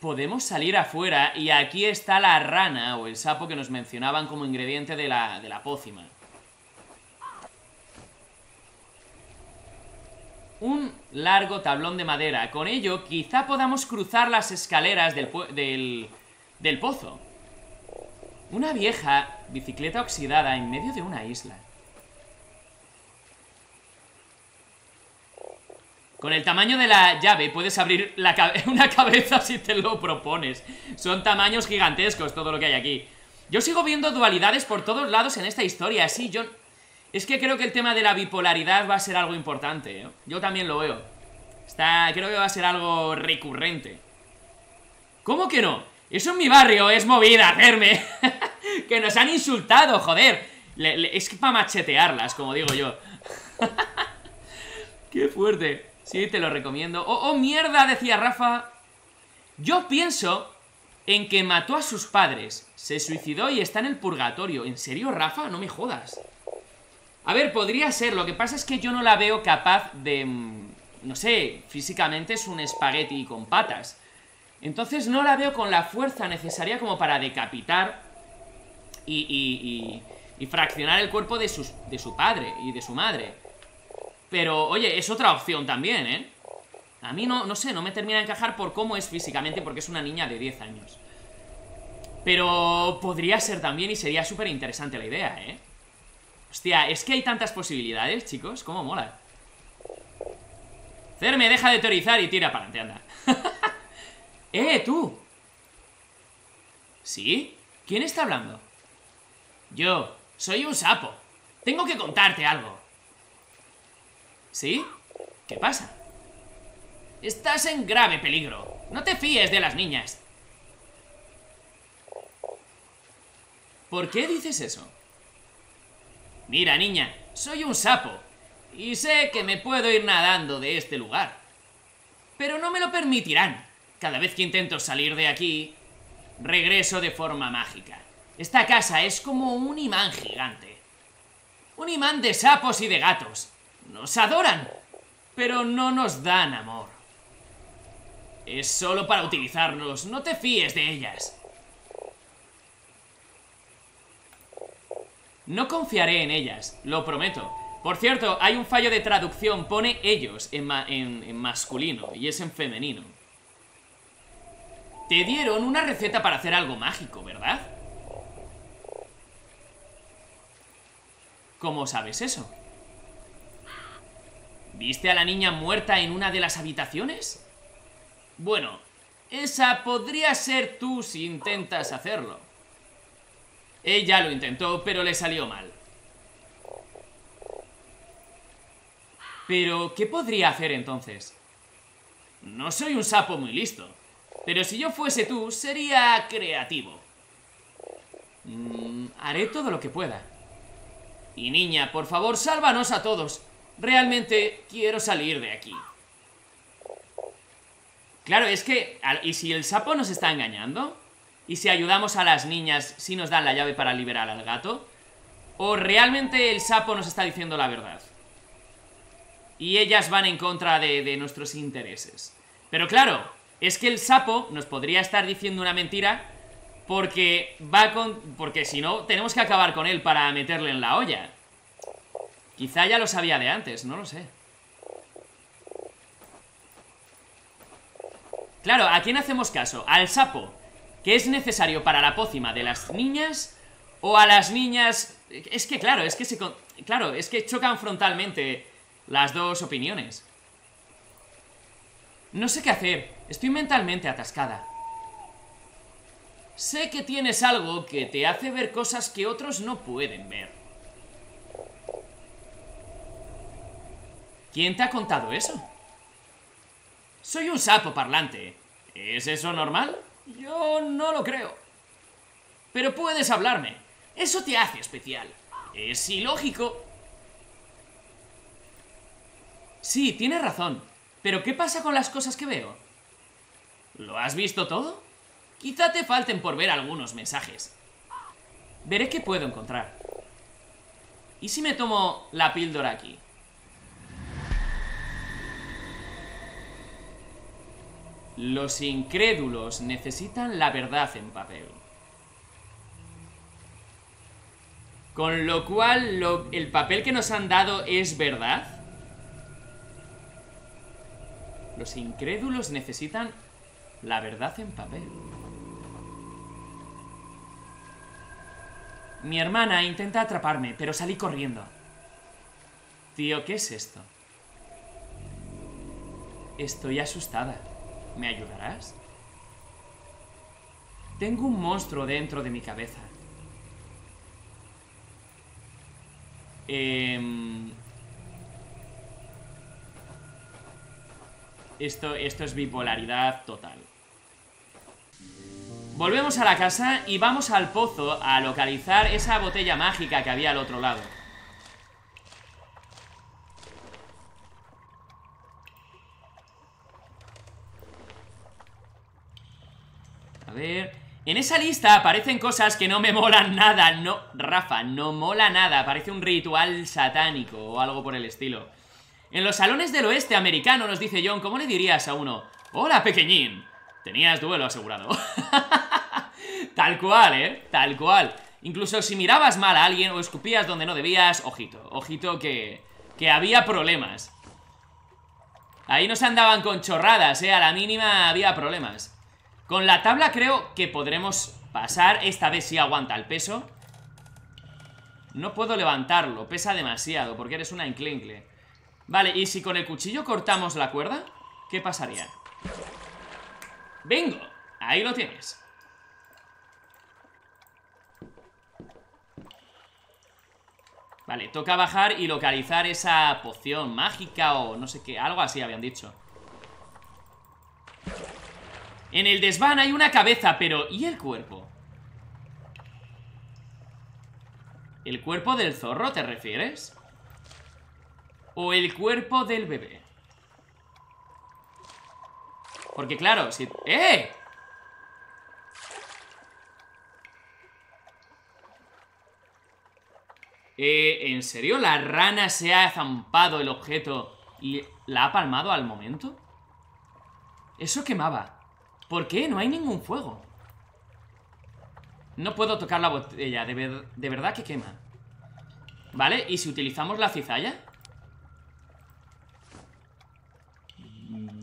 Podemos salir afuera y aquí está la rana o el sapo que nos mencionaban como ingrediente de la, de la pócima. Un largo tablón de madera. Con ello, quizá podamos cruzar las escaleras del, del, del pozo. Una vieja bicicleta oxidada en medio de una isla. Con el tamaño de la llave puedes abrir una cabeza si te lo propones. Son tamaños gigantescos todo lo que hay aquí. Yo sigo viendo dualidades por todos lados en esta historia, sí, yo... Es que creo que el tema de la bipolaridad va a ser algo importante, ¿eh? Yo también lo veo. Está... Creo que va a ser algo recurrente. ¿Cómo que no? Eso en mi barrio es movida, hacerme. que nos han insultado, joder. Le- es para machetearlas, como digo yo. Qué fuerte. Sí, te lo recomiendo. Oh, oh, mierda, decía Rafa. Yo pienso en que mató a sus padres, se suicidó y está en el purgatorio. ¿En serio, Rafa? No me jodas. A ver, podría ser. Lo que pasa es que yo no la veo capaz de... mm, No sé, físicamente es un espagueti con patas. Entonces no la veo con la fuerza necesaria como para decapitar y, y- y- fraccionar el cuerpo de su padre y de su madre. Pero, oye, es otra opción también, ¿eh? A mí no, no sé, no me termina de encajar por cómo es físicamente, porque es una niña de 10 años. Pero podría ser también y sería súper interesante la idea, ¿eh? Hostia, es que hay tantas posibilidades, chicos, cómo mola. Cerme, deja de teorizar y tira para adelante, anda. ¡Eh, tú! ¿Sí? ¿Quién está hablando? Yo, soy un sapo. Tengo que contarte algo. ¿Sí? ¿Qué pasa? Estás en grave peligro. No te fíes de las niñas. ¿Por qué dices eso? Mira, niña, soy un sapo. Y sé que me puedo ir nadando de este lugar. Pero no me lo permitirán. Cada vez que intento salir de aquí, regreso de forma mágica. Esta casa es como un imán gigante. Un imán de sapos y de gatos. Nos adoran, pero no nos dan amor. Es solo para utilizarnos, no te fíes de ellas. No confiaré en ellas, lo prometo. Por cierto, hay un fallo de traducción, pone ellos en, ma- en- en masculino y es en femenino. Te dieron una receta para hacer algo mágico, ¿verdad? ¿Cómo sabes eso? ¿Viste a la niña muerta en una de las habitaciones? Bueno, esa podría ser tú si intentas hacerlo. Ella lo intentó, pero le salió mal. Pero, ¿qué podría hacer entonces? No soy un sapo muy listo, pero si yo fuese tú, sería creativo. Mm, haré todo lo que pueda. Y niña, por favor, sálvanos a todos. Realmente quiero salir de aquí. Claro, es que... ¿Y si el sapo nos está engañando? ¿Y si ayudamos a las niñas si nos dan la llave para liberar al gato? ¿O realmente el sapo nos está diciendo la verdad? Y ellas van en contra de, de nuestros intereses. Pero claro, es que el sapo nos podría estar diciendo una mentira porque va con... Porque si no, tenemos que acabar con él para meterle en la olla. Quizá ya lo sabía de antes, no lo sé. Claro, ¿a quién hacemos caso? ¿Al sapo, que es necesario para la pócima de las niñas? ¿O a las niñas...? Es que claro, es que se... Claro, es que chocan frontalmente las dos opiniones. No sé qué hacer, estoy mentalmente atascada. Sé que tienes algo que te hace ver cosas que otros no pueden ver. ¿Quién te ha contado eso? Soy un sapo parlante. ¿Es eso normal? Yo no lo creo. Pero puedes hablarme. Eso te hace especial. Es ilógico. Sí, tienes razón. Pero ¿qué pasa con las cosas que veo? ¿Lo has visto todo? Quizá te falten por ver algunos mensajes. Veré qué puedo encontrar. ¿Y si me tomo la píldora aquí? Los incrédulos necesitan la verdad en papel. Con lo cual, el papel que nos han dado es verdad. Los incrédulos necesitan la verdad en papel. Mi hermana intenta atraparme, pero salí corriendo. Tío, ¿qué es esto? Estoy asustada. ¿Me ayudarás? Tengo un monstruo dentro de mi cabeza. Em, Esto, esto es bipolaridad total. Volvemos a la casa y vamos al pozo a localizar esa botella mágica que había al otro lado. A ver... En esa lista aparecen cosas que no me molan nada. No, Rafa, no mola nada. Parece un ritual satánico o algo por el estilo. En los salones del oeste americano, nos dice John, ¿cómo le dirías a uno? Hola, pequeñín. Tenías duelo asegurado. Tal cual, ¿eh? Tal cual. Incluso si mirabas mal a alguien o escupías donde no debías, ojito, ojito que, que había problemas. Ahí no se andaban con chorradas, ¿eh? A la mínima había problemas. Con la tabla creo que podremos pasar. Esta vez sí aguanta el peso. No puedo levantarlo, pesa demasiado porque eres una enclencle. Vale, ¿y si con el cuchillo cortamos la cuerda? ¿Qué pasaría? ¡Bingo! Ahí lo tienes. Vale, toca bajar y localizar esa poción mágica o no sé qué, algo así habían dicho. En el desván hay una cabeza, pero ¿y el cuerpo? ¿El cuerpo del zorro te refieres? ¿O el cuerpo del bebé? Porque claro, si... ¡Eh! Eh, ¿En serio la rana se ha zampado el objeto y la ha palmado al momento? Eso quemaba ¿Por qué? No hay ningún fuego. No puedo tocar la botella, de, de verdad que quema. ¿Vale? ¿Y si utilizamos la cizalla?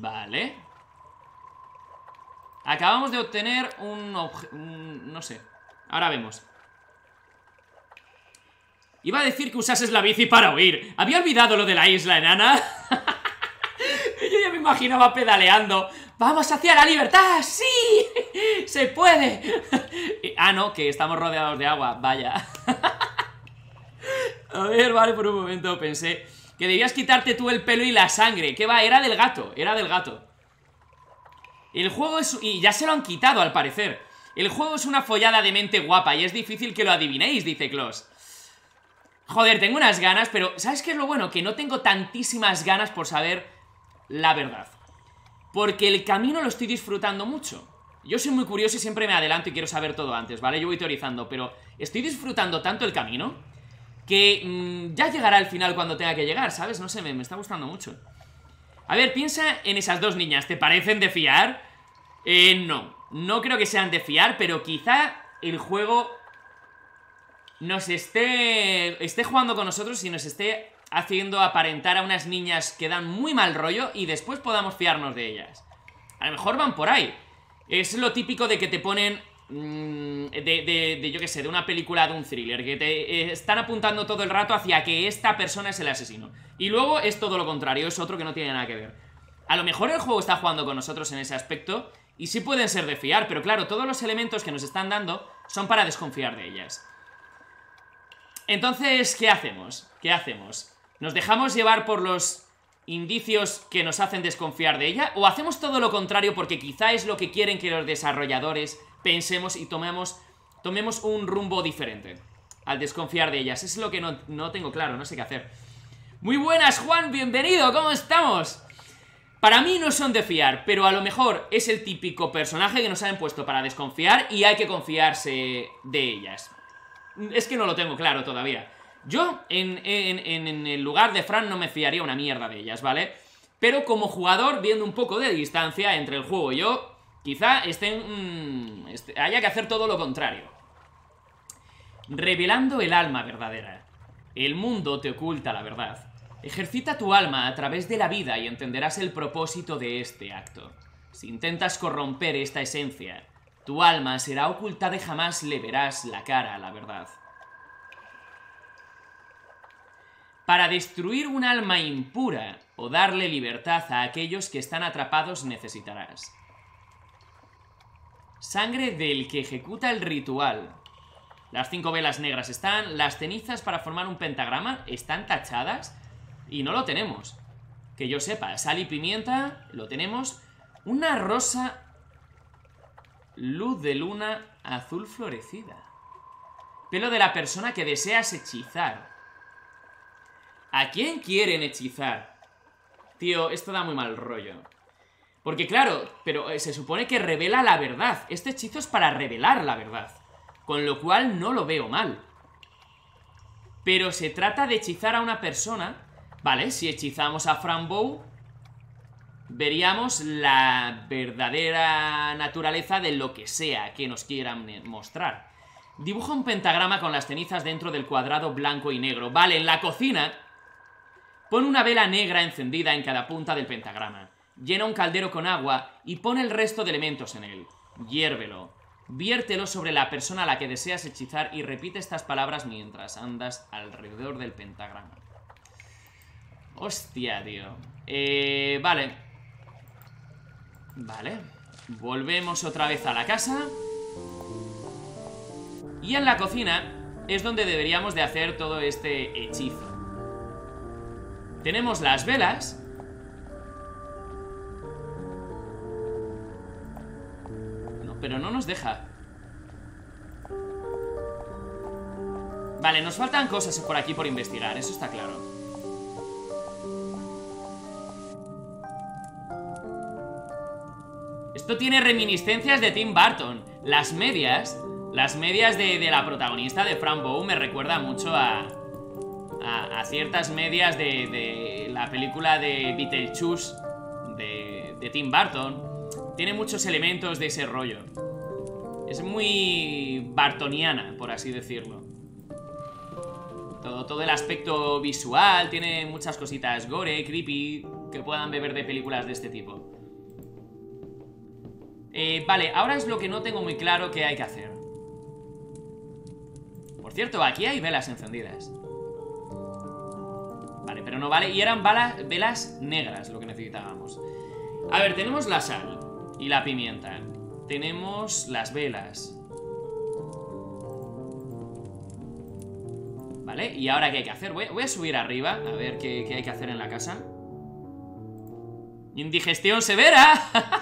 Vale. Acabamos de obtener un, un... No sé. Ahora vemos. Iba a decir que usases la bici para huir. Había olvidado lo de la isla enana. Yo ya me imaginaba pedaleando ¡Vamos hacia la libertad! ¡Sí! ¡Se puede! ah, no, que estamos rodeados de agua, vaya. A ver, vale, por un momento pensé que debías quitarte tú el pelo y la sangre. ¿Qué va? Era del gato, era del gato. El juego es... Y ya se lo han quitado, al parecer. El juego es una follada de mente guapa y es difícil que lo adivinéis, dice Klaus. Joder, tengo unas ganas, pero ¿sabes qué es lo bueno? Que no tengo tantísimas ganas por saber la verdad. Porque el camino lo estoy disfrutando mucho. Yo soy muy curioso y siempre me adelanto y quiero saber todo antes, ¿vale? Yo voy teorizando, pero estoy disfrutando tanto el camino que mm, ya llegará al final cuando tenga que llegar, ¿sabes? No sé, me, me, está gustando mucho. A ver, piensa en esas dos niñas, ¿te parecen de fiar? Eh, no, no creo que sean de fiar, pero quizá el juego nos esté, esté jugando con nosotros y nos esté haciendo aparentar a unas niñas que dan muy mal rollo y después podamos fiarnos de ellas. A lo mejor van por ahí. Es lo típico de que te ponen... Mm, de, de, yo qué sé, de una película de un thriller, que te eh, están apuntando todo el rato hacia que esta persona es el asesino. Y luego es todo lo contrario, es otro que no tiene nada que ver. A lo mejor el juego está jugando con nosotros en ese aspecto y sí pueden ser de fiar, pero claro, todos los elementos que nos están dando son para desconfiar de ellas. Entonces, ¿qué hacemos? ¿Qué hacemos? ¿Nos dejamos llevar por los indicios que nos hacen desconfiar de ella? ¿O hacemos todo lo contrario porque quizá es lo que quieren que los desarrolladores pensemos y tomemos, tomemos un rumbo diferente al desconfiar de ellas? Es lo que no, no tengo claro, no sé qué hacer. Muy buenas, Juan, bienvenido, ¿cómo estamos? Para mí no son de fiar, pero a lo mejor es el típico personaje que nos han puesto para desconfiar y hay que confiarse de ellas. Es que no lo tengo claro todavía. Yo, en, el lugar de Fran, no me fiaría una mierda de ellas, ¿vale? Pero como jugador, viendo un poco de distancia entre el juego y yo, quizá estén, este, haya que hacer todo lo contrario. Revelando el alma verdadera. El mundo te oculta la verdad. Ejercita tu alma a través de la vida y entenderás el propósito de este acto. Si intentas corromper esta esencia, tu alma será ocultada y jamás le verás la cara a la verdad. Para destruir un alma impura o darle libertad a aquellos que están atrapados necesitarás. Sangre del que ejecuta el ritual. Las cinco velas negras están, las cenizas para formar un pentagrama están tachadas y no lo tenemos. Que yo sepa, sal y pimienta, lo tenemos. Una rosa... Luz de luna azul florecida. Pelo de la persona que deseas hechizar. ¿A quién quieren hechizar? Tío, esto da muy mal rollo. Porque claro, pero eh, se supone que revela la verdad. Este hechizo es para revelar la verdad. Con lo cual no lo veo mal. Pero se trata de hechizar a una persona Vale, si hechizamos a Frambow Veríamos la verdadera naturaleza de lo que sea que nos quieran mostrar Dibuja un pentagrama con las cenizas dentro del cuadrado blanco y negro Vale, en la cocina Pon una vela negra encendida en cada punta del pentagrama Llena un caldero con agua y pone el resto de elementos en él Hiérvelo Viértelo sobre la persona a la que deseas hechizar y repite estas palabras mientras andas alrededor del pentagrama. Hostia, tío. Eh, vale. Vale. Volvemos otra vez a la casa. Y en la cocina es donde deberíamos de hacer todo este hechizo. Tenemos las velas. Pero no nos deja. Vale, nos faltan cosas por aquí por investigar, eso está claro. Esto tiene reminiscencias de Tim Burton. Las medias, las medias de, la protagonista de Fran Bow me recuerda mucho a, a, ciertas medias de, la película de Beetlejuice de, de Tim Burton. Tiene muchos elementos de ese rollo. Es muy bartoniana, por así decirlo. Todo, el aspecto visual, tiene muchas cositas gore, creepy, que puedan beber de películas de este tipo. Eh, vale, ahora es lo que no tengo muy claro que hay que hacer. Por cierto, aquí hay velas encendidas. Vale, pero no vale. Y eran velas negras lo que necesitábamos. A ver, tenemos la sal y la pimienta. Tenemos las velas. ¿Vale? ¿Y ahora qué hay que hacer? Voy, a subir arriba a ver qué, hay que hacer en la casa Indigestión severa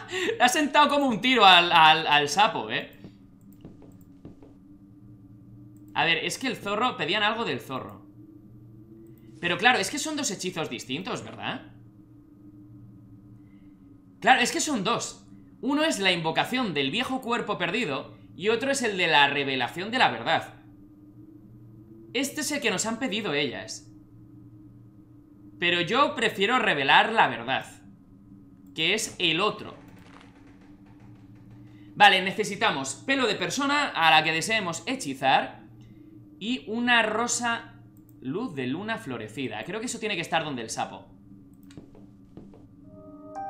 ha sentado como un tiro al, al sapo, ¿eh? A ver, es que el zorro... Pedían algo del zorro Pero claro, es que son dos hechizos distintos, ¿verdad? Claro, es que son dos Uno es la invocación del viejo cuerpo perdido Y otro es el de la revelación de la verdad este es el que nos han pedido ellas. Pero yo prefiero revelar la verdad. Que es el otro. Vale, necesitamos pelo de persona a la que deseemos hechizar. Y una rosa luz de luna florecida. Creo que eso tiene que estar donde el sapo.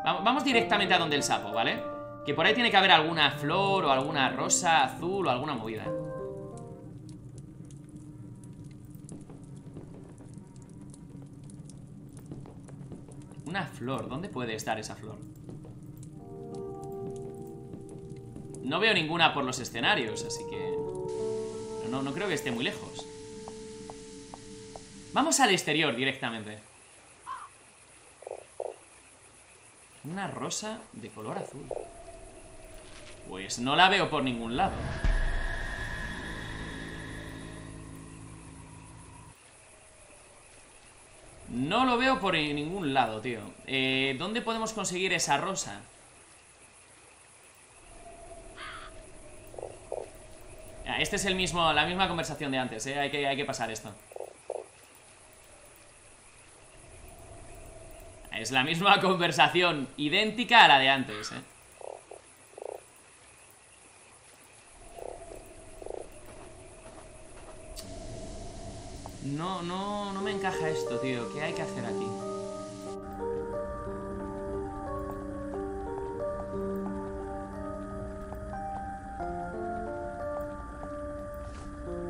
Vamos directamente a donde el sapo, ¿vale? Que por ahí tiene que haber alguna flor o alguna rosa azul o alguna movida. Una flor, ¿dónde puede estar esa flor? No veo ninguna por los escenarios, así que... no, no creo que esté muy lejos Vamos al exterior directamente Una rosa de color azul Pues no la veo por ningún lado No lo veo por ningún lado, tío eh, ¿Dónde podemos conseguir esa rosa? Ah, este es el mismo, la misma conversación de antes, ¿eh? Hay que, hay que pasar esto Es la misma conversación idéntica a la de antes, ¿eh? No, no, no me encaja esto, tío. ¿Qué hay que hacer aquí?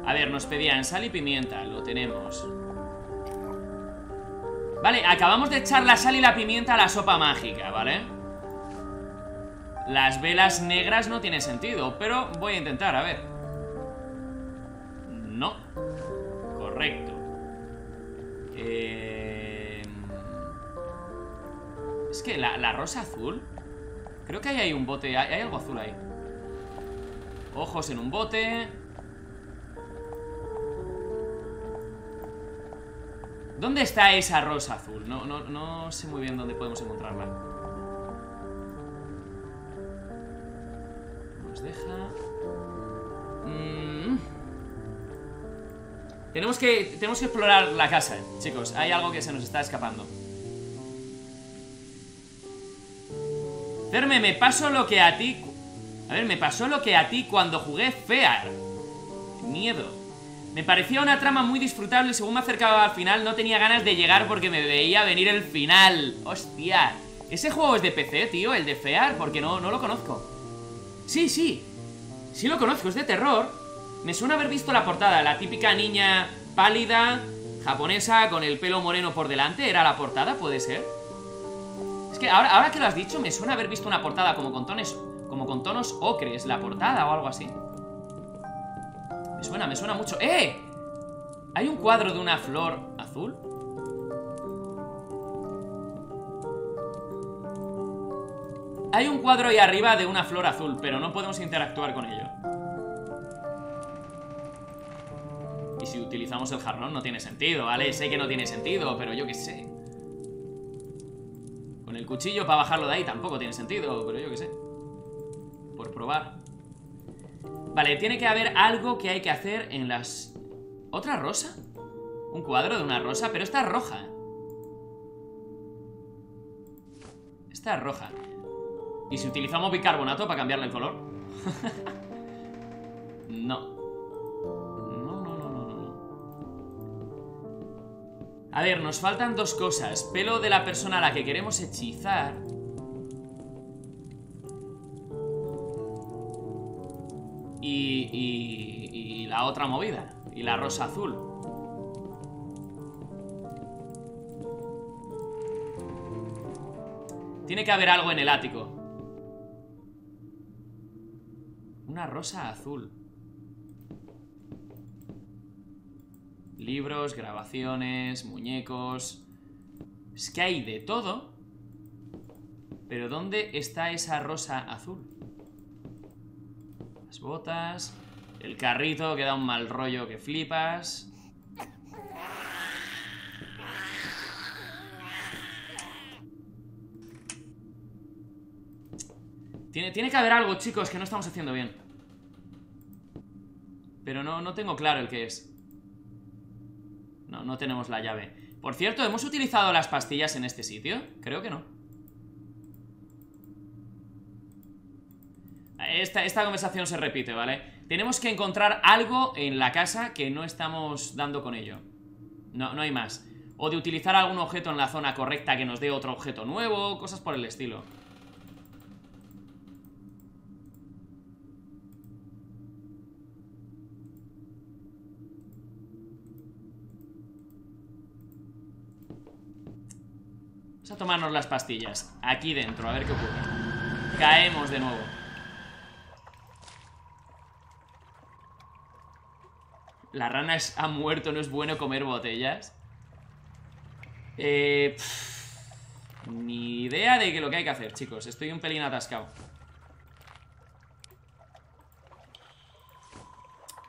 A ver, nos pedían sal y pimienta, lo tenemos Vale, acabamos de echar la sal y la pimienta a la sopa mágica, ¿vale? Las velas negras no tiene sentido, pero voy a intentar, a ver Es que la, rosa azul Creo que ahí hay un bote, hay, algo azul ahí Ojos en un bote. ¿Dónde está esa rosa azul? No, no, no sé muy bien dónde podemos encontrarla. Nos deja... Mm. Tenemos que, tenemos que explorar la casa, chicos. Hay algo que se nos está escapando. Cerme, me pasó lo que a ti... A ver, me pasó lo que a ti cuando jugué Fear. Miedo. Me parecía una trama muy disfrutable. Según me acercaba al final, no tenía ganas de llegar porque me veía venir el final. Hostia. ¿Ese juego es de PC, tío? ¿El de Fear? Porque no, no lo conozco. Sí, sí. Sí lo conozco, es de terror. Me suena haber visto la portada. La típica niña pálida, japonesa, con el pelo moreno por delante. ¿Era la portada? ¿Puede ser? Es que ahora, que lo has dicho, me suena haber visto una portada como con tonos, como con tonos ocres, la portada o algo así. Me suena, me suena mucho. ¡Eh! ¿Hay un cuadro de una flor azul? Hay un cuadro ahí arriba de una flor azul, pero no podemos interactuar con ello. Y si utilizamos el jarrón no tiene sentido, ¿vale? Sé que no tiene sentido, pero yo qué sé. Con el cuchillo para bajarlo de ahí tampoco tiene sentido, pero yo qué sé. Por probar. Vale, tiene que haber algo que hay que hacer en las... ¿Otra rosa? Un cuadro de una rosa, pero esta es roja. Esta es roja. ¿Y si utilizamos bicarbonato para cambiarle el color? no. No, A ver, nos faltan dos cosas. Pelo de la persona a la que queremos hechizar. Y, y, y la otra movida. Y la rosa azul. Tiene que haber algo en el ático. Una rosa azul. Libros, grabaciones, muñecos... Es que hay de todo. Pero ¿dónde está esa rosa azul? Las botas... El carrito que da un mal rollo que flipas... Tiene, tiene que haber algo, chicos, que no estamos haciendo bien. Pero no, no tengo claro el que es. No, no tenemos la llave. Por cierto, ¿hemos utilizado las pastillas en este sitio? Creo que no. Esta, esta conversación se repite, ¿vale? Tenemos que encontrar algo en la casa que no estamos dando con ello. No, no hay más. O de utilizar algún objeto en la zona correcta que nos dé otro objeto nuevo, cosas por el estilo. Vamos a tomarnos las pastillas Aquí dentro, a ver qué ocurre. Caemos de nuevo. La rana es, ha muerto, no es bueno comer botellas. Eh... ni idea de lo que hay que hacer, chicos. Estoy un pelín atascado.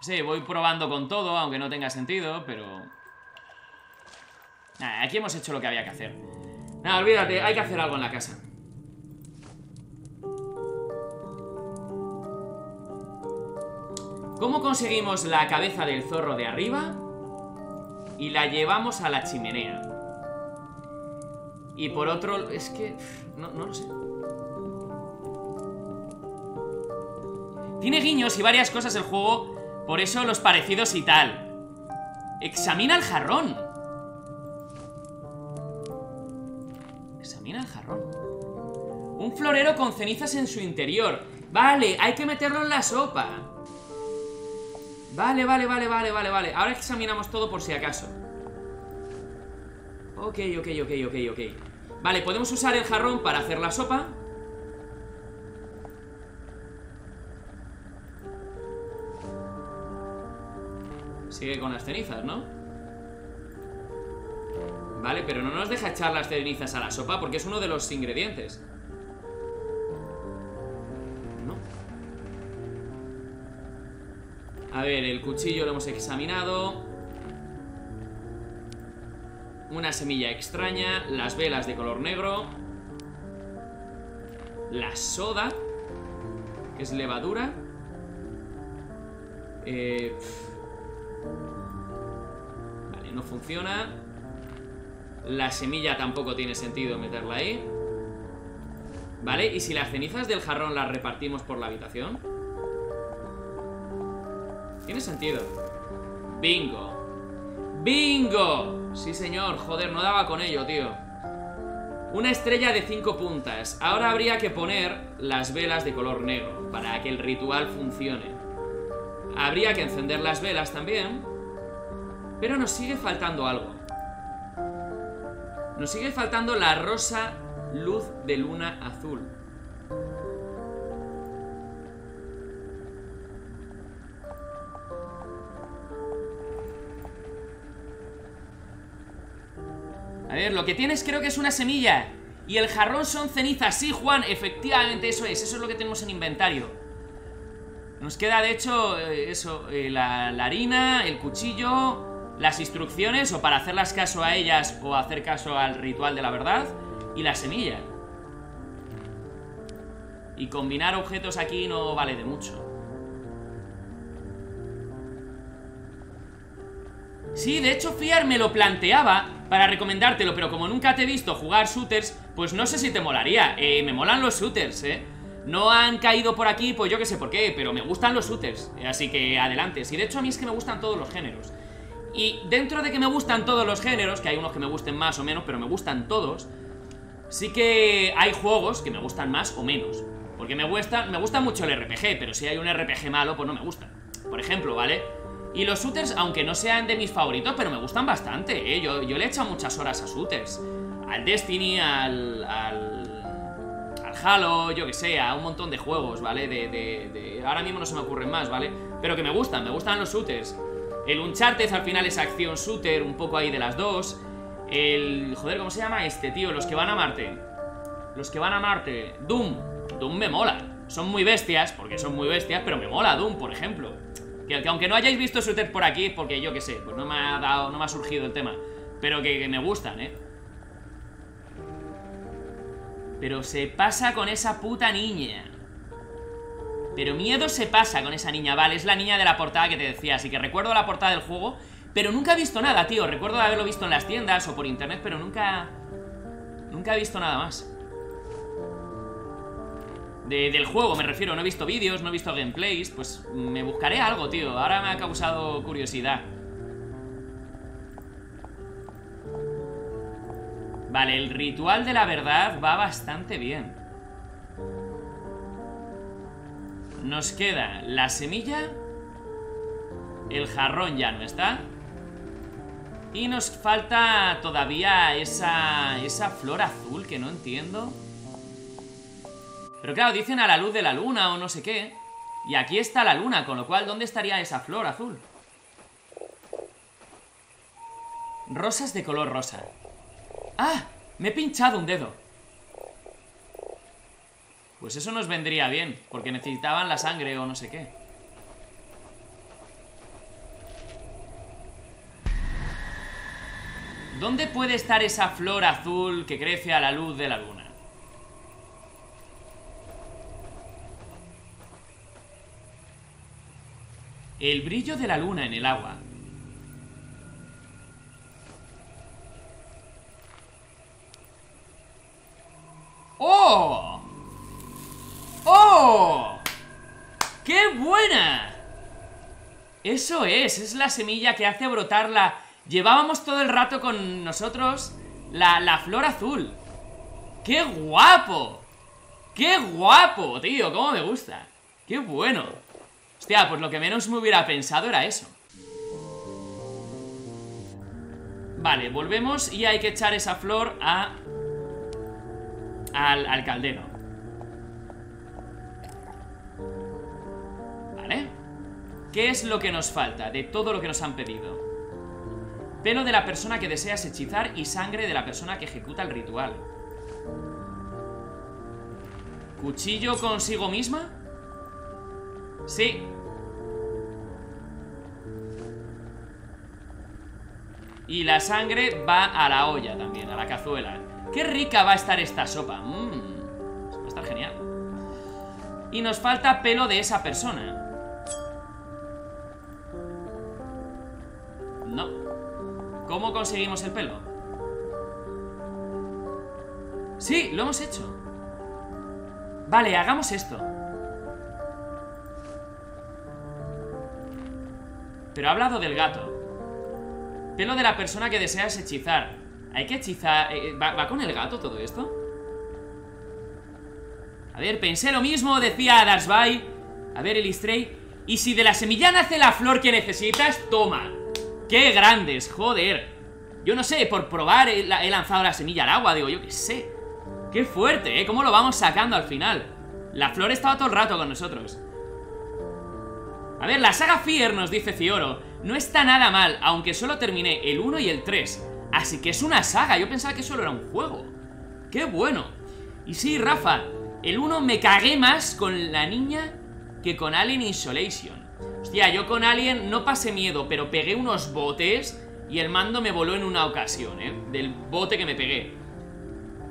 Sí, voy probando con todo, aunque no tenga sentido, pero... Nah, aquí hemos hecho lo que había que hacer Nada, olvídate, hay que hacer algo en la casa. ¿Cómo conseguimos la cabeza del zorro de arriba? Y la llevamos a la chimenea. Y por otro... Es que... No, no lo sé. Tiene guiños y varias cosas el juego Por eso los parecidos y tal. Examina el jarrón Examina el jarrón. Un florero con cenizas en su interior. Vale, hay que meterlo en la sopa. Vale, vale, vale, vale, vale, vale. Ahora examinamos todo por si acaso. Ok, ok, ok, ok, ok. Vale, podemos usar el jarrón para hacer la sopa Sigue con las cenizas, ¿no? Vale, pero no nos deja echar las cenizas a la sopa Porque es uno de los ingredientes No A ver, el cuchillo lo hemos examinado. Una semilla extraña. Las velas de color negro. La soda. Que es levadura. Eh, vale, no funciona. La semilla tampoco tiene sentido meterla ahí. Vale, ¿y si las cenizas del jarrón las repartimos por la habitación? Tiene sentido. Bingo. ¡Bingo! Sí, señor, joder, no daba con ello, tío. Una estrella de cinco puntas. Ahora habría que poner las velas de color negro Para que el ritual funcione. Habría que encender las velas también. Pero nos sigue faltando algo Nos sigue faltando la rosa luz de luna azul. A ver, lo que tienes creo que es una semilla. Y el jarrón son cenizas. Sí, Juan, efectivamente eso es. Eso es lo que tenemos en inventario. Nos queda, de hecho, eh, eso eh, la, harina, el cuchillo Las instrucciones O para hacerlas caso a ellas O hacer caso al ritual de la verdad Y la semilla Y combinar objetos aquí no vale de mucho Sí, de hecho Fiar me lo planteaba para recomendártelo, pero como nunca te he visto jugar shooters, pues no sé si te molaría. Eh, me molan los shooters, ¿eh? No han caído por aquí, pues yo qué sé por qué, pero me gustan los shooters, así que adelante. Sí, de hecho a mí es que me gustan todos los géneros. Y dentro de que me gustan todos los géneros, que hay unos que me gusten más o menos, pero me gustan todos, sí que hay juegos que me gustan más o menos. Porque me gusta, me gusta mucho el RPG, pero si hay un RPG malo, pues no me gusta. Por ejemplo, ¿vale? Y los shooters, aunque no sean de mis favoritos, pero me gustan bastante, ¿eh? Yo, yo le he echado muchas horas a shooters. Al Destiny, al... al, al Halo, yo que sé, a un montón de juegos, ¿vale? De, de, de, Ahora mismo no se me ocurren más, ¿vale? Pero que me gustan, me gustan los shooters. El Uncharted al final es acción shooter, un poco ahí de las dos. El... Joder, ¿cómo se llama este, tío? Los que van a Marte. Los que van a Marte. Doom. Doom me mola. Son muy bestias, porque son muy bestias, pero me mola Doom, por ejemplo. Que, aunque no hayáis visto shooter por aquí, porque yo que sé, pues no me ha dado, no me ha surgido el tema. Pero que, me gustan, ¿eh? Pero se pasa con esa puta niña. Pero miedo se pasa con esa niña, vale, es la niña de la portada que te decía, así que recuerdo la portada del juego, pero nunca he visto nada, tío, recuerdo de haberlo visto en las tiendas o por internet, pero nunca... Nunca he visto nada más. Del juego, me refiero, no he visto vídeos, no he visto gameplays Pues me buscaré algo, tío. Ahora me ha causado curiosidad. Vale, el ritual de la verdad va bastante bien Nos queda la semilla El jarrón ya no está Y nos falta todavía esa, esa flor azul que no entiendo pero claro, dicen a la luz de la luna o no sé qué. Y aquí está la luna, con lo cual, ¿dónde estaría esa flor azul? Rosas de color rosa. ¡Ah! Me he pinchado un dedo. Pues eso nos vendría bien, porque necesitaban la sangre o no sé qué. ¿Dónde puede estar esa flor azul que crece a la luz de la luna? El brillo de la luna en el agua. ¡Oh! ¡Oh! ¡Qué buena! Eso es, es la semilla que hace brotar la... Llevábamos todo el rato con nosotros la, la flor azul. ¡Qué guapo! ¡Qué guapo, tío! ¡Cómo me gusta! ¡Qué bueno! Hostia, pues lo que menos me hubiera pensado era eso Vale, volvemos y hay que echar esa flor a... Al, al caldero ¿vale? ¿Qué es lo que nos falta de todo lo que nos han pedido? Pelo de la persona que deseas hechizar y sangre de la persona que ejecuta el ritual. ¿Cuchillo consigo misma? Sí. Y la sangre va a la olla también, a la cazuela. ¡Qué rica va a estar esta sopa! Va a estar genial. Y nos falta pelo de esa persona. No. ¿Cómo conseguimos el pelo? Sí, lo hemos hecho. Vale, hagamos esto. Pero ha hablado del gato. Pelo de la persona que deseas hechizar. Hay que hechizar... eh, ¿Va, va con el gato todo esto? A ver, pensé lo mismo, decía Darsby. A ver, Elistray. Y si de la semilla nace la flor que necesitas, toma. ¡Qué grandes! Joder. Yo no sé, por probar he, la- he lanzado la semilla al agua, digo yo qué sé. ¡Qué fuerte, eh! ¿Cómo lo vamos sacando al final? La flor estaba todo el rato con nosotros. A ver, la saga Fear, nos dice Cioro, no está nada mal, aunque solo terminé el 1 y el 3. Así que es una saga, yo pensaba que solo era un juego. ¡Qué bueno! Y sí, Rafa, el 1 me cagué más con la niña que con Alien Isolation. Hostia, yo con Alien no pasé miedo, pero pegué unos botes y el mando me voló en una ocasión, ¿eh? Del bote que me pegué.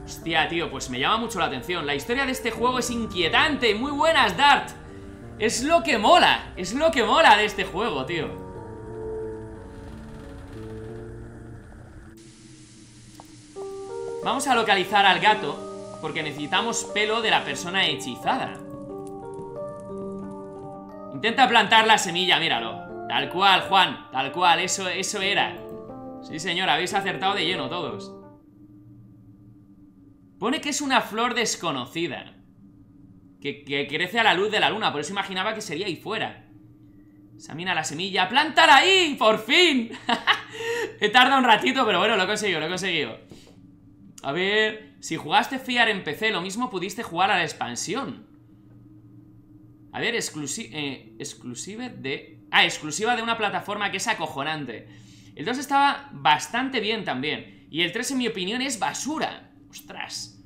Hostia, tío, pues me llama mucho la atención. La historia de este juego es inquietante. Muy buenas, Dart. Es lo que mola. Es lo que mola de este juego, tío. Vamos a localizar al gato porque necesitamos pelo de la persona hechizada. Intenta plantar la semilla, míralo. Tal cual, Juan, tal cual, eso, eso era. Sí, señor, habéis acertado de lleno todos. Pone que es una flor desconocida. Que, que crece a la luz de la luna, por eso imaginaba que sería ahí fuera. Examina la semilla. ¡Plántala ahí! ¡Por fin! He tardado un ratito, pero bueno, lo he conseguido, lo he conseguido. A ver, si jugaste Fiar en PC, lo mismo pudiste jugar a la expansión. A ver, exclusi eh, exclusiva de... Ah, exclusiva de una plataforma que es acojonante. El 2 estaba bastante bien también. Y el 3, en mi opinión, es basura. Ostras.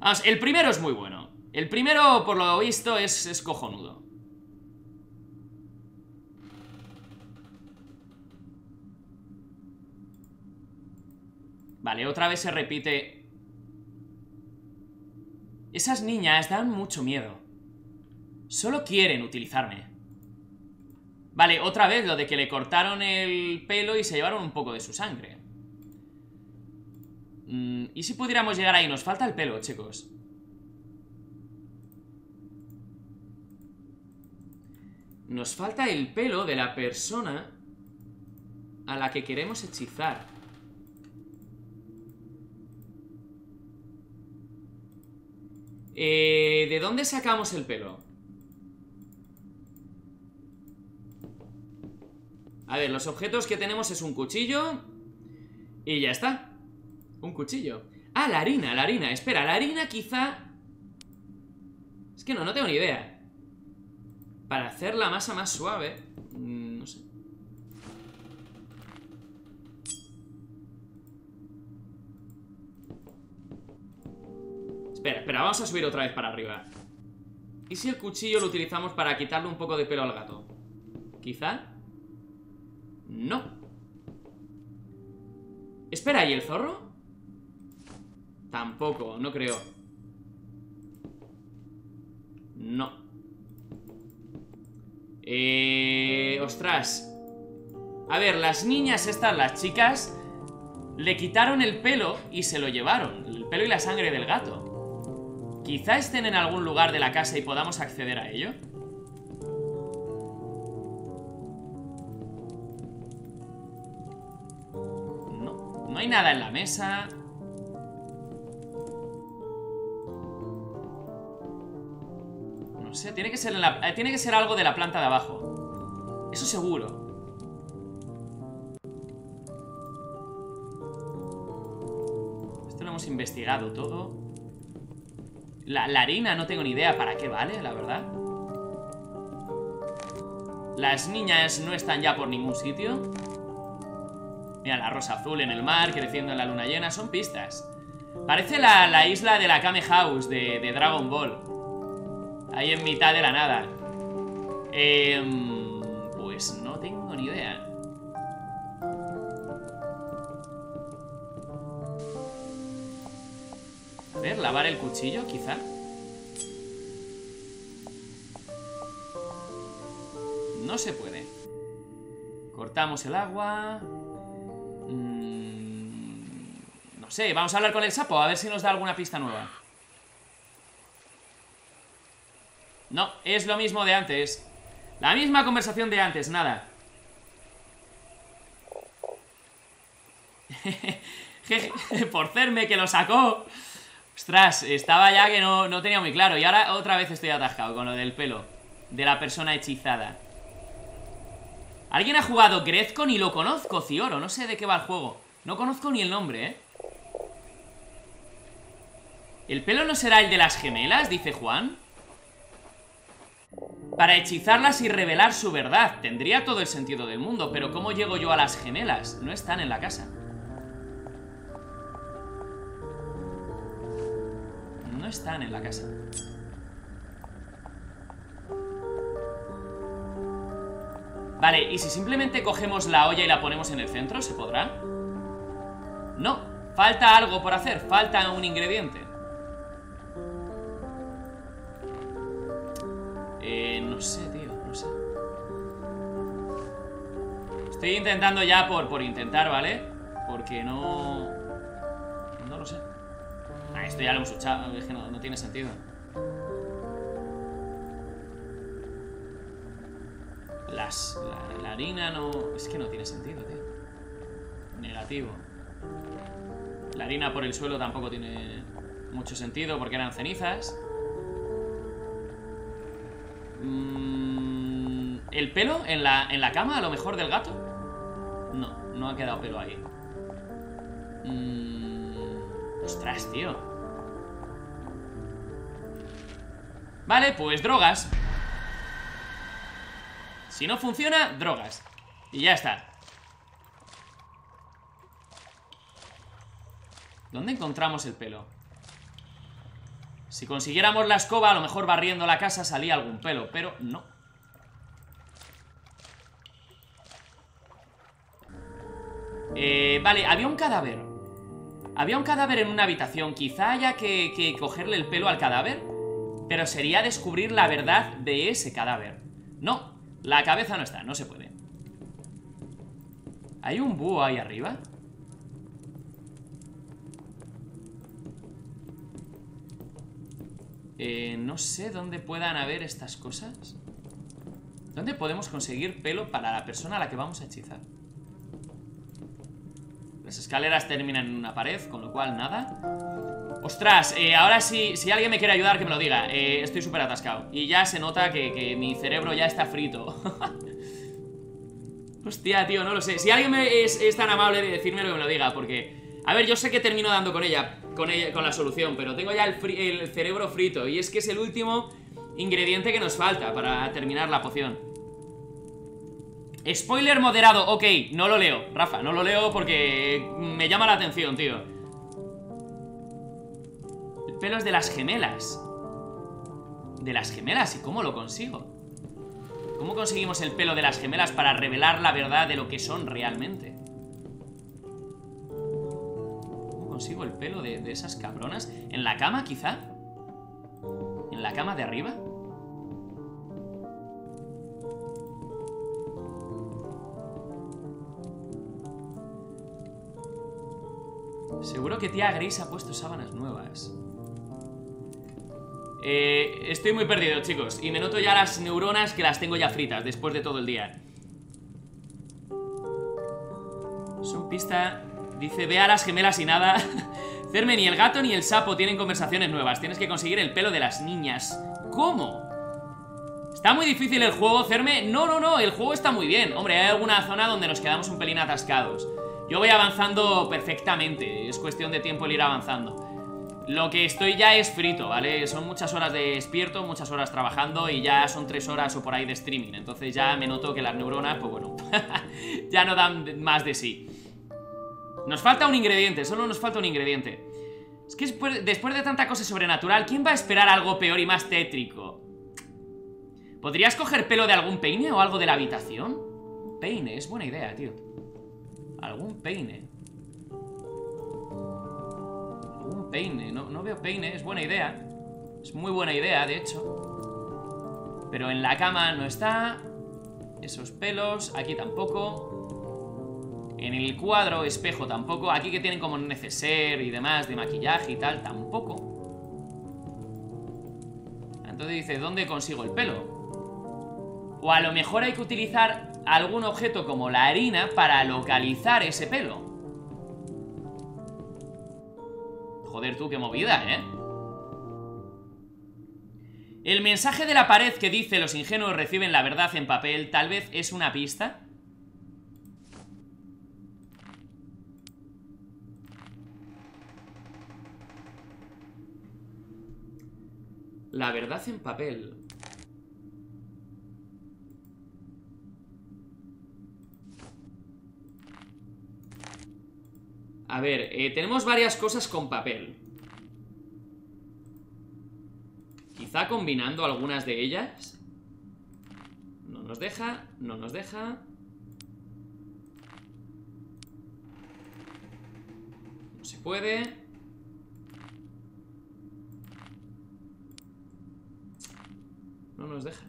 Vamos, el primero es muy bueno. El primero, por lo visto, es, es cojonudo. Vale, otra vez se repite. Esas niñas dan mucho miedo. Solo quieren utilizarme. Vale, otra vez lo de que le cortaron el pelo y se llevaron un poco de su sangre. Mm, ¿Y si pudiéramos llegar ahí? Nos falta el pelo, chicos. Nos falta el pelo de la persona a la que queremos hechizar. Eh, ¿De dónde sacamos el pelo? A ver, los objetos que tenemos es un cuchillo Y ya está. Un cuchillo. Ah, la harina, la harina, espera, la harina quizá Es que no, no tengo ni idea. Para hacer la masa más suave mm, No sé. Espera, espera, vamos a subir otra vez para arriba. ¿Y si el cuchillo lo utilizamos para quitarle un poco de pelo al gato? ¿Quizá? No. Espera, ¿y el zorro? Tampoco, no creo. No. Eh... Ostras. A ver, las niñas estas, las chicas Le quitaron el pelo y se lo llevaron. El pelo y la sangre del gato. Quizá estén en algún lugar de la casa y podamos acceder a ello No, hay nada en la mesa. No sé, tiene que ser, eh, tiene que ser algo de la planta de abajo. Eso seguro. Esto lo hemos investigado todo. La, la harina no tengo ni idea para qué vale, la verdad. Las niñas no están ya por ningún sitio Mira, la rosa azul en el mar, creciendo en la luna llena, son pistas. Parece la, la isla de la Kame House de, Dragon Ball. Ahí en mitad de la nada. Em, pues no tengo ni idea. A ver, lavar el cuchillo, quizá. No se puede. Cortamos el agua. Mm, no sé, vamos a hablar con el sapo, a ver si nos da alguna pista nueva. No, es lo mismo de antes. La misma conversación de antes, nada. Por cerme que lo sacó. Ostras, estaba ya que no, no tenía muy claro. Y ahora otra vez estoy atascado con lo del pelo. De la persona hechizada. Alguien ha jugado Grezco y lo conozco, Cioro. No sé de qué va el juego. No conozco ni el nombre, ¿eh? ¿El pelo no será el de las gemelas? Dice Juan. Para hechizarlas y revelar su verdad. Tendría todo el sentido del mundo. Pero ¿cómo llego yo a las gemelas? No están en la casa. No están en la casa. Vale, ¿y si simplemente cogemos la olla y la ponemos en el centro? ¿Se podrá? No, falta algo por hacer, falta un ingrediente Eh, no sé, tío, no sé Estoy intentando ya por, por intentar, ¿vale? Porque no... No lo sé Ah, esto ya lo hemos echado, es que no tiene sentido La harina no... Es que no tiene sentido, tío. Negativo. La harina por el suelo tampoco tiene mucho sentido porque eran cenizas. Mm, ¿El pelo en la, en la cama a lo mejor del gato? No, no ha quedado pelo ahí. Mm, Ostras, tío. Vale, pues drogas Si no funciona, drogas Y ya está ¿Dónde encontramos el pelo? Si consiguiéramos la escoba, a lo mejor barriendo la casa salía algún pelo, pero no. Eh, vale, había un cadáver. Había un cadáver en una habitación. Quizá haya que, que cogerle el pelo al cadáver, pero sería descubrir la verdad de ese cadáver. No, la cabeza no está, no se puede. ¿Hay un búho ahí arriba? Eh, no sé dónde puedan haber estas cosas. ¿Dónde podemos conseguir pelo para la persona a la que vamos a hechizar? Las escaleras terminan en una pared, con lo cual nada. Ostras, eh, ahora sí, si alguien me quiere ayudar, que me lo diga. Eh, estoy súper atascado. Y ya se nota que, mi cerebro ya está frito. Hostia, tío, no lo sé. Si alguien es, tan amable de decirme que me lo diga, porque... A ver, yo sé que termino dando con ella, con, ella, con la solución, pero tengo ya el cerebro frito y es que es el último ingrediente que nos falta para terminar la poción. Spoiler moderado, ok, no lo leo, Rafa, no lo leo porque me llama la atención, tío. El pelo es de las gemelas. De las gemelas, ¿y cómo lo consigo? ¿Cómo conseguimos el pelo de las gemelas para revelar la verdad de lo que son realmente? consigo el pelo de, esas cabronas? ¿En la cama, quizá? ¿En la cama de arriba? Seguro que tía Grace ha puesto sábanas nuevas. Eh, estoy muy perdido, chicos. Y me noto ya las neuronas que las tengo ya fritas después de todo el día. Son pista Dice, ve a las gemelas y nada. Cerme, ni el gato ni el sapo tienen conversaciones nuevas. Tienes que conseguir el pelo de las niñas. ¿Cómo? Está muy difícil el juego, Cerme No, no, no, el juego está muy bien. Hombre, hay alguna zona donde nos quedamos un pelín atascados. Yo voy avanzando perfectamente. Es cuestión de tiempo el ir avanzando lo que estoy ya es frito, ¿vale? Son muchas horas de despierto, muchas horas trabajando y ya son tres horas o por ahí de streaming. Entonces ya me noto que las neuronas, pues bueno, ya no dan más de sí. Nos falta un ingrediente, solo nos falta un ingrediente Es que después, de tanta cosa sobrenatural ¿Quién va a esperar algo peor y más tétrico? ¿Podrías coger pelo de algún peine o algo de la habitación? peine, es buena idea, tío Algún peine peine. No, veo peine, es buena idea. Es muy buena idea, de hecho. Pero en la cama no está. Esos pelos, aquí tampoco. En el cuadro, espejo tampoco. Aquí que tienen como neceser y demás de maquillaje y tal, tampoco. Entonces dice, ¿dónde consigo el pelo? O a lo mejor hay que utilizar algún objeto como la harina para localizar ese pelo. Joder tú, qué movida, ¿eh? El mensaje de la pared que dice los ingenuos reciben la verdad en papel tal vez es una pista. La verdad en papel. A ver, eh, tenemos varias cosas con papel. Quizá combinando algunas de ellas. No nos deja, no nos deja. No se puede. No nos deja.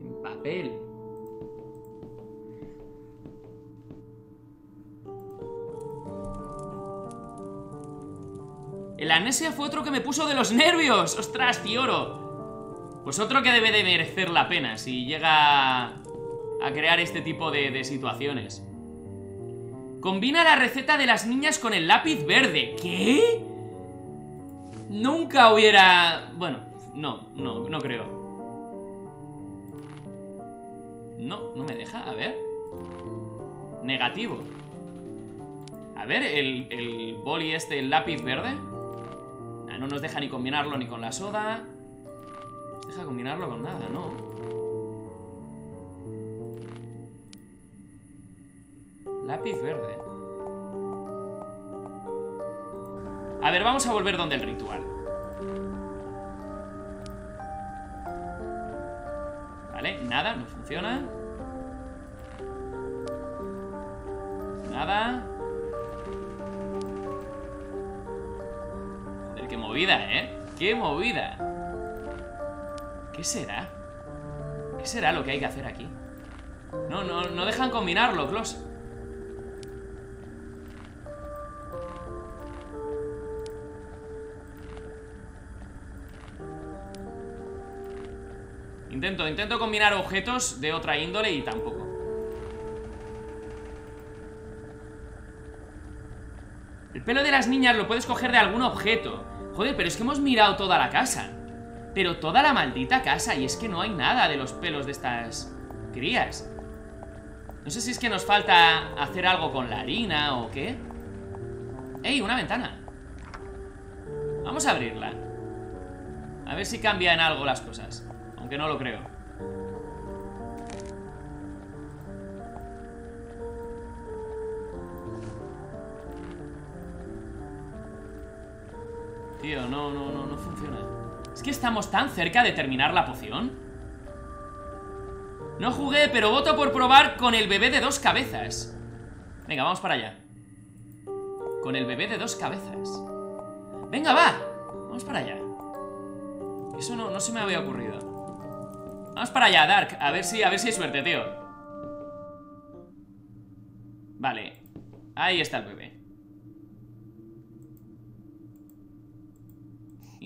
En papel. El Anesia fue otro que me puso de los nervios. ¡Ostras, Fioro! Pues otro que debe de merecer la pena si llega a crear este tipo de, situaciones. Combina la receta de las niñas con el lápiz verde. ¿Qué? Nunca hubiera... Bueno, no, no, no creo. No, no me deja, a ver. Negativo. A ver, el, el boli este, el lápiz verde. No nos deja ni combinarlo ni con la soda. Deja combinarlo con nada, ¿no? Lápiz verde. A ver, vamos a volver donde el ritual. Vale, nada, no funciona. Nada. Movida, ¿eh? ¡Qué movida! ¿Qué será? ¿Qué será lo que hay que hacer aquí? No, no, no dejan combinarlo, Klos. Intento, intento combinar objetos de otra índole y tampoco. El pelo de las niñas lo puedes coger de algún objeto. Joder, pero es que hemos mirado toda la casa. Pero toda la maldita casa. Y es que no hay nada de los pelos de estas crías. No sé si es que nos falta hacer algo con la harina o qué. ¡Ey, una ventana! Vamos a abrirla. A ver si cambia en algo las cosas. Aunque no lo creo. Tío, no, no, no, no funciona. Es que estamos tan cerca de terminar la poción. No jugué, pero voto por probar con el bebé de dos cabezas. Venga, vamos para allá. Con el bebé de dos cabezas. Venga, va. Vamos para allá. Eso no, no se me había ocurrido. Vamos para allá, Dark. A ver si, a ver si hay suerte, tío. Vale. Ahí está el bebé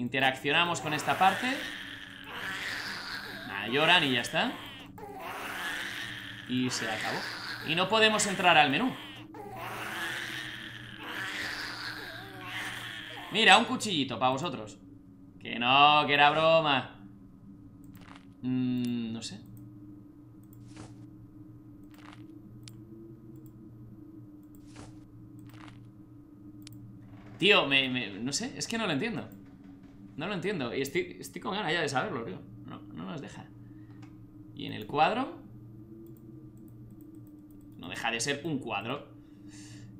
Interaccionamos con esta parte. Lloran y ya está. Y se acabó. Y no podemos entrar al menú. Mira, un cuchillito para vosotros. Que no, que era broma. Mm, No sé. Tío, me, me, no sé, es que no lo entiendo no lo entiendo. Y estoy, estoy con ganas ya de saberlo, tío. No, no nos deja. Y en el cuadro... No deja de ser un cuadro.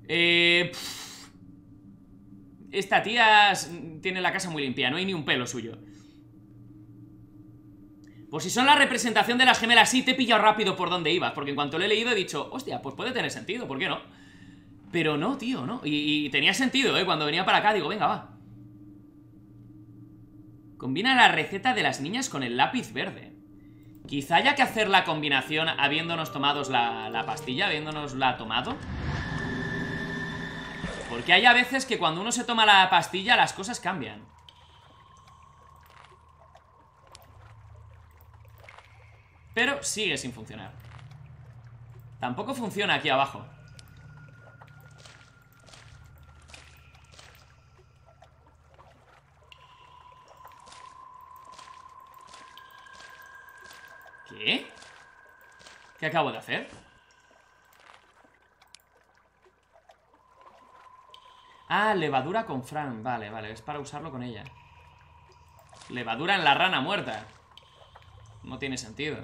Eh, esta tía tiene la casa muy limpia. No hay ni un pelo suyo. Pues si son la representación de las gemelas, sí, te he pillado rápido por donde ibas. Porque en cuanto lo he leído he dicho, hostia, pues puede tener sentido, ¿por qué no? Pero no, tío, no. Y, y tenía sentido, ¿eh? Cuando venía para acá, digo, venga, va. Combina la receta de las niñas con el lápiz verde. Quizá haya que hacer la combinación habiéndonos tomado la, la pastilla, habiéndonos la tomado. Porque hay a veces que cuando uno se toma la pastilla las cosas cambian. Pero sigue sin funcionar. Tampoco funciona aquí abajo. ¿Qué? ¿Qué acabo de hacer? Ah, levadura con Fran. Vale, vale, es para usarlo con ella. Levadura en la rana muerta. No tiene sentido.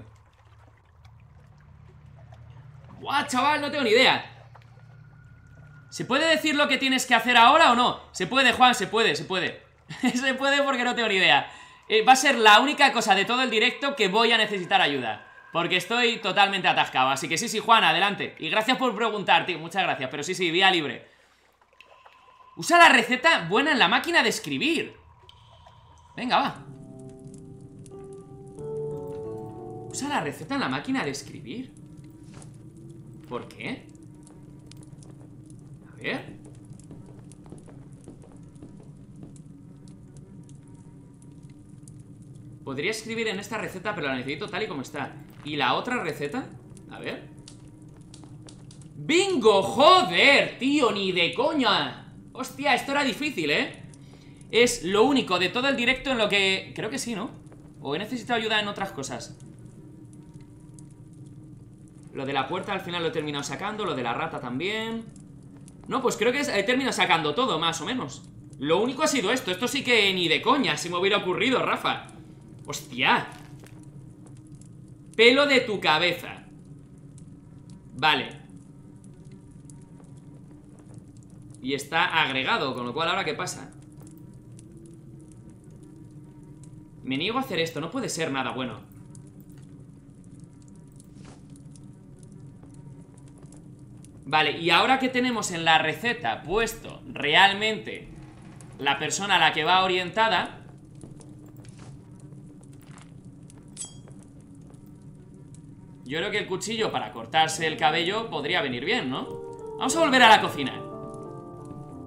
Buah, chaval, no tengo ni idea. ¿Se puede decir lo que tienes que hacer ahora o no? Se puede, Juan, se puede, se puede. Se puede porque no tengo ni idea eh, va a ser la única cosa de todo el directo que voy a necesitar ayuda. Porque estoy totalmente atascado. Así que sí, sí, Juan, adelante. Y gracias por preguntar, tío. Muchas gracias. Pero sí, sí, vía libre. Usa la receta buena en la máquina de escribir. Venga, va. Usa la receta en la máquina de escribir. ¿Por qué? A ver. Podría escribir en esta receta, pero la necesito tal y como está ¿Y la otra receta? A ver ¡Bingo! ¡Joder! Tío, ni de coña Hostia, esto era difícil, ¿eh? Es lo único de todo el directo en lo que... Creo que sí, ¿no? O he necesitado ayuda en otras cosas Lo de la puerta al final lo he terminado sacando Lo de la rata también No, pues creo que he terminado sacando todo, más o menos Lo único ha sido esto Esto sí que ni de coña si me hubiera ocurrido, Rafa ¡Hostia! Pelo de tu cabeza Vale Y está agregado, con lo cual ahora ¿qué pasa? Me niego a hacer esto, no puede ser nada bueno Vale, y ahora que tenemos en la receta puesto realmente la persona a la que va orientada Yo creo que el cuchillo para cortarse el cabello podría venir bien, ¿no? Vamos a volver a la cocina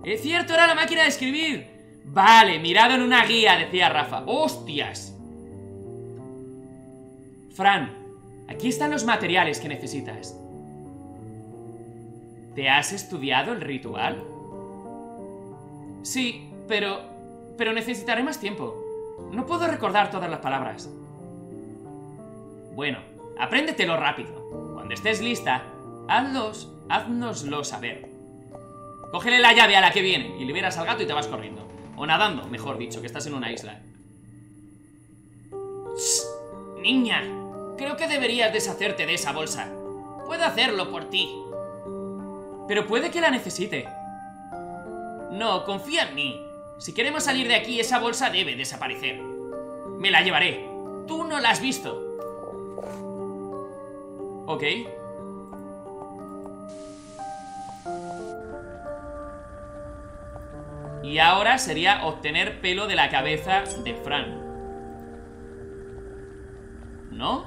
Es cierto, era la máquina de escribir Vale, mirado en una guía, decía Rafa ¡Hostias! Fran, aquí están los materiales que necesitas ¿Te has estudiado el ritual? Sí, pero... Pero necesitaré más tiempo No puedo recordar todas las palabras Bueno, Apréndetelo rápido. Cuando estés lista, hazlos, haznoslo saber. Cógele la llave a la que viene y liberas al gato y te vas corriendo. O nadando, mejor dicho, que estás en una isla. niña, creo que deberías deshacerte de esa bolsa. Puedo hacerlo por ti. Pero puede que la necesite. No, confía en mí. Si queremos salir de aquí, esa bolsa debe desaparecer. Me la llevaré. Tú no la has visto. Ok. Y ahora sería obtener pelo de la cabeza de Fran. ¿No?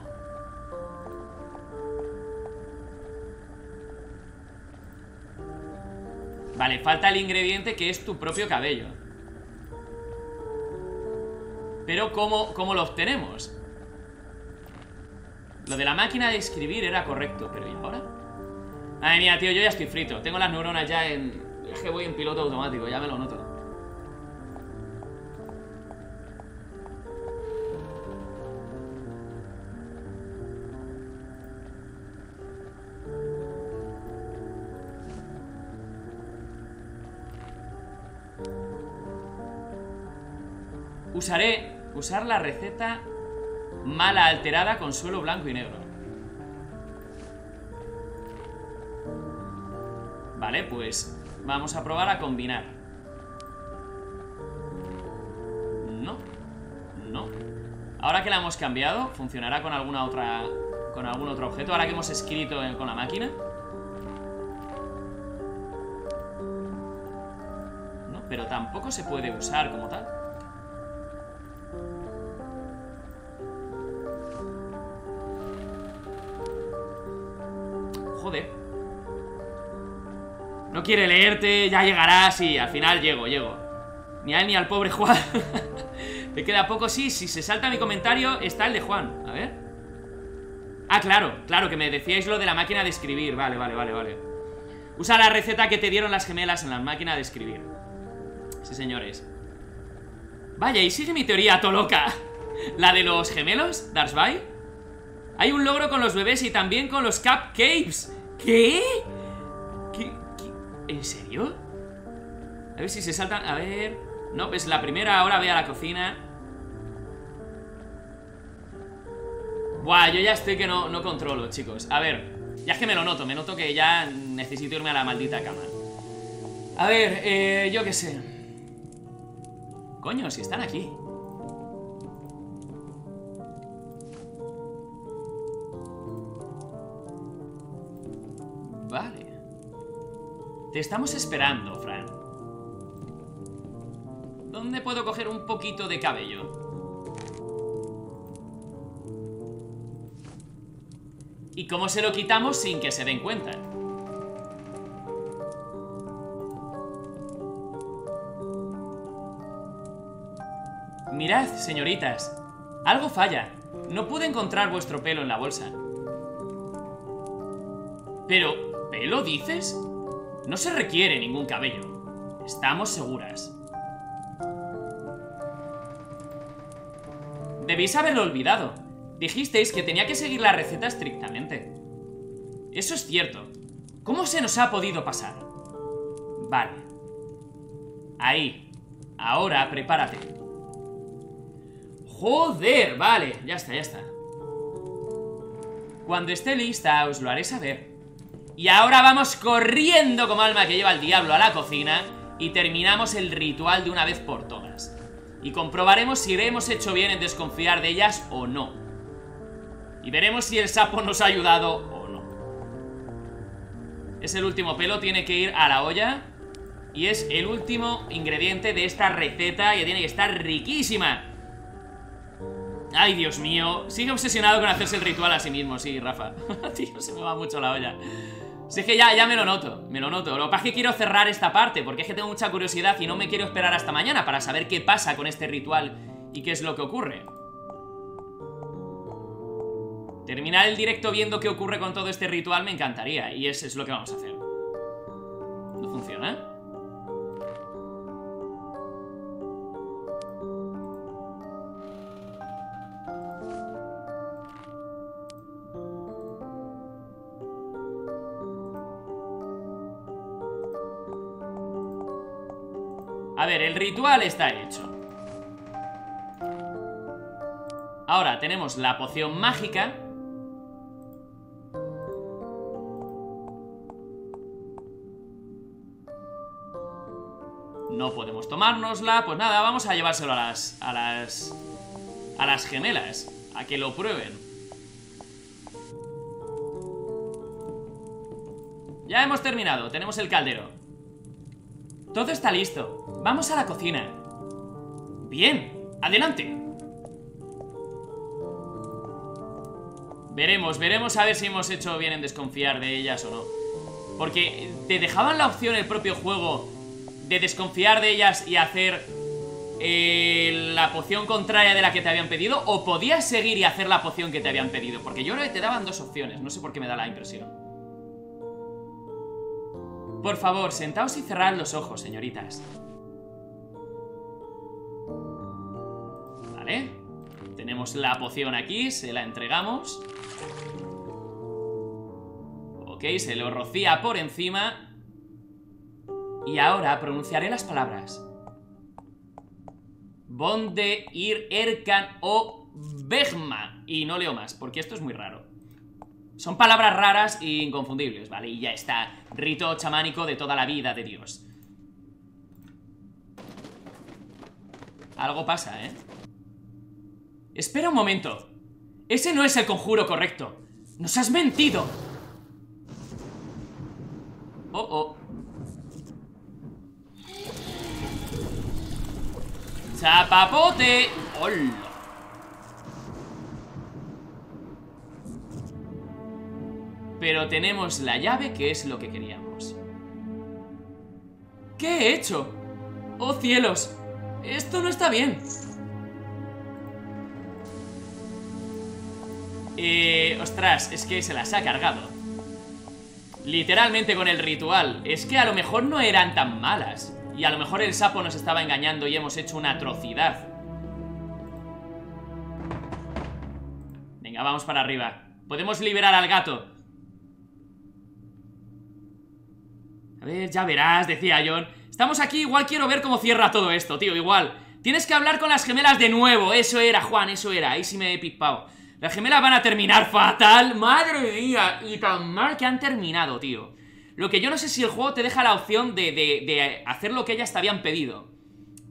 Vale, falta el ingrediente que es tu propio cabello. Pero ¿cómo, cómo lo obtenemos? Lo de la máquina de escribir era correcto, pero ¿y ahora? Madre mía, tío, yo ya estoy frito Tengo las neuronas ya en... Es que voy en piloto automático, ya me lo noto Usaré... Usar la receta Mala alterada con suelo blanco y negro. Vale, pues Vamos a probar a combinar. No No. Ahora que la hemos cambiado Funcionará con alguna otra Con algún otro objeto Ahora que hemos escrito con la máquina. Pero tampoco se puede usar como tal. Joder. No quiere leerte, ya llegarás y al final llego, llego. Ni a él ni al pobre Juan. Me queda poco, sí, si se salta mi comentario está el de Juan. A ver. Ah, claro, claro, que me decíais lo de la máquina de escribir. Vale, vale, vale, vale. Usa la receta que te dieron las gemelas en la máquina de escribir. Sí, señores. Vaya, y sigue mi teoría toloca. ¿La de los gemelos, Darsby? Hay un logro con los bebés y también con los. ¿Qué? ¿Qué? ¿En serio? A ver si se saltan... A ver... No, pues la primera ahora ve a la cocina. Buah, yo ya estoy que no, no controlo, chicos. A ver, ya es que me lo noto. Me noto que ya necesito irme a la maldita cama. A ver, eh, yo qué sé. Coño, si están aquí Vale. Te estamos esperando, Fran. ¿Dónde puedo coger un poquito de cabello? ¿Y cómo se lo quitamos sin que se den cuenta? Mirad, señoritas. Algo falla. No pude encontrar vuestro pelo en la bolsa. Pero, ¿pelo dices? No se requiere ningún cabello Estamos seguras Debéis haberlo olvidado Dijisteis que tenía que seguir la receta estrictamente. Eso es cierto. ¿Cómo se nos ha podido pasar? Vale. Ahí. Ahora prepárate. Joder, vale. Ya está, ya está. Cuando esté lista os lo haré saber. Y ahora vamos corriendo como alma que lleva el diablo a la cocina y terminamos el ritual de una vez por todas. Y comprobaremos si hemos hecho bien en desconfiar de ellas o no. Y veremos si el sapo nos ha ayudado o no. Es el último pelo, tiene que ir a la olla. Y es el último ingrediente de esta receta Y tiene que estar riquísima. Ay, Dios mío. Sigue obsesionado con hacerse el ritual a sí mismo, sí, Rafa. Tío, se me va mucho la olla Si que ya, ya me lo noto, me lo noto. Lo que pasa es que quiero cerrar esta parte Porque es que tengo mucha curiosidad y no me quiero esperar hasta mañana Para saber qué pasa con este ritual Y qué es lo que ocurre. Terminar el directo viendo qué ocurre con todo este ritual me encantaría Y eso es lo que vamos a hacer. ¿No funciona? A ver, el ritual está hecho. Ahora tenemos la poción mágica. No podemos tomárnosla Pues nada, vamos a llevárselo a las... A las... A las gemelas A que lo prueben. Ya hemos terminado, tenemos el caldero. Todo está listo Vamos a la cocina Bien, adelante Veremos, veremos a ver si hemos hecho bien en desconfiar de ellas o no Porque te dejaban la opción el propio juego de desconfiar de ellas y hacer eh, la poción contraria de la que te habían pedido o podías seguir y hacer la poción que te habían pedido. Porque yo creo que te daban dos opciones, no sé por qué me da la impresión. Por favor, sentaos y cerrad los ojos, señoritas. Tenemos la poción aquí, se la entregamos. Ok, se lo rocía por encima y ahora pronunciaré las palabras. Bonde, Ir, Erkan o Begma. Y no leo más, porque esto es muy raro. Son palabras raras e inconfundibles, ¿vale? Y ya está. Rito chamánico de toda la vida de Dios. Algo pasa, ¿eh? Espera un momento. Ese no es el conjuro correcto. ¡Nos has mentido! Oh, oh. ¡Chapapote! ¡Hola! Pero tenemos la llave que es lo que queríamos ¿Qué he hecho? ¡Oh cielos! Esto no está bien Eh... Ostras, es que se las ha cargado. Literalmente con el ritual. Es que a lo mejor no eran tan malas. Y a lo mejor el sapo nos estaba engañando y hemos hecho una atrocidad. Venga, vamos para arriba. Podemos liberar al gato A ver, ya verás, decía John. Estamos aquí, igual quiero ver cómo cierra todo esto, tío, igual. Tienes que hablar con las gemelas de nuevo. Eso era, Juan, eso era, ahí sí me he pipado las gemelas van a terminar fatal. Madre mía. Y tan mal que han terminado, tío. Lo que yo no sé si el juego te deja la opción de, de, hacer lo que ellas te habían pedido.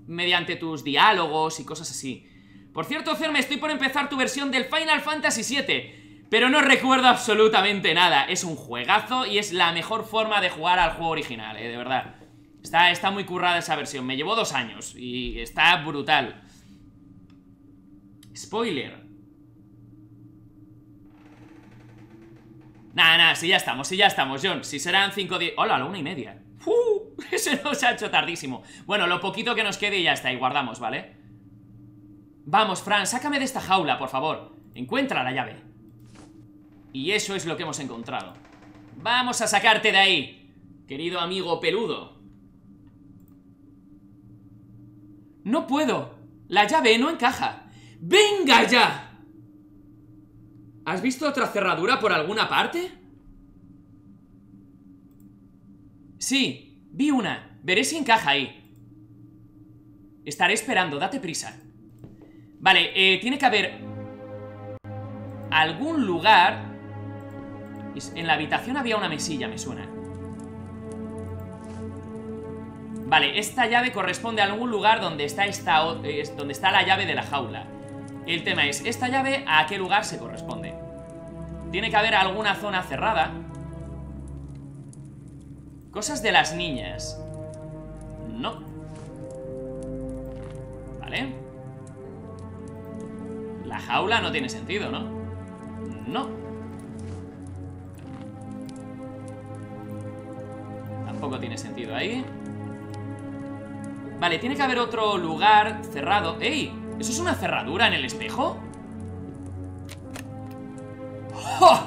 Mediante tus diálogos y cosas así. Por cierto, Cerme, estoy por empezar tu versión del Final Fantasy VII. Pero no recuerdo absolutamente nada. Es un juegazo y es la mejor forma de jugar al juego original, eh, de verdad. Está, está muy currada esa versión. Me llevó dos años y está brutal. Spoiler. Nada, nada, si ya estamos, si ya estamos, John Si serán 5 10... ¡Hola, a la una y media! ¡Uh! Ese nos ha hecho tardísimo Bueno, lo poquito que nos quede y ya está, y guardamos, ¿vale? Vamos, Fran, sácame de esta jaula, por favor Encuentra la llave Y eso es lo que hemos encontrado Vamos a sacarte de ahí Querido amigo peludo No puedo La llave no encaja ¡Venga ya! ¿Has visto otra cerradura por alguna parte? Sí, vi una. Veré si encaja ahí. Estaré esperando, date prisa. Vale, eh, tiene que haber algún lugar... En la habitación había una mesilla, me suena. Vale, esta llave corresponde a algún lugar donde está, esta, donde está la llave de la jaula. El tema es, ¿esta llave a qué lugar se corresponde? Tiene que haber alguna zona cerrada. Cosas de las niñas. No. Vale. La jaula no tiene sentido, ¿no? No. Tampoco tiene sentido ahí. Vale, tiene que haber otro lugar cerrado. ¡Ey! ¿Eso es una cerradura en el espejo? ¡Oh!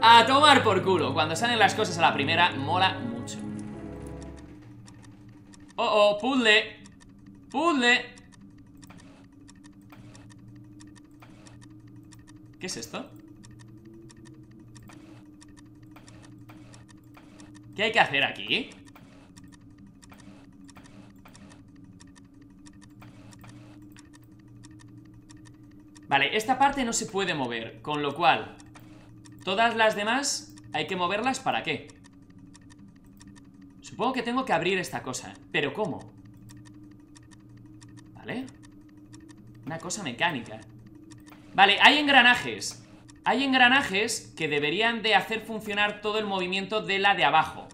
A tomar por culo Cuando salen las cosas a la primera Mola mucho Oh, oh, puzzle Puzzle ¿Qué es esto? ¿Qué hay que hacer aquí? Vale, esta parte no se puede mover Con lo cual Todas las demás hay que moverlas ¿para qué? Supongo que tengo que abrir esta cosa ¿Pero cómo? ¿Vale? Una cosa mecánica. Vale, hay engranajes. Hay engranajes que deberían de hacer funcionar todo el movimiento de la de abajo.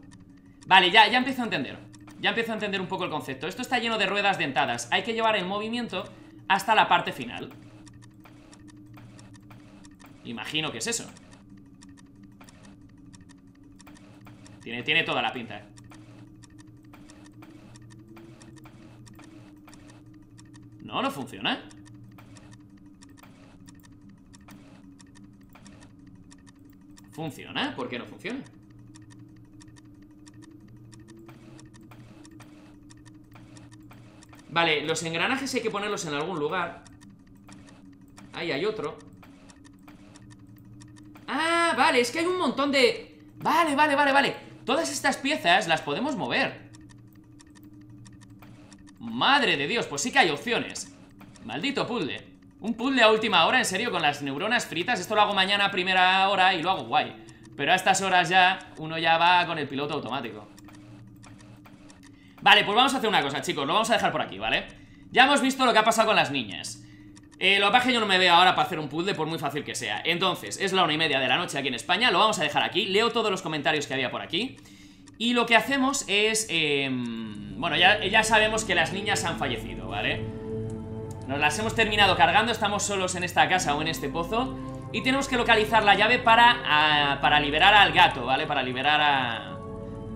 Vale, ya, ya empiezo a entender. Ya empiezo a entender un poco el concepto. Esto está lleno de ruedas dentadas. Hay que llevar el movimiento hasta la parte final Imagino que es eso. Tiene, tiene toda la pinta No, no funciona. ¿Funciona? ¿Por qué no funciona? Vale, los engranajes hay que ponerlos en algún lugar. Ahí hay otro es que hay un montón de... Vale, vale, vale, vale. Todas estas piezas las podemos mover. Madre de Dios, pues sí que hay opciones. Maldito puzzle. Un puzzle a última hora, en serio, con las neuronas fritas. Esto lo hago mañana a primera hora y lo hago guay. Pero a estas horas ya, uno ya va con el piloto automático. Vale, pues vamos a hacer una cosa, chicos. Lo vamos a dejar por aquí, ¿vale? Ya hemos visto lo que ha pasado con las niñas eh, lo que yo no me veo ahora para hacer un puzzle por muy fácil que sea Entonces, es la una y media de la noche aquí en España Lo vamos a dejar aquí, leo todos los comentarios que había por aquí Y lo que hacemos es... Em, bueno, ya, ya sabemos que las niñas han fallecido, ¿vale? Nos las hemos terminado cargando, estamos solos en esta casa o en este pozo. Y tenemos que localizar la llave para, ah, para liberar al gato, ¿vale? Para liberar a,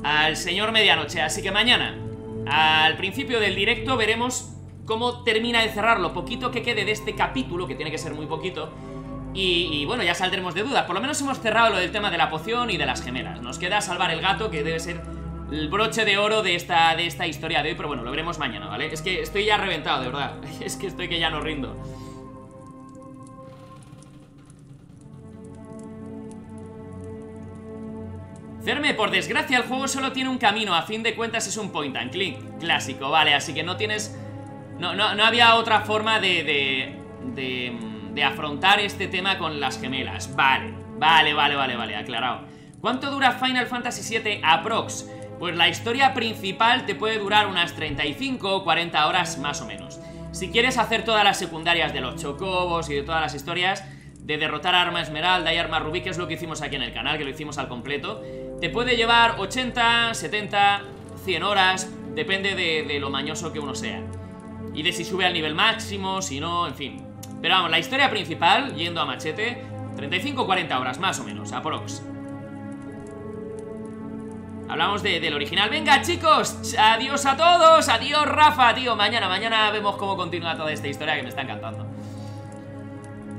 al señor Medianoche. Así que mañana, al principio del directo, veremos cómo termina de cerrar lo poquito que quede de este capítulo, que tiene que ser muy poquito. Y, bueno, ya saldremos de dudas. Por lo menos hemos cerrado lo del tema de la poción y de las gemelas. Nos queda salvar el gato, que debe ser el broche de oro de esta, de esta historia de hoy. Pero bueno, lo veremos mañana, ¿vale? Es que estoy ya reventado, de verdad. Es que estoy que ya no rindo. Cerme, por desgracia el juego solo tiene un camino, a fin de cuentas es un point and click clásico, vale, así que no tienes... No, no, no había otra forma de, de, de, afrontar este tema con las gemelas, vale, vale, vale, vale, vale, aclarado. ¿Cuánto dura Final Fantasy VII Aprox? Pues la historia principal te puede durar unas 35 o 40 horas más o menos. Si quieres hacer todas las secundarias de los chocobos y de todas las historias, de derrotar Arma Esmeralda y Arma Rubí, que es lo que hicimos aquí en el canal, que lo hicimos al completo, te puede llevar 80, 70, 100 horas, depende de, de lo mañoso que uno sea. Y de si sube al nivel máximo, si no, en fin. Pero vamos, la historia principal, yendo a machete, 35-40 horas, más o menos, aprox. Hablamos de, del original. Venga, chicos, adiós a todos, adiós, Rafa, tío. Mañana, mañana vemos cómo continúa toda esta historia que me está encantando.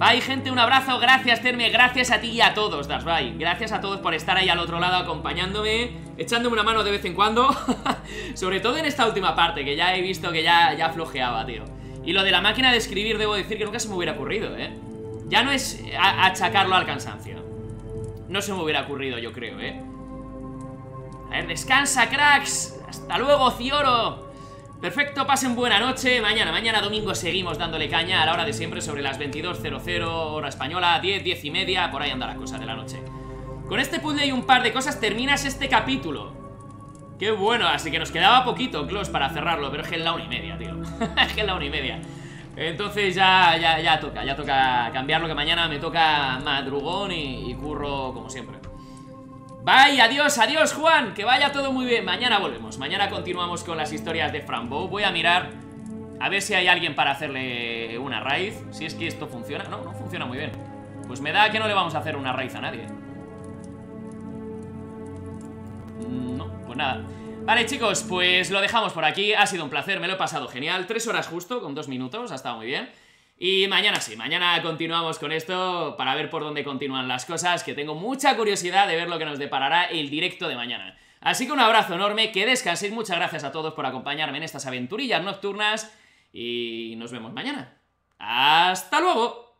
Bye, gente, un abrazo, gracias, Terme, gracias a ti y a todos, Das, bye. Gracias a todos por estar ahí al otro lado acompañándome Echándome una mano de vez en cuando Sobre todo en esta última parte, que ya he visto que ya, ya flojeaba, tío. Y lo de la máquina de escribir, debo decir que nunca se me hubiera ocurrido, ¿eh? Ya no es achacarlo al cansancio. No se me hubiera ocurrido, yo creo, ¿eh? A ver, descansa, cracks. Hasta luego, Cioro Perfecto, pasen buena noche. Mañana, mañana domingo seguimos dándole caña a la hora de siempre sobre las 22.00 hora española, 10, 10 y media, por ahí anda la cosa de la noche. Con este puzzle y un par de cosas terminas este capítulo. Qué bueno, así que nos quedaba poquito, close, para cerrarlo, pero es que es la una y media, tío. es que es la una y media. Entonces ya, ya, ya toca, ya toca cambiarlo, que mañana me toca madrugón y curro como siempre. Bye, adiós, adiós Juan, que vaya todo muy bien. Mañana volvemos, mañana continuamos con las historias de Frambo Voy a mirar a ver si hay alguien para hacerle una raíz. Si es que esto funciona, no, no funciona muy bien. Pues me da que no le vamos a hacer una raíz a nadie. No, pues nada. Vale chicos, pues lo dejamos por aquí. Ha sido un placer, me lo he pasado genial. Tres horas justo, con dos minutos, ha estado muy bien y mañana sí, mañana continuamos con esto para ver por dónde continúan las cosas, que tengo mucha curiosidad de ver lo que nos deparará el directo de mañana. Así que un abrazo enorme, que descanséis, muchas gracias a todos por acompañarme en estas aventurillas nocturnas y nos vemos mañana. ¡Hasta luego!